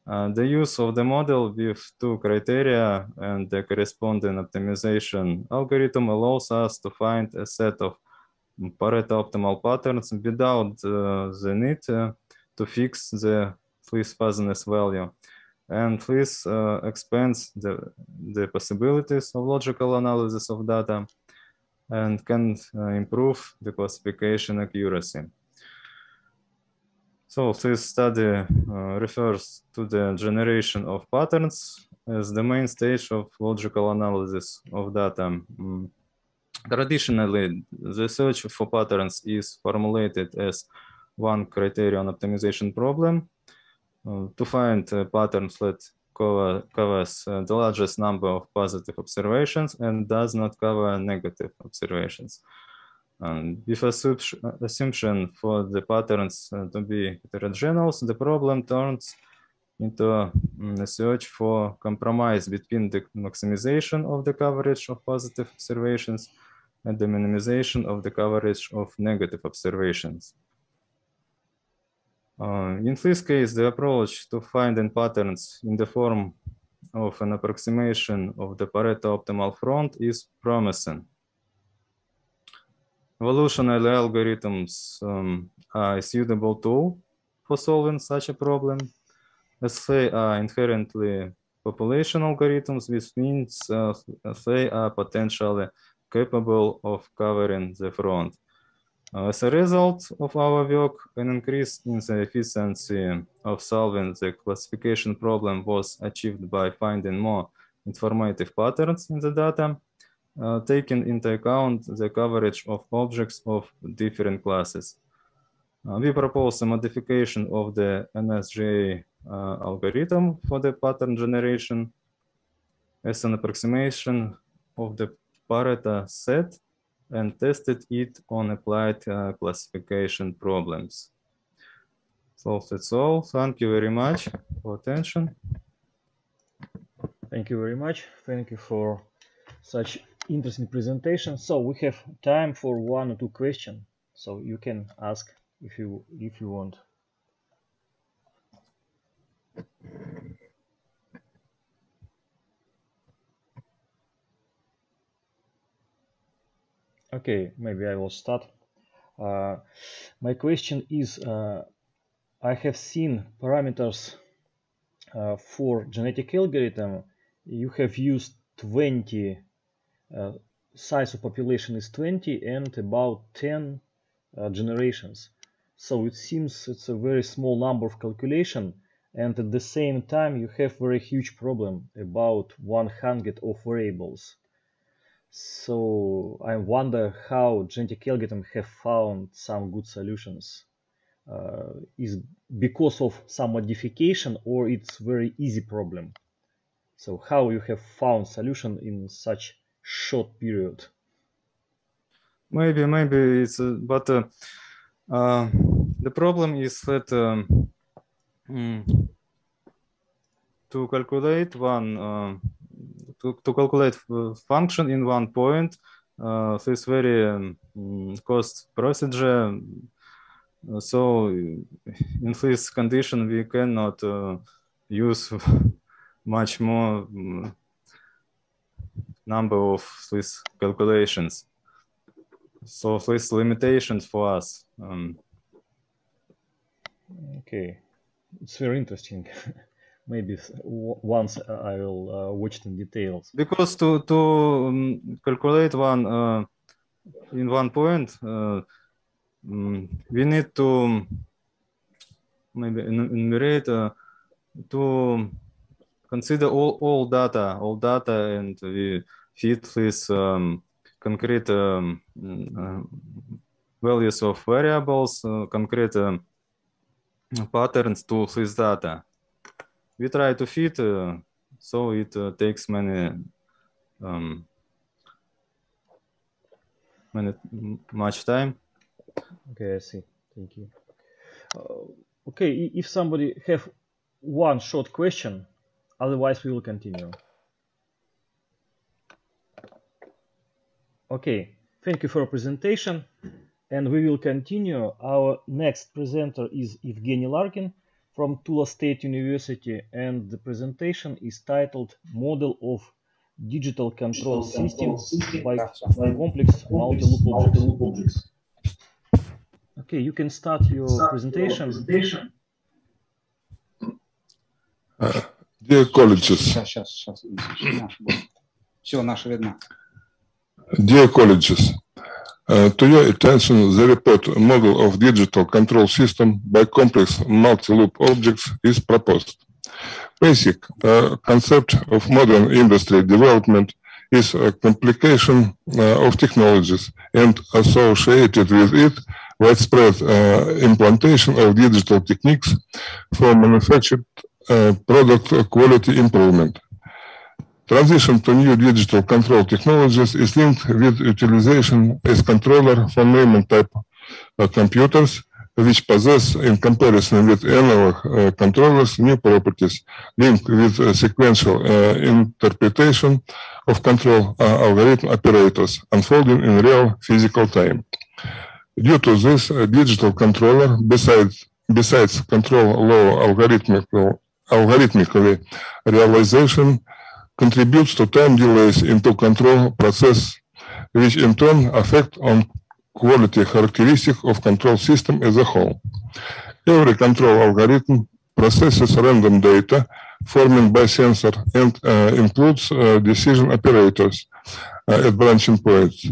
Uh, the use of the model with two criteria and the corresponding optimization algorithm allows us to find a set of Pareto optimal patterns without uh, the need uh, to fix the Fleece fuzziness value. And Fleece uh, expands the, the possibilities of logical analysis of data and can uh, improve the classification accuracy. So this study uh, refers to the generation of patterns as the main stage of logical analysis of data. Mm. Traditionally, the search for patterns is formulated as one criterion optimization problem uh, to find uh, patterns that cover, covers uh, the largest number of positive observations and does not cover negative observations. And with assumption for the patterns uh, to be heterogeneous, the problem turns into mm, a search for compromise between the maximization of the coverage of positive observations and the minimization of the coverage of negative observations. Uh, in this case, the approach to finding patterns in the form of an approximation of the Pareto optimal front is promising. Evolutionary algorithms um, are a suitable tool for solving such a problem, as they are inherently population algorithms, which means uh, they are potentially capable of covering the front. As a result of our work, an increase in the efficiency of solving the classification problem was achieved by finding more informative patterns in the data uh, taking into account the coverage of objects of different classes. Uh, we propose a modification of the NSGA uh, algorithm for the pattern generation as an approximation of the Pareto set and tested it on applied uh, classification problems. So that's all. Thank you very much for attention. Thank you very much. Thank you for such interesting presentation. So we have time for one or two questions. So you can ask if you if you want. Okay, maybe I will start. Uh, my question is, uh, I have seen parameters uh, for genetic algorithm. You have used 20 uh, size of population is 20 and about 10 uh, generations. So it seems it's a very small number of calculation and at the same time you have very huge problem about 100 of variables. So I wonder how genetic algorithm have found some good solutions. Uh, is because of some modification or it's very easy problem. So how you have found solution in such short period. Maybe, maybe it's, uh, but uh, uh, the problem is that um, mm, to calculate one, uh, to, to calculate function in one point, uh, this very um, cost procedure. So in this condition, we cannot use [laughs] much more mm, number of these calculations. So these limitations for us. Um, Okay, it's very interesting. [laughs] Maybe once I will uh, watch it in details. because to to um, calculate one uh, in one point, uh, mm, we need to maybe en- enumerate uh, to consider all, all data, all data, and we feed this um, concrete um, mm, uh, values of variables, uh, concrete um, patterns to this data. We try to fit, uh, so it uh, takes many, um, many much time. Okay, I see. Thank you. Uh, okay, if somebody have one short question, otherwise we will continue. Okay, thank you for your presentation, and we will continue. Our next presenter is Evgeny Larkin from Tula State University, and the presentation is titled "Model of Digital Control System by Complex Multi-Loop Objects." Okay, you can start your presentation. Uh, Dear colleges, Сейчас, сейчас, сейчас. Все, наше видно. dear colleges, uh, to your attention, the report model of digital control system by complex multi-loop objects is proposed. Basic uh, concept of modern industry development is a complication uh, of technologies and associated with it widespread uh, implantation of digital techniques for manufactured uh, product quality improvement. Transition to new digital control technologies is linked with utilization as controller von Neumann type uh, computers, which possess, in comparison with analog uh, controllers, new properties linked with uh, sequential uh, interpretation of control uh, algorithm operators unfolding in real physical time. Due to this, digital controller, besides, besides control low algorithmical, algorithmically realization, contributes to time delays into control process, which in turn affect on quality characteristic of control system as a whole. Every control algorithm processes random data formed by sensor and uh, includes uh, decision operators uh, at branching points.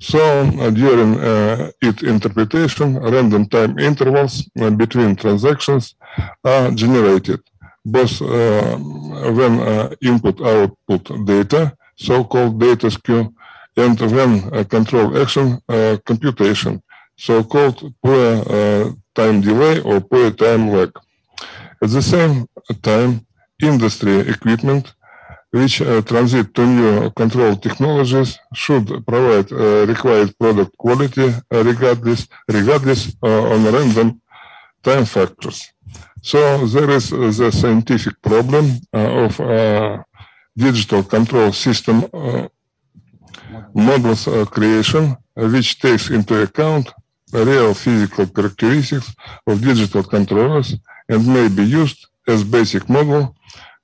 So uh, during uh, its interpretation, random time intervals uh, between transactions are generated, both uh, when uh, input-output data, so-called data skew, and when uh, control action computation, so-called poor time delay or poor time lag. At the same time, industry equipment which uh, transit to new control technologies should provide uh, required product quality regardless regardless on random time factors. So there is the scientific problem uh, of uh, digital control system uh, models creation, which takes into account real physical characteristics of digital controllers and may be used as basic model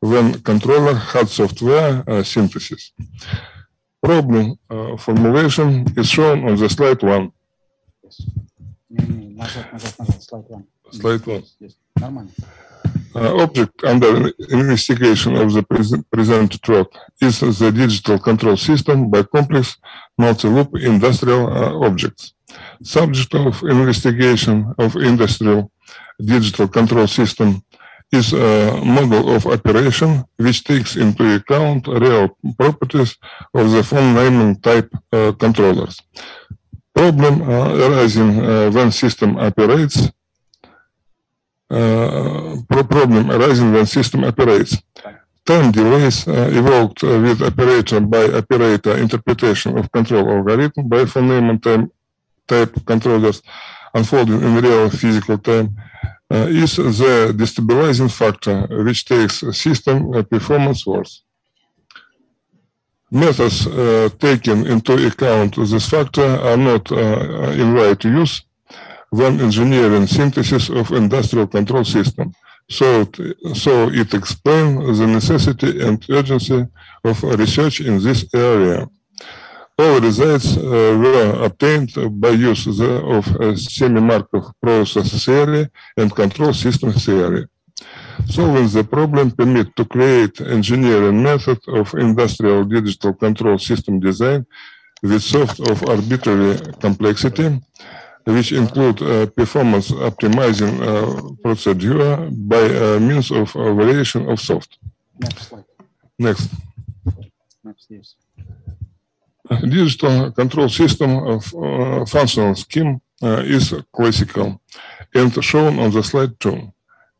when controller had software uh, synthesis. Problem uh, formulation is shown on the slide one. Yes. Slide one. Slide one. Yes. Uh, object under investigation of the present threat is the digital control system by complex multi-loop industrial uh, objects. Subject of investigation of industrial digital control system is a model of operation which takes into account real properties of the von Neumann type uh, controllers. Problem uh, arising uh, when system operates problem arising when system operates. Time delays uh, evoked with operator by operator interpretation of control algorithm by von Neumann type controllers unfolding in real physical time uh, is the destabilizing factor which takes system uh, performance worse. Methods uh, taken into account this factor are not uh, in right use when engineering synthesis of industrial control system. So, so it explains the necessity and urgency of research in this area. All results uh, were obtained by use of semi-Markov process theory and control system theory. Solving the problem permit to create engineering method of industrial digital control system design with soft of arbitrary complexity, which include uh, performance optimizing uh, procedure by uh, means of uh, variation of soft. Next slide. Next. Next, yes. Digital control system of uh, functional scheme uh, is classical and shown on the slide two.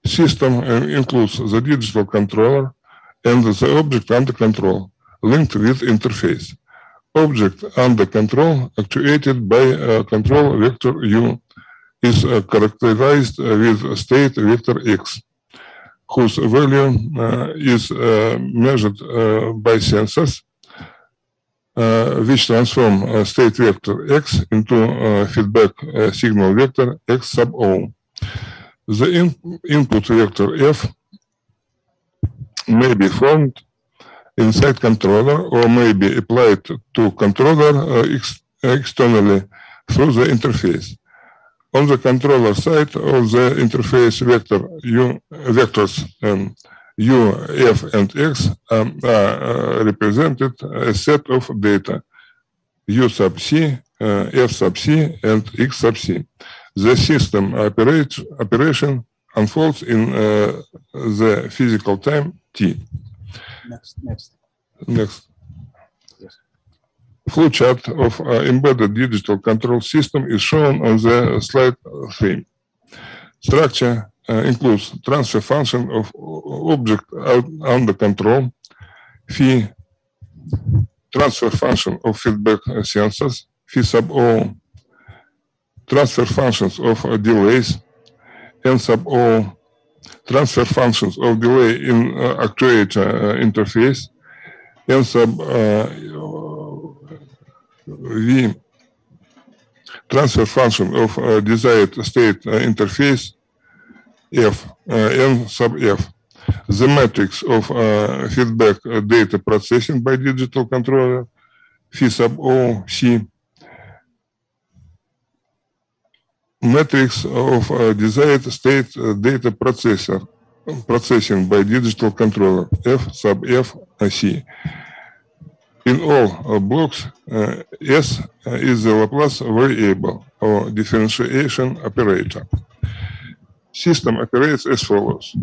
System uh, includes the digital controller and the object under control linked with interface. Object under control actuated by uh, control vector U is uh, characterized uh, with state vector X whose value is measured by sensors uh, which transform uh, state vector x into uh, feedback signal vector x sub o. The in- input vector f may be formed inside controller or maybe applied to controller uh, ex- externally through the interface. On the controller side of the interface vector u vectors um, u, f, and x um, are uh, represented as set of data u sub c, uh, f sub c, and x sub c. The system operate, operation unfolds in uh, the physical time t. Next, next. Next. Yes. Flowchart of uh, embedded digital control system is shown on the slide three. Structure uh, includes transfer function of object out under control, phi transfer function of feedback uh, sensors, phi sub o, transfer functions of uh, delays, n sub o, transfer functions of delay in uh, actuator uh, interface, n sub uh, v transfer function of uh, desired state uh, interface f uh, n sub f. The matrix of uh, feedback uh, data processing by digital controller phi sub o c matrix of uh, desired state uh, data processor processing by digital controller f sub f uh, c in all uh, blocks, uh, S uh, is the Laplace variable or differentiation operator. System operates as follows.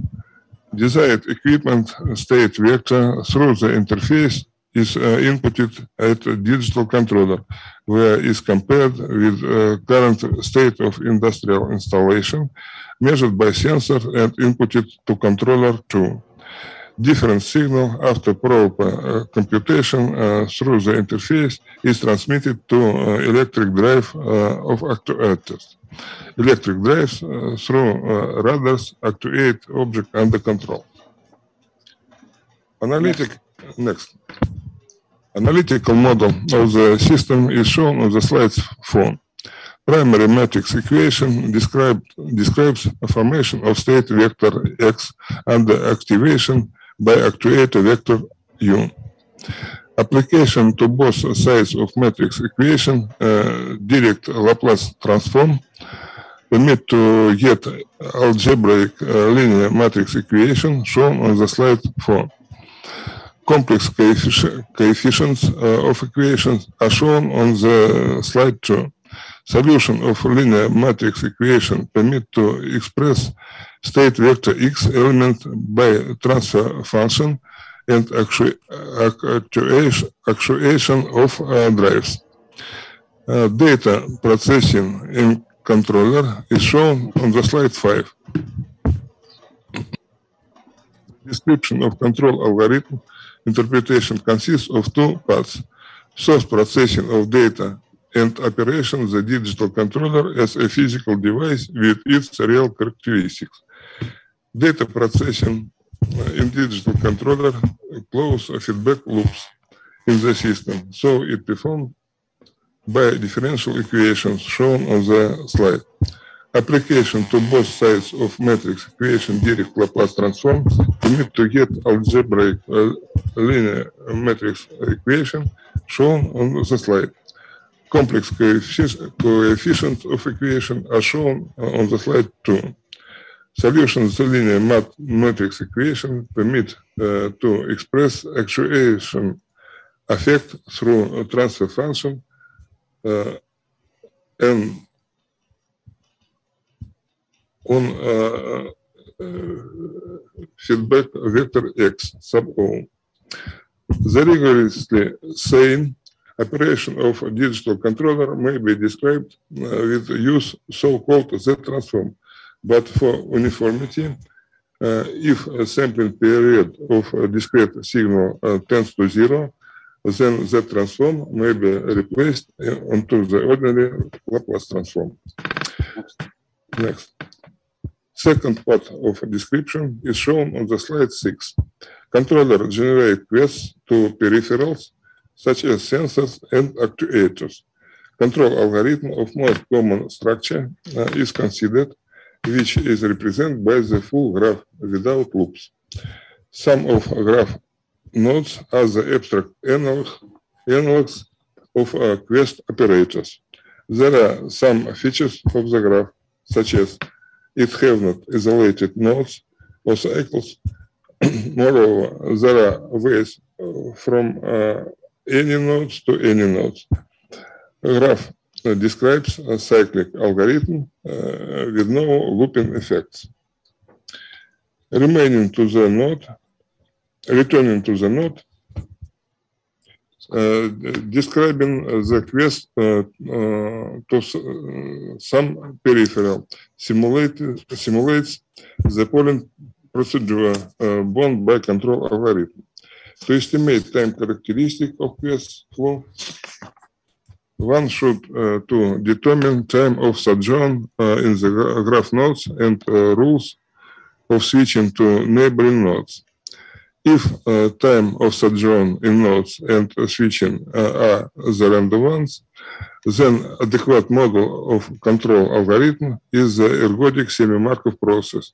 Desired equipment state vector through the interface is uh, inputted at a digital controller, where is compared with uh, current state of industrial installation, measured by sensor and inputted to controller 2 different signal after proper uh, computation uh, through the interface is transmitted to uh, electric drive uh, of actuators. Electric drives uh, through uh, radars actuate object under control. Analytic next. Analytical model of the system is shown on the slides four. Primary matrix equation described, describes formation of state vector x and the activation by actuator vector u. Application to both sides of matrix equation, uh, direct Laplace transform, permit to get algebraic uh, linear matrix equation shown on the slide 4. Complex coeffici- coefficients uh, of equations are shown on the slide 2. Solution of linear matrix equation permit to express state vector x element by transfer function and actu- actuation, actuation of uh, drives. Uh, data processing in controller is shown on the slide 5. Description of control algorithm interpretation consists of two parts. Source processing of data and operation of the digital controller as a physical device with its real characteristics. Data processing uh, in digital controller close feedback loops in the system, so it performed by differential equations shown on the slide. Application to both sides of matrix equation direct Laplace transform permit to get algebraic uh, linear matrix equation shown on the slide. Complex coefficient of equation are shown on the slide too. Solutions to linear mat matrix equation permit uh, to express actuation effect through transfer function uh, and on feedback vector x sub O. The rigorously same operation of a digital controller may be described uh, with use so-called Z-transform. But for uniformity, uh, if a sampling period of a discrete signal uh, tends to zero, then the transform may be replaced onto the ordinary Laplace transform. Next. Second part of description is shown on the slide six. Controller generate requests to peripherals such as sensors and actuators. Control algorithm of most common structure uh, is considered, which is represented by the full graph without loops. Some of graph nodes are the abstract analog, analogs of uh, quest operators. There are some features of the graph, such as it has not isolated nodes or cycles. [clears throat] Moreover, there are ways uh, from uh, any nodes to any nodes. Graph uh, describes a cyclic algorithm uh, with no looping effects. Remaining to the node, returning to the node, describing the quest to some peripheral simulated, simulates the polling procedure bound by control algorithm. To estimate time characteristic of quest flow, one should uh, to determine time of sojourn uh, in the graph nodes and uh, rules of switching to neighboring nodes. If time of sojourn in nodes and switching are the random ones, then adequate model of control algorithm is the ergodic semi-Markov process.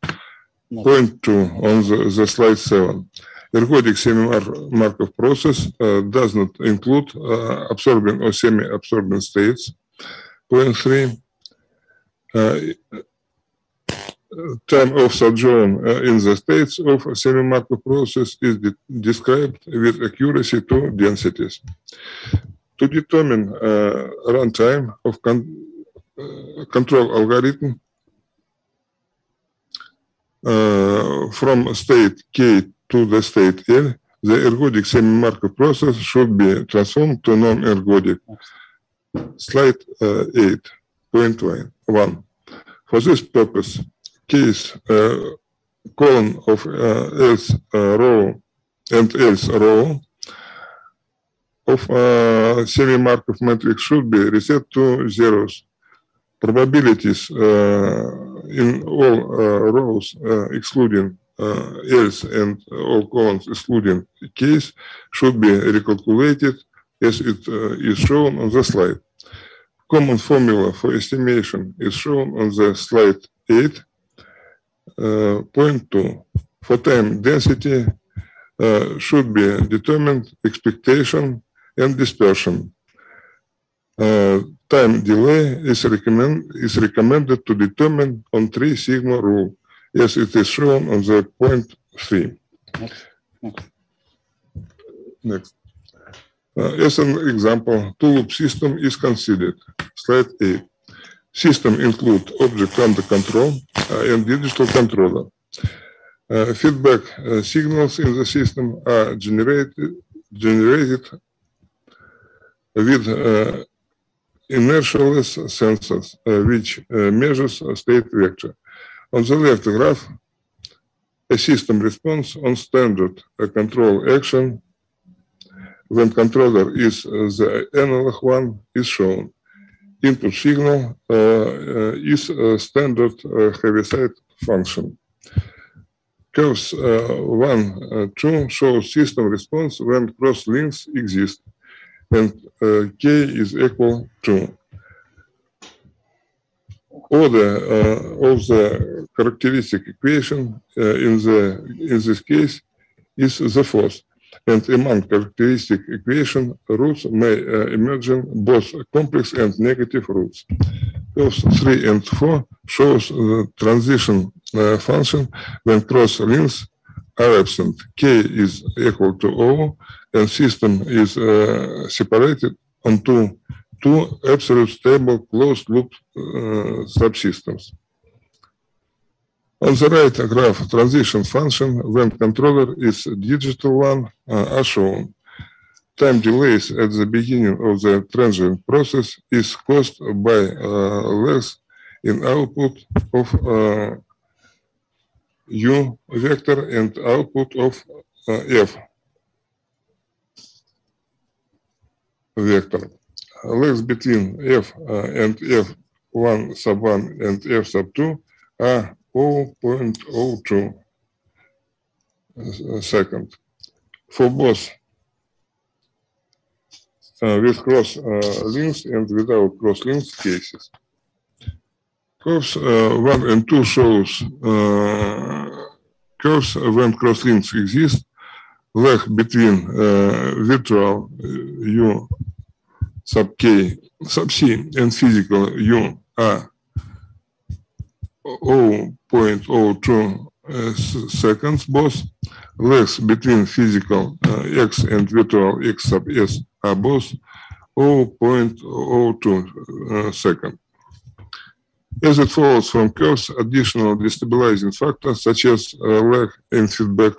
Point two on the, the slide seven. Ergodic semi-Markov process uh, does not include uh, absorbing or semi-absorbing states. Point three, uh, time of sojourn in the states of semi-Markov process is de described with accuracy to densities. To determine uh, runtime of con uh, control algorithm uh, from state K to the state L, the ergodic semi-Markov process should be transformed to non-ergodic. Slide uh, 8.1. For this purpose, case uh, column of uh, else uh, row and else row of uh, semi-Markov matrix should be reset to zeros. Probabilities uh, in all uh, rows uh, excluding uh, else and all columns excluding case should be recalculated as it uh, is shown on the slide. Common formula for estimation is shown on the slide 8. Point 2. For time density uh, should be determined expectation and dispersion. Uh, time delay is, recommend, is recommended to determine on three sigma rule as it is shown on the point three. Next. Uh, as an example, two-loop system is considered. Slide 8. System include object under control uh, and digital controller. Uh, feedback uh, signals in the system are generated, generated with inertialess sensors, which measures a state vector. On the left graph, a system response on standard control action when controller is the analog one is shown. Input signal uh, uh, is a standard uh, Heaviside function. Curves 1, 2 show system response when cross links exist and k is equal to order uh, of the characteristic equation uh, in the in this case is the fourth. And among characteristic equation, roots may uh, emerge both complex and negative roots. Curves 3 and 4 shows the transition uh, function when cross links are absent. K is equal to O and system is uh, separated onto two absolute stable closed loop uh, subsystems. On the right graph, transition function when controller is digital one uh, are shown. Time delays at the beginning of the transient process is caused by uh, lags in output of uh, U vector and output of F vector. Lags between F and F1 sub 1 and F sub 2 are 0.02 uh, second. For both uh, with cross uh, links and without cross links cases. Curves uh, 1 and 2 shows uh, curves when cross links exist, lag between uh, virtual U sub k sub c and physical U are 0.02 uh, seconds both. Lags between physical uh, x and virtual x sub s are both 0.02 uh, second. As it follows from curves, additional destabilizing factors such as uh, lag and feedback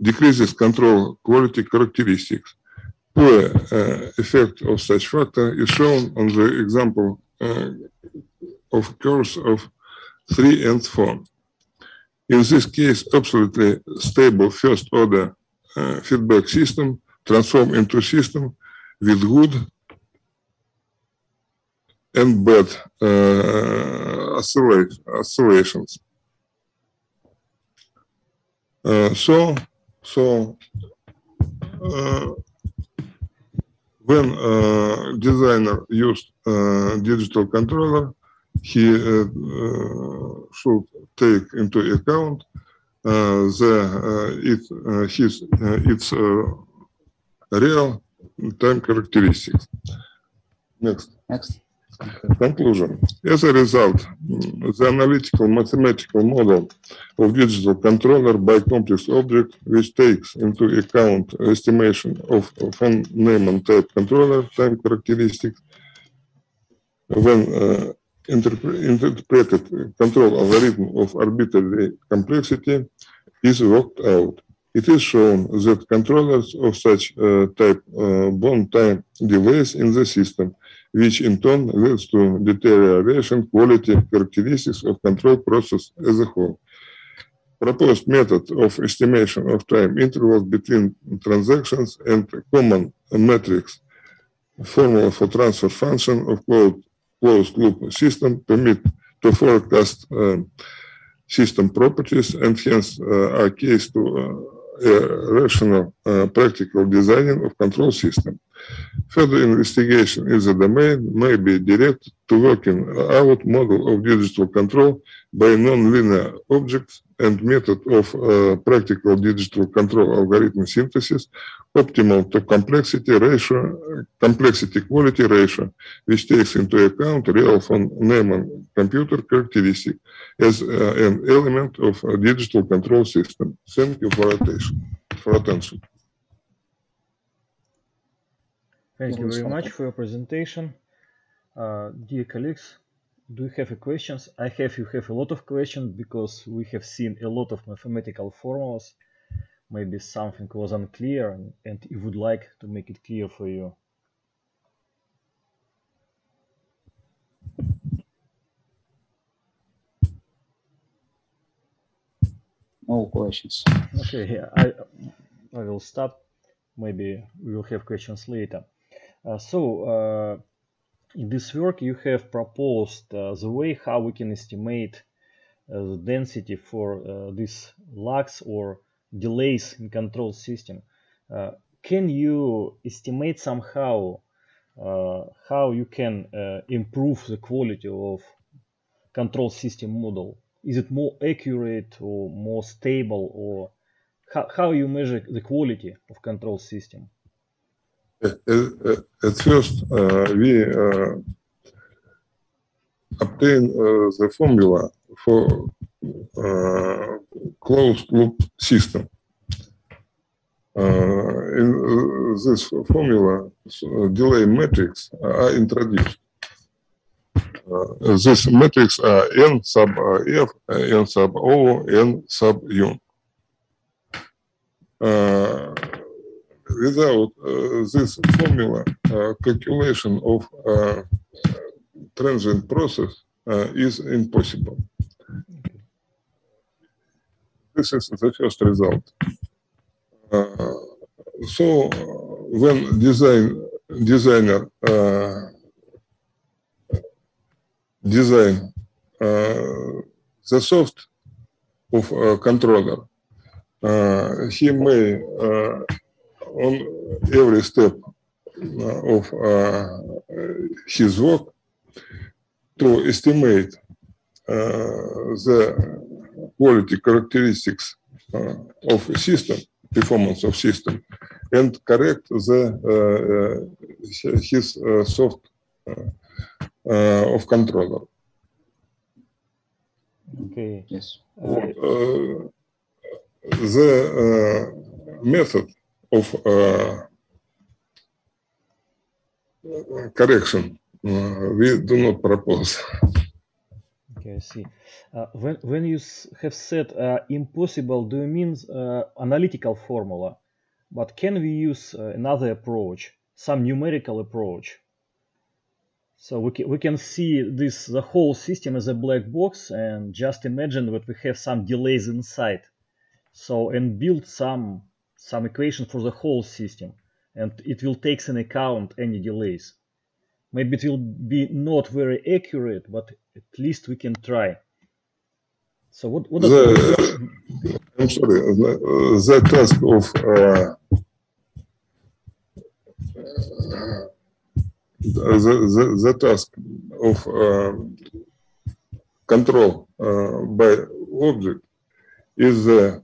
decreases control quality characteristics. Poor uh, effect of such factor is shown on the example uh, of curves of 3 and 4. In this case, absolutely stable first order uh, feedback system transform into system with good and bad uh, oscillations. Uh, so, so uh, when uh, designer used uh, digital controller, he uh, uh, should take into account uh, the uh, it, his its real time characteristics. Next. Next. Conclusion. As a result, the analytical mathematical model of digital controller by complex object, which takes into account estimation of Neumann type controller time characteristics, when uh, interpreted control algorithm of arbitrary complexity is worked out. It is shown that controllers of such uh, type uh, bond time delays in the system which in turn leads to deterioration quality characteristics of control process as a whole. Proposed method of estimation of time intervals between transactions and common metrics formula for transfer function of closed, closed loop system permit to forecast um, system properties and hence uh, are case to uh, rational uh, practical designing of control system. Further investigation in the domain may be directed to working out model of digital control by non-linear objects and method of uh, practical digital control algorithm synthesis optimal to complexity ratio, complexity quality ratio, which takes into account real von Neumann computer characteristic as uh, an element of a digital control system. Thank you for attention. For attention. Thank you very much for your presentation. Uh, dear colleagues, do you have a questions? I have you have a lot of questions because we have seen a lot of mathematical formulas. Maybe something was unclear and, and you would like to make it clear for you. No questions. Okay, I, I will stop. Maybe we will have questions later. Uh, so, uh, in this work, you have proposed uh, the way how we can estimate uh, the density for uh, these lags or delays in control system. Can you estimate somehow how you can improve the quality of control system model? Is it more accurate or more stable or how, how you measure the quality of control system? At, first, uh, we uh, obtain uh, the formula for uh, closed loop system. Uh, in uh, this formula, delay metrics are introduced. these metrics are n sub f, n sub o, n sub u. without this formula, calculation of transient process is impossible. This is the first result. Uh, so when design designer uh, design uh, the soft of a controller, he may on every step of э, his work to estimate э, the quality characteristics э, of system, performance of system, and correct the his soft of controller. Okay. Yes. the method of correction we do not propose. Okay, I see. Uh, when, when you have said uh, impossible, do you mean uh, analytical formula? But can we use another approach, some numerical approach? So we can, we can see this the whole system as a black box and just imagine that we have some delays inside. So and build some some equation for the whole system and it will take in account any delays. Maybe it will be not very accurate, but at least we can try. So what, what the, [coughs] I'm sorry, the, the task of uh, the, the, the task of uh, control uh, by object is the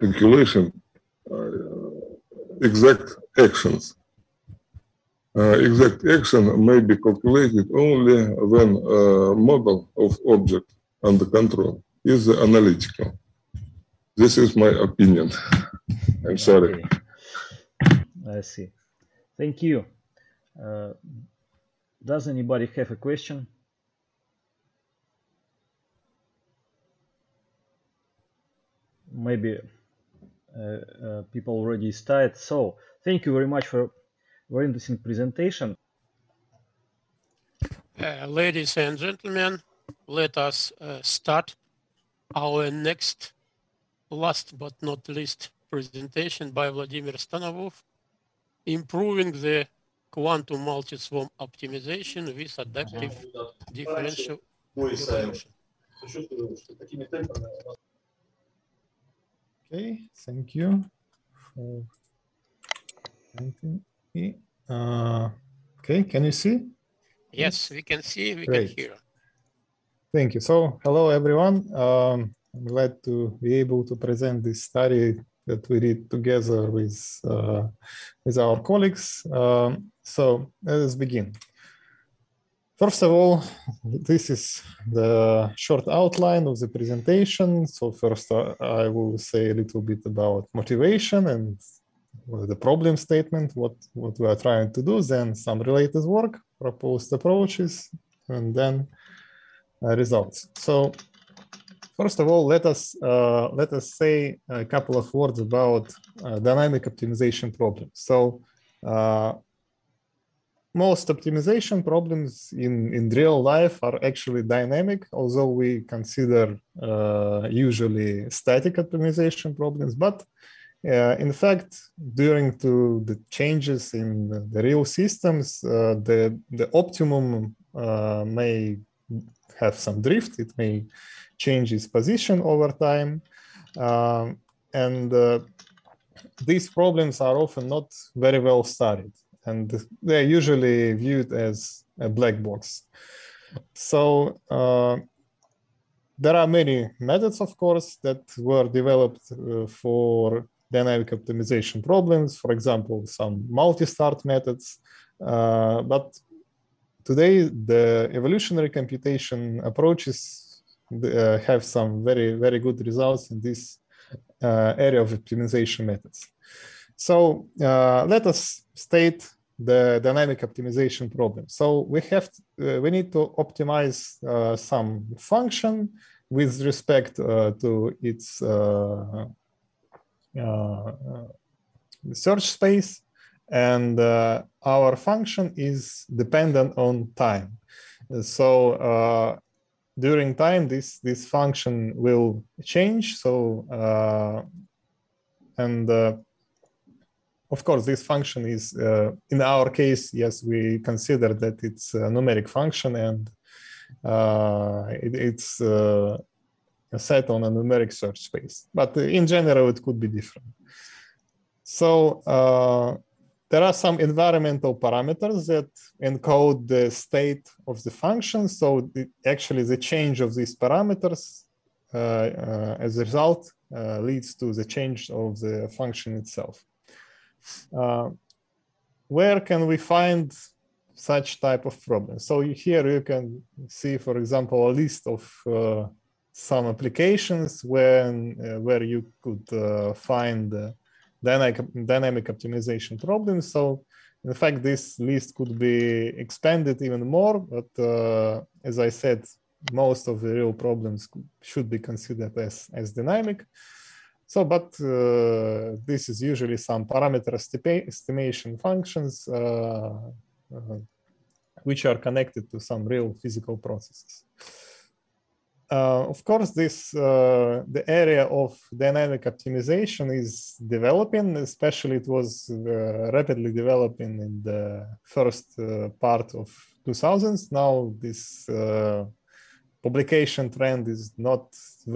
calculation uh, exact actions uh, exact action may be calculated only when a model of object under control is analytical. This is my opinion. I'm sorry. Okay. I see. Thank you. Uh, does anybody have a question? Maybe people already started. So thank you very much for very interesting presentation. Uh, ladies and gentlemen, let us uh, start our next, last but not least, presentation by Vladimir Stanovov, improving the quantum multi-swarm optimization with adaptive differential evolution. Okay, thank you for uh, okay, can you see? Yes, we can see, we Great. can hear. Thank you. So, hello everyone. Um, I'm glad to be able to present this study that we did together with uh, with our colleagues. Um, so, let us begin. First of all, this is the short outline of the presentation. So first, I will say a little bit about motivation and the problem statement, what, what we are trying to do, then some related work, proposed approaches, and then uh, results. So first of all, let us uh, let us say a couple of words about uh, dynamic optimization problems. So uh, most optimization problems in, in real life are actually dynamic, although we consider uh, usually static optimization problems, but uh, in fact, during to the changes in the, real systems, uh, the, the optimum uh, may have some drift. It may change its position over time. Um, and uh, these problems are often not very well studied and they're usually viewed as a black box. So uh, there are many methods, of course, that were developed uh, for dynamic optimization problems. For example, some multi-start methods. Uh, but today, the evolutionary computation approaches uh, have some very, very good results in this uh, area of optimization methods. So uh, let us state the dynamic optimization problem. So we have to, uh, we need to optimize uh, some function with respect uh, to its uh, uh, search space, and our function is dependent on time. So during time, this this function will change. So and of course, this function is, uh, in our case, yes, we consider that it's a numeric function and uh, it, it's uh, set on a numeric search space. But in general, it could be different. So uh, there are some environmental parameters that encode the state of the function. So the, actually, the change of these parameters uh, uh, as a result leads to the change of the function itself. Uh, where can we find such type of problems? So here you can see, for example, a list of uh, some applications when uh, where you could uh, find dynamic dynamic optimization problems. So in fact, this list could be expanded even more, but uh, as I said, most of the real problems should be considered as, as dynamic. So, but uh, this is usually some parameter estimation functions uh, uh, which are connected to some real physical processes. Uh, of course, this uh, the area of dynamic optimization is developing. Especially, it was uh, rapidly developing in the first part of 2000s. Now, this publication trend is not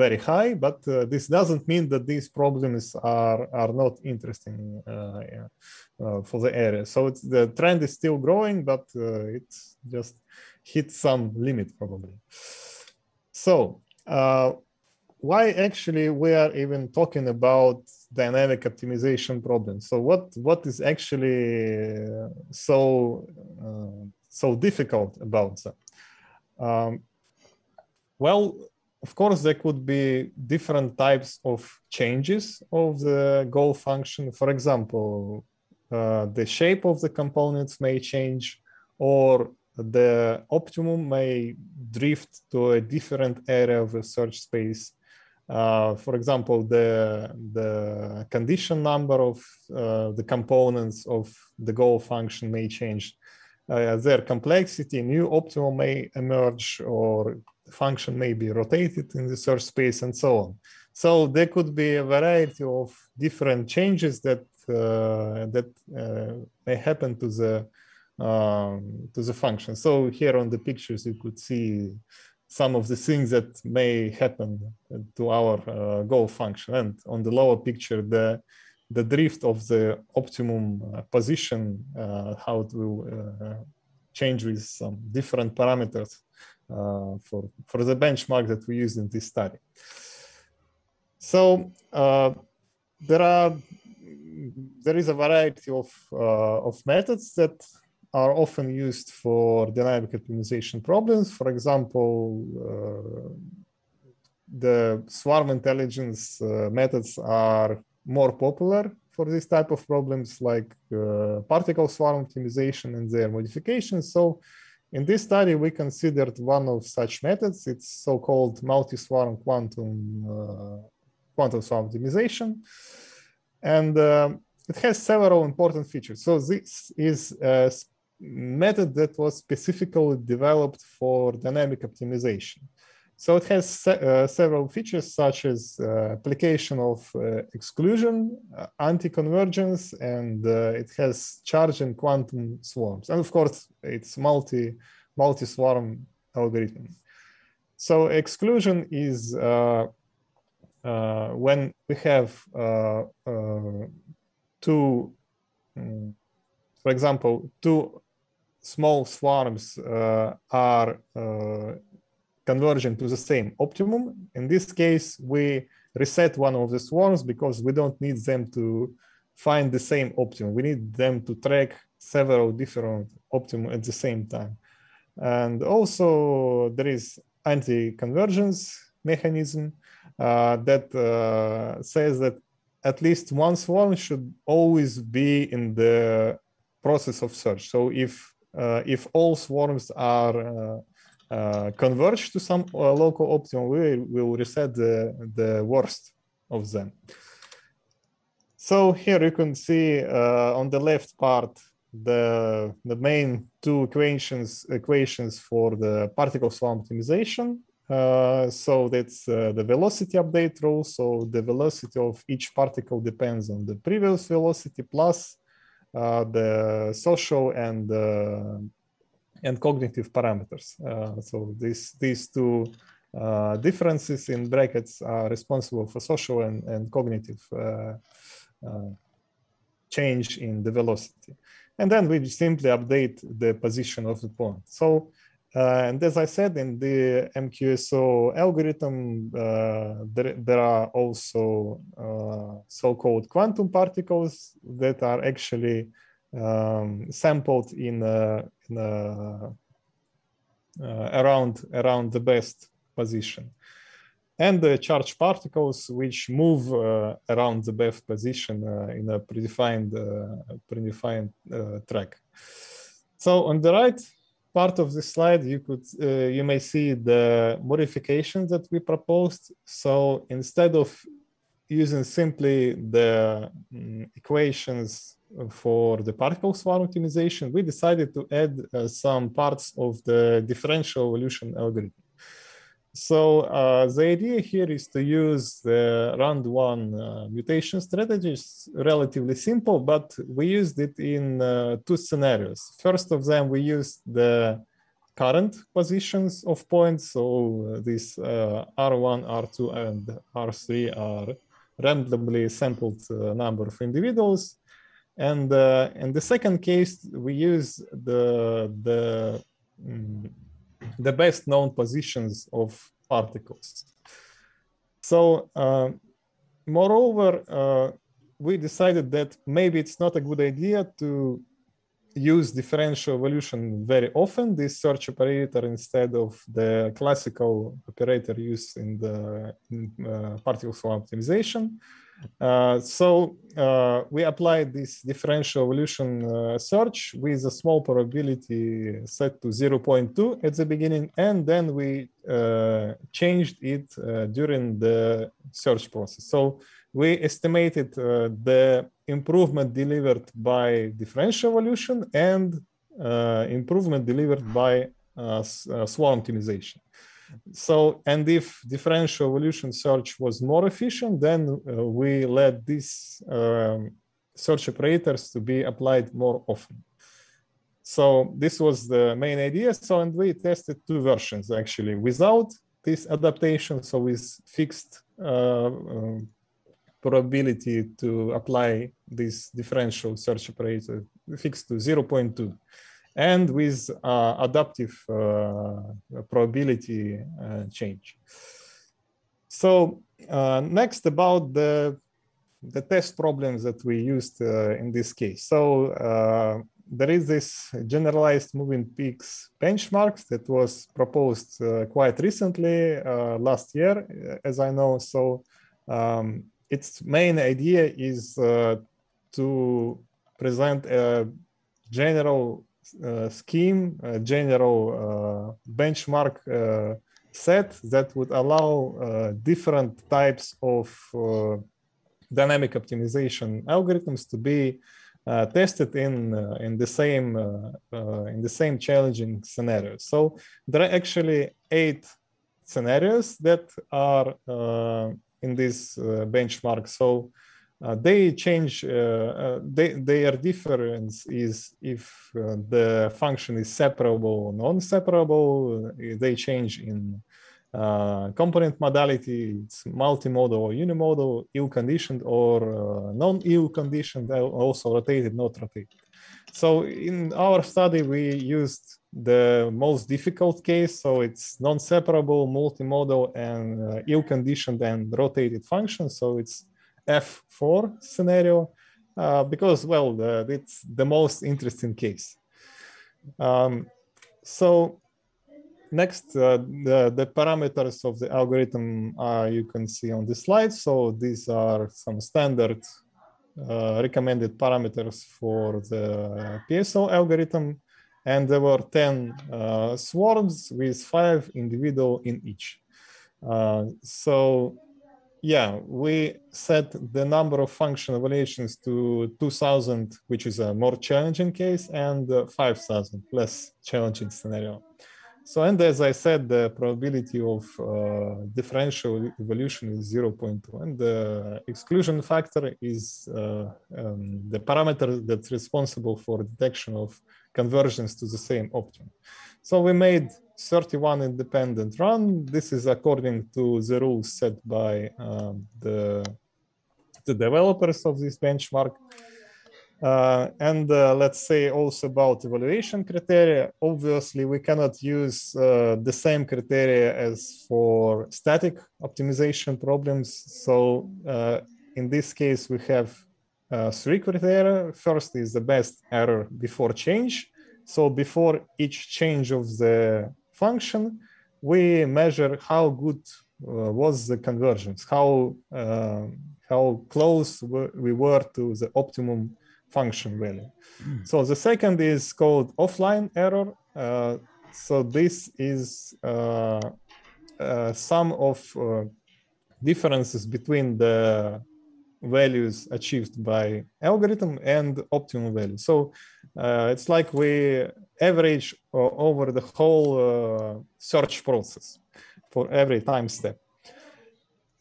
very high, but uh, this doesn't mean that these problems are, are not interesting uh, uh, for the area. So the trend is still growing, but uh, it's just hit some limit probably. So uh, why actually we are even talking about dynamic optimization problems? So what, what is actually so, uh, so difficult about them? Um, well, of course, there could be different types of changes of the goal function. For example, uh, the shape of the components may change or the optimum may drift to a different area of the search space. Uh, for example, the, the condition number of uh, the components of the goal function may change. Uh, their complexity, new optimum may emerge or function may be rotated in the search space and so on. So there could be a variety of different changes that uh, that uh, may happen to the um, to the function. So here on the pictures you could see some of the things that may happen to our uh, goal function. And on the lower picture, the the drift of the optimum uh, position, uh, how it will uh, change with some different parameters for, for the benchmark that we used in this study. So uh, there are there is a variety of, uh, of methods that are often used for dynamic optimization problems. For example, uh, the swarm intelligence uh, methods are more popular for this type of problems like uh, particle swarm optimization and their modifications. So in this study, we considered one of such methods. It's so-called multi-swarm quantum uh, quantum swarm optimization, and uh, it has several important features. So this is a method that was specifically developed for dynamic optimization. So it has se uh, several features such as uh, application of uh, exclusion, uh, anti-convergence, and uh, it has charge and quantum swarms. And of course, it's multi, multi-swarm algorithm. So exclusion is uh, when we have two, um, for example, two small swarms uh, are uh, converging to the same optimum. In this case, we reset one of the swarms because we don't need them to find the same optimum. We need them to track several different optimum at the same time. And also there is anti-convergence mechanism uh, that uh, says that at least one swarm should always be in the process of search. So if uh, if all swarms are uh, uh, to some uh, local optimum, we will reset the, the worst of them. So here you can see on the left part the the main two equations equations for the particle swarm optimization. Uh, so that's uh, the velocity update rule. So the velocity of each particle depends on the previous velocity plus uh, the social and uh, and cognitive parameters. Uh, so these these two uh, differences in brackets are responsible for social and, and cognitive change in the velocity and then we simply update the position of the point. So, uh, and as I said, in the MQSO algorithm, uh, there, there, are also uh, so-called quantum particles that are actually um, sampled in, a, in a, uh, around around the best position and the charged particles which move uh, around the BEF position uh, in a predefined, uh, predefined uh, track. So on the right part of the slide, you could uh, you may see the modifications that we proposed. So instead of using simply the um, equations for the particle swarm optimization, we decided to add uh, some parts of the differential evolution algorithm. So uh, the idea here is to use the rand/1 uh, mutation strategy. It's relatively simple, but we used it in uh, two scenarios. First of them, we used the current positions of points. So these uh, R1, R2, and R3 are randomly sampled uh, number of individuals. And in the second case, we use the, the um, the best known positions of particles. So uh, moreover, uh, we decided that maybe it's not a good idea to use differential evolution very often, this search operator instead of the classical operator used in the in, uh, particle swarm optimization. Uh, so uh, we applied this differential evolution uh, search with a small probability set to 0.2 at the beginning, and then we uh, changed it uh, during the search process. So we estimated the improvement delivered by differential evolution and improvement delivered by swarm optimization. So, and if differential evolution search was more efficient, then uh, we let these um, search operators to be applied more often. So this was the main idea. So, and we tested two versions actually without this adaptation. So with fixed uh, um, probability to apply this differential search operator fixed to 0.2 and with uh, adaptive uh, probability uh, change. So next about the, the test problems that we used in this case. So there is this generalized moving peaks benchmarks that was proposed uh, quite recently uh, last year, as I know. So um, its main idea is uh, to present a general uh, scheme, a general uh, benchmark uh, set that would allow different types of dynamic optimization algorithms to be uh, tested in uh, in the same uh, in the same challenging scenarios. So there are actually eight scenarios that are in this benchmark. So uh, they change, uh, uh, they, their difference is if the function is separable or non-separable, they change in uh, component modality, it's multimodal or unimodal, ill conditioned or uh, non ill conditioned, also rotated, not rotated. so in our study, we used the most difficult case. So it's non-separable, multimodal, and uh, ill-conditioned and rotated function. So it's F4 scenario uh, because, well, the, it's the most interesting case. Um, so next, uh, the, the parameters of the algorithm uh, you can see on the slide. So these are some standard uh, recommended parameters for the PSO algorithm and there were 10 uh, swarms with five individual in each. Uh, so yeah, we set the number of function evaluations to 2000, which is a more challenging case, and uh, 5000, less challenging scenario. So, and as I said, the probability of uh, differential evolution is 0.2, and the exclusion factor is uh, um, the parameter that's responsible for detection of conversions to the same optimum. So we made 31 independent run. This is according to the rules set by um, the, the developers of this benchmark. Uh, and uh, let's say also about evaluation criteria. Obviously, we cannot use uh, the same criteria as for static optimization problems. So uh, in this case, we have uh, three criteria. First is the best error before change. So before each change of the function, we measure how good uh, was the convergence, how how close we were to the optimum function value. Mm. So the second is called offline error. Uh, so this is uh, uh, sum of uh, differences between the values achieved by algorithm and optimum value. So uh, it's like we average uh, over the whole uh, search process for every time step.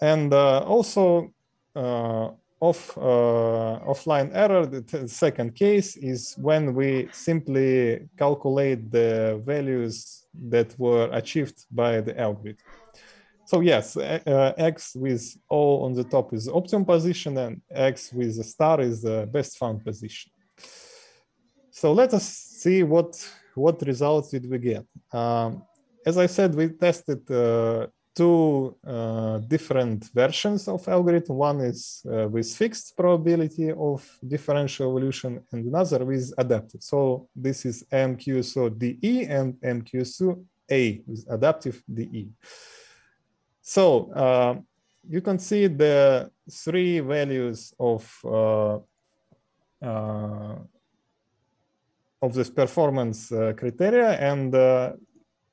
And also off, offline error, the second case is when we simply calculate the values that were achieved by the algorithm. So yes, uh, X with O on the top is the optimum position and X with a star is the best found position. So let us see what, what results did we get. Um, as I said, we tested uh, two uh, different versions of algorithm. One is uh, with fixed probability of differential evolution and another with adaptive. So this is MQSO DE and MQSO A with adaptive DE. So uh, you can see the three values of uh, uh, of this performance uh, criteria and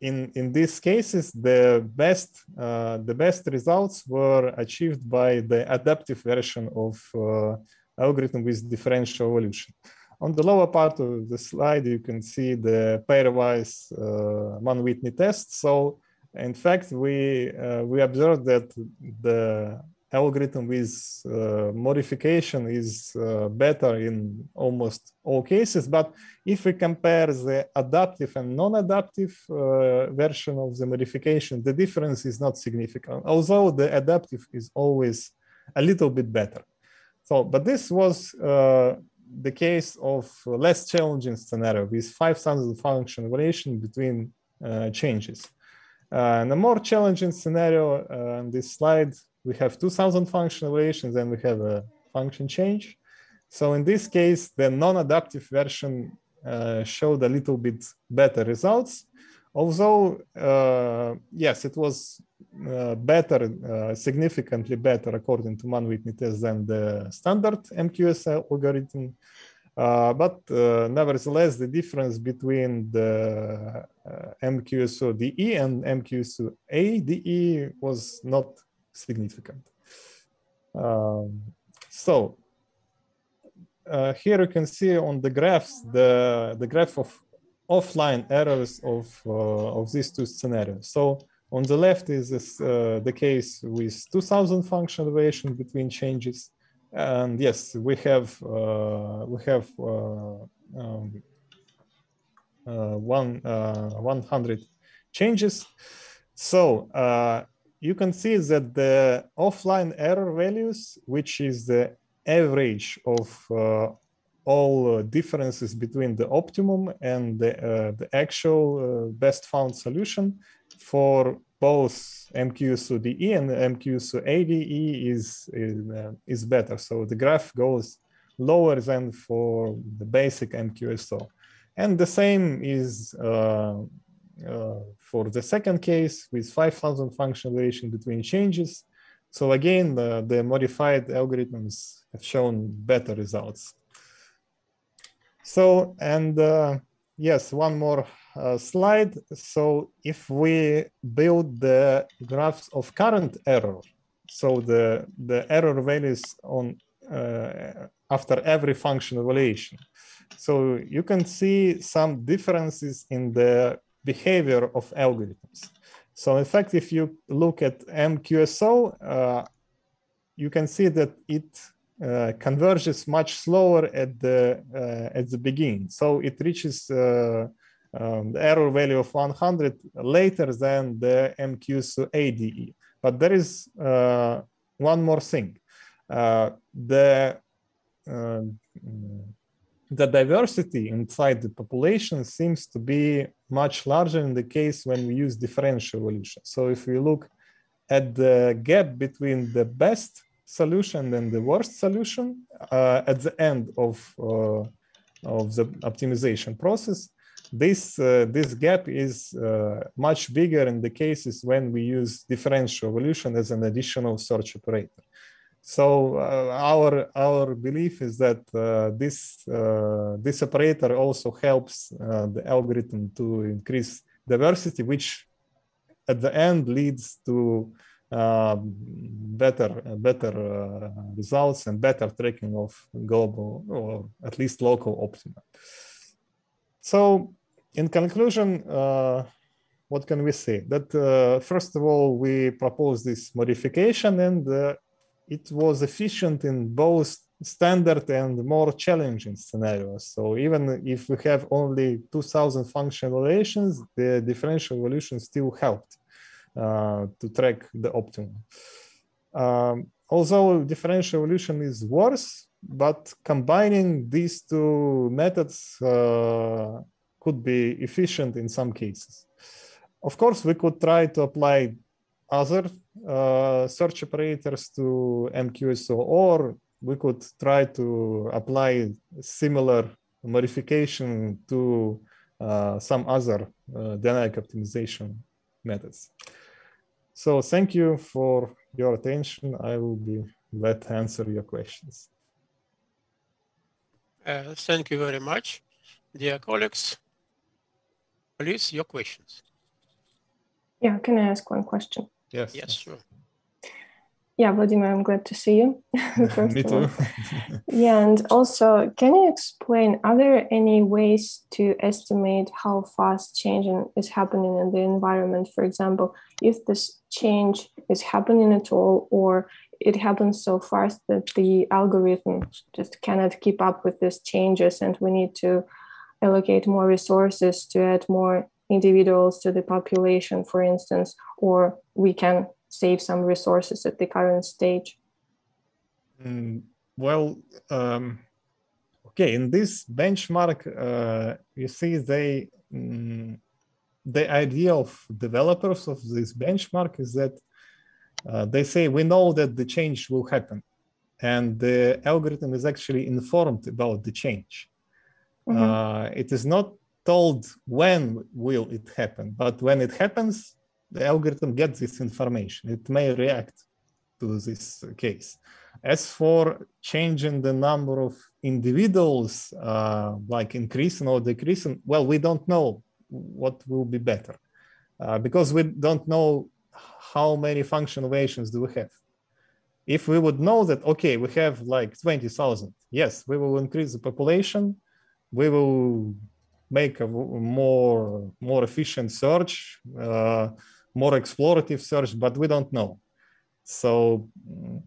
in in these cases the best uh, the best results were achieved by the adaptive version of uh, algorithm with differential evolution. On the lower part of the slide you can see the pairwise uh, Mann-Whitney test. So in fact we uh, we observed that the algorithm with uh, modification is uh, better in almost all cases. But if we compare the adaptive and non-adaptive uh, version of the modification, the difference is not significant, although the adaptive is always a little bit better. So, but this was uh, the case of less challenging scenario with 5,000 function evaluation between uh, changes. Uh, in a more challenging scenario on this slide, we have 2000 function evaluations and we have a function change. So in this case, the non-adaptive version uh, showed a little bit better results. Although, uh, yes, it was uh, better, uh, significantly better according to Mann-Whitney test than the standard MQS algorithm. Uh, but uh, nevertheless, the difference between the MQSO DE and MQSO ADE was not significant. Um, so uh, here you can see on the graphs the, the graph of offline errors of, uh, of these two scenarios. So on the left is this, uh, the case with 2000 function evaluation between changes. And yes, we have, uh, we have uh, um, uh, one, 100 changes. So you can see that the offline error values, which is the average of uh, all uh, differences between the optimum and the, uh, the actual uh, best found solution for both MQSO-DE and MQSO-ADE is, is, uh, is better. So the graph goes lower than for the basic MQSO. And the same is uh, uh, for the second case with 5,000 function variation between changes. So again, the, the modified algorithms have shown better results. So, and uh, yes, one more uh, slide. So if we build the graphs of current error, so the, the error values on uh, after every function evaluation. So you can see some differences in the behavior of algorithms. So in fact, if you look at MQSO, uh, you can see that it uh, converges much slower at the uh, at the beginning. So it reaches uh, um, the error value of 100 later than the MQSO ADE. But there is uh, one more thing. Uh, the the diversity inside the population seems to be much larger in the case when we use differential evolution. So if we look at the gap between the best solution and the worst solution uh, at the end of, uh, of the optimization process, this, uh, this gap is uh, much bigger in the cases when we use differential evolution as an additional search operator. So uh, our our belief is that uh, this uh, this operator also helps uh, the algorithm to increase diversity, which at the end leads to um, better better uh, results and better tracking of global or at least local optima. So in conclusion, uh, what can we say? That first of all, we propose this modification and it was efficient in both standard and more challenging scenarios. So even if we have only 2000 function evaluations, the differential evolution still helped uh, to track the optimum. Um, although differential evolution is worse, but combining these two methods uh, could be efficient in some cases. Of course, we could try to apply other search operators to MQSO, or we could try to apply similar modification to uh, some other uh, dynamic optimization methods. So thank you for your attention. I will be glad to answer your questions. Uh, thank you very much, dear colleagues. Please, your questions. Yeah, can I ask one question? Yes. Yes, sure. Yeah, Vladimir, I'm glad to see you. [laughs] [laughs] Me too. [laughs] Yeah, and also, can you explain, are there any ways to estimate how fast changing is happening in the environment? For example, if this change is happening at all, or it happens so fast that the algorithm just cannot keep up with these changes, and we need to allocate more resources to add more individuals to the population, for instance, or we can save some resources at the current stage? Mm, well, um, okay, in this benchmark, uh, you see they mm, the idea of developers of this benchmark is that uh, they say we know that the change will happen, and the algorithm is actually informed about the change. Mhm. Uh, it is not told when will it happen, but when it happens, the algorithm gets this information. It may react to this case. As for changing the number of individuals, uh, like increasing or decreasing, well, we don't know what will be better uh, because we don't know how many function evaluations do we have. If we would know that, okay, we have like 20,000, yes, we will increase the population, we will make a more, more efficient search, uh, more explorative search, but we don't know. So mm,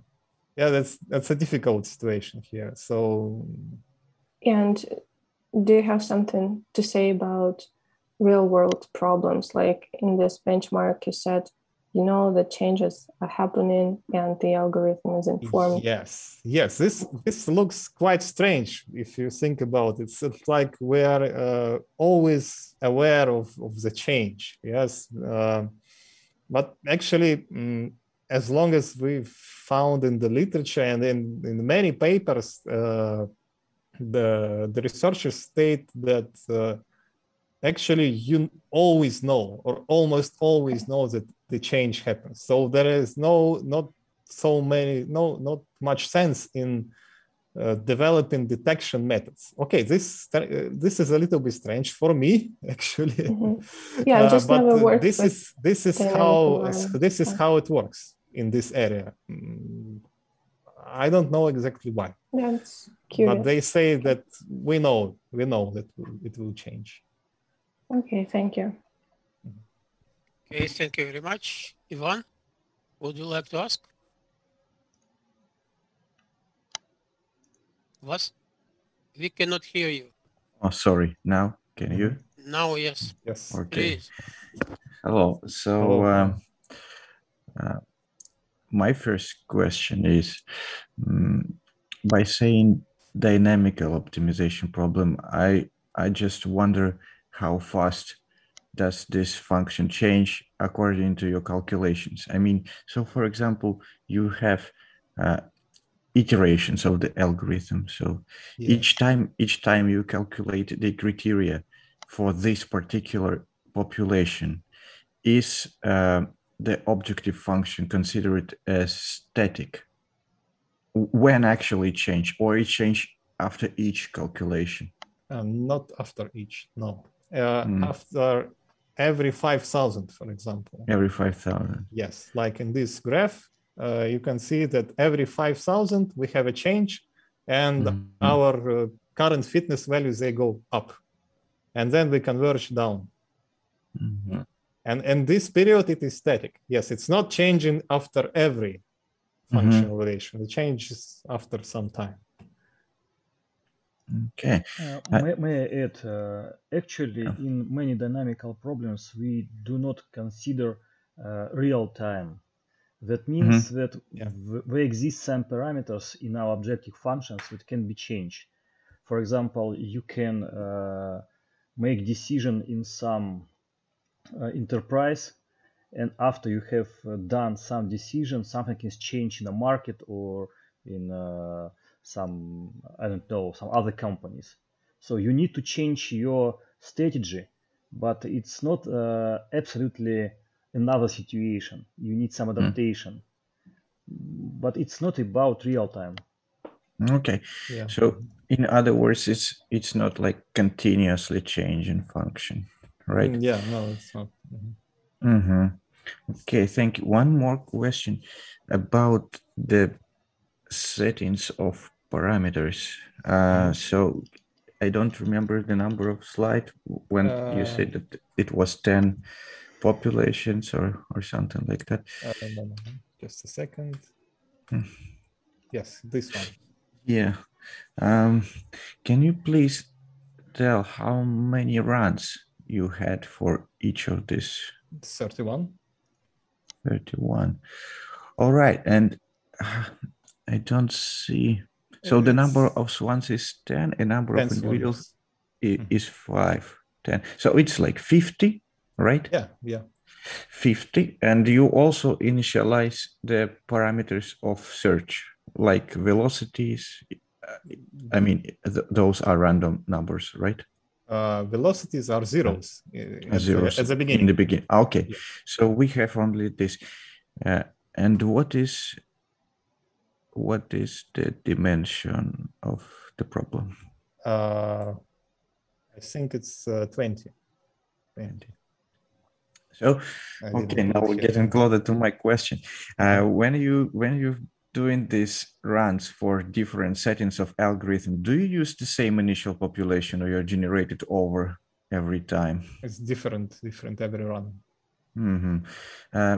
yeah, that's that's a difficult situation here. So And do you have something to say about real world problems? Like in this benchmark, you said you know the changes are happening and the algorithm is informed. Yes, yes. This this looks quite strange if you think about it. It's like we are uh, always aware of, of the change. Yes, uh, but actually, mm, as long as we've found in the literature and in, in many papers, uh, the the researchers state that uh, actually you always know or almost always know that the change happens. So there is no not so many no not much sense in uh, developing detection methods. Okay this uh, this is a little bit strange for me [laughs] actually. Mm-hmm. yeah [laughs] uh, just but never worked this is this is how this is how it works in this area. Mm, i don't know exactly why. That's curious. but they say that we know we know that it will change Okay, thank you. Okay, thank you very much. Ivan, would you like to ask? What? We cannot hear you. Oh, sorry. Now, can you? Now, yes. Yes. Okay. Please. Hello. So, Hello. um, uh, my first question is mm, by saying dynamical optimization problem, I I just wonder how fast does this function change according to your calculations? I mean, so for example, you have uh, iterations of the algorithm. So Yeah. each time, each time you calculate the criteria for this particular population, is uh, the objective function considered as static when actually change, or it change after each calculation? Uh, not after each, no. Uh, Mm. After every 5,000, for example. Every five thousand. Yes, like in this graph, uh, you can see that every 5,000 we have a change and Mhm. our uh, current fitness values, they go up. And then we converge down. Mhm. And in this period, it is static. Yes, it's not changing after every function evaluation. It changes after some time. Okay. Uh, may, may I add, uh, actually, in many dynamical problems, we do not consider uh, real time. That means that th- there exist some parameters in our objective functions that can be changed. For example, you can uh, make decision in some uh, enterprise, and after you have uh, done some decision, something is changed in the market or in uh, some I don't know some other companies. So you need to change your strategy, but it's not uh, absolutely another situation. You need some adaptation, but it's not about real time. Okay. Yeah. So in other words, it's it's not like continuously changing function, right? Mm, Yeah, no, it's not. Mhm. Mm-hmm. Okay, thank you. One more question about the settings of parameters. Uh, so I don't remember the number of slide when you Uh, said that it was 10 populations or, or something like that. Uh, no, no. Just a second. Hmm. Yes, this one. Yeah. Um, can you please tell how many runs you had for each of these 31. 31? All right. And uh, I don't see. So the number of swarms is 10, a number 10 of individuals i- is 5, 10. So it's like 50, right? Yeah, yeah. 50. And you also initialize the parameters of search, like velocities. uh, I mean, th- those are random numbers, right? Uh, velocities are zeros, uh, at, the, at the in the beginning. Okay, so we have only this. Uh, and what is what is the dimension of the problem? Uh, I think it's uh, 20. 20. So okay, now we're getting closer to my question. Uh, when you when you're doing these runs for different settings of algorithm, do you use the same initial population or you're generated over every time? It's different, different every run. hmm Uh,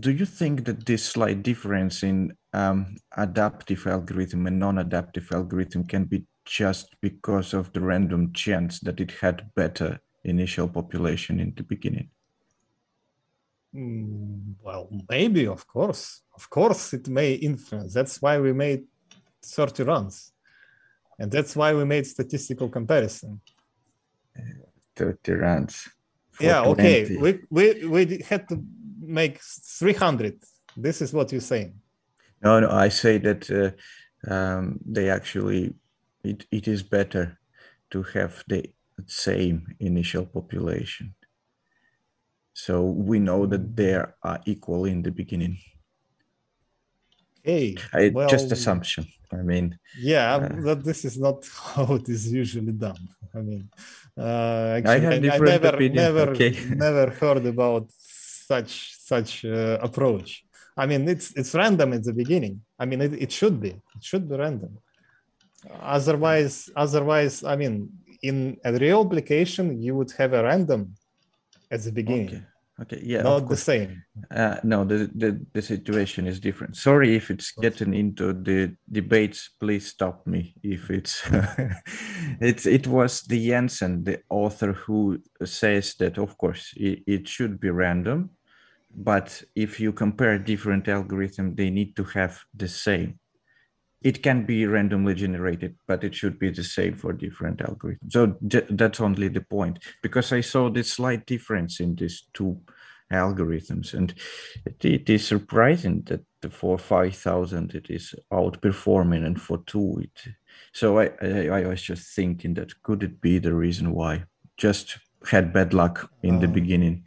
do you think that this slight difference in um, adaptive algorithm and non-adaptive algorithm can be just because of the random chance that it had better initial population in the beginning? Mm, well, maybe, of course. Of course, it may influence. That's why we made 30 runs. And that's why we made statistical comparison. 30 runs. Yeah, okay. We, we, we had to make 300. This is what you're saying. No, no, I say that uh, um, they actually, it, it is better to have the same initial population. So we know that they are equal in the beginning. Hey, I, well, just assumption. I mean, yeah, uh, but this is not [laughs] how it is usually done. I mean, uh, I actually, have I, I never, opinion, never, okay. [laughs] never heard about such such uh, approach. I mean, it's it's random at the beginning. I mean, it, it should be. It should be random. Otherwise, otherwise, I mean, in a real application, you would have a random at the beginning. Okay. Okay. Yeah. Not the same. Uh, no, the, the the situation is different. Sorry if it's getting into the debates. Please stop me if it's. [laughs] it's it was the Jensen, the author, who says that of course it, it should be random, but if you compare different algorithms, they need to have the same. It can be randomly generated, but it should be the same for different algorithms. So that's only the point, because I saw this slight difference in these two algorithms, and it, it is surprising that for five thousand it is outperforming, and for two it. So I, I I was just thinking that could it be the reason why? Just had bad luck in the Um, beginning.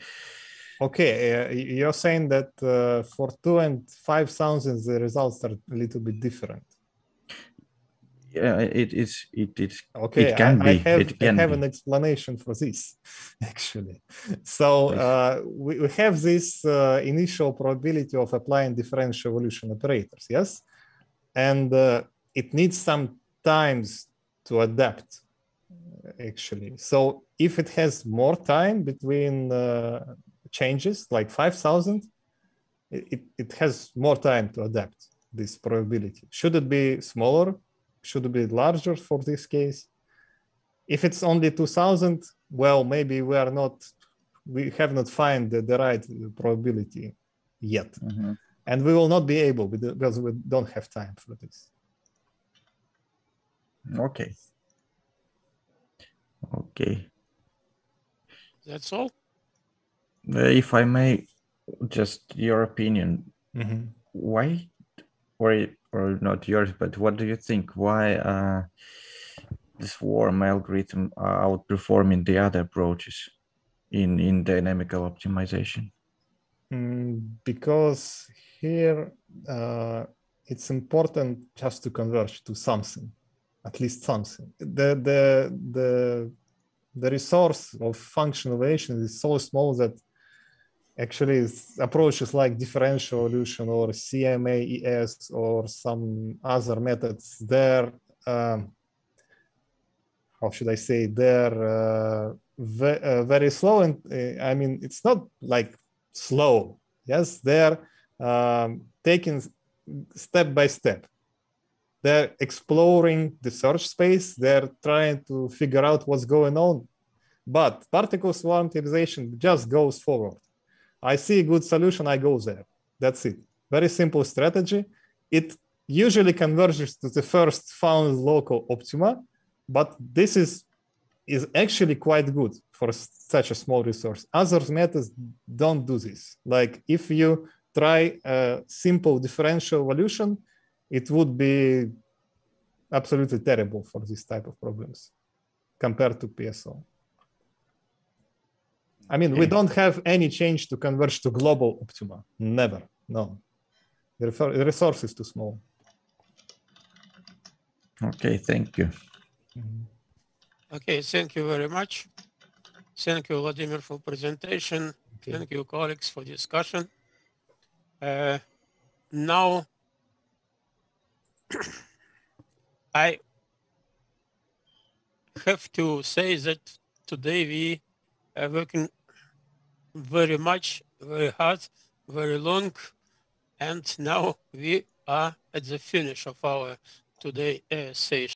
Okay, uh, you're saying that uh, for two and five thousands, the results are a little bit different. Yeah, it is. It it Okay, it can I, be. I have, it I have be. an explanation for this, [laughs] actually. So uh, we, we have this uh, initial probability of applying differential evolution operators, yes? And uh, it needs some times to adapt, actually. So if it has more time between uh, changes, like 5,000, it, it- it has more time to adapt this probability. Should it be smaller? Should it be larger for this case? If it's only 2000, well, maybe we are not, we have not find the, the right probability yet. Mhm. And we will not be able because we don't have time for this. Okay. Okay. That's all. If I may, just your opinion. Mhm. Why, or or not yours, but what do you think? Why uh, this warm algorithm are outperforming the other approaches in in dynamical optimization? Mm, because here uh, it's important just to converge to something, at least something. The the the the resource of function evaluation is so small that actually approaches like differential evolution or CMAES or some other methods there. Um, how should I say? They're uh, ve- uh, very slow, and uh, I mean it's not like slow. Yes, they're um, taking step by step. They're exploring the search space. They're trying to figure out what's going on. But particle swarm optimization just goes forward. I see a good solution, I go there. That's it. Very simple strategy. It usually converges to the first found local optima, but this is is actually quite good for such a small resource. Other methods don't do this. Like if you try a simple differential evolution, it would be absolutely terrible for this type of problems compared to PSO. I mean, we don't have any change to converge to global optima. Never. No. The refer- resource is too small. Okay, thank you. Okay, thank you very much. Thank you, Vladimir, for presentation. Thank you, colleagues, for discussion. Uh, now, [clears throat] I have to say that today we are working very much, very hard, very long, and now we are at the finish of our today uh, session.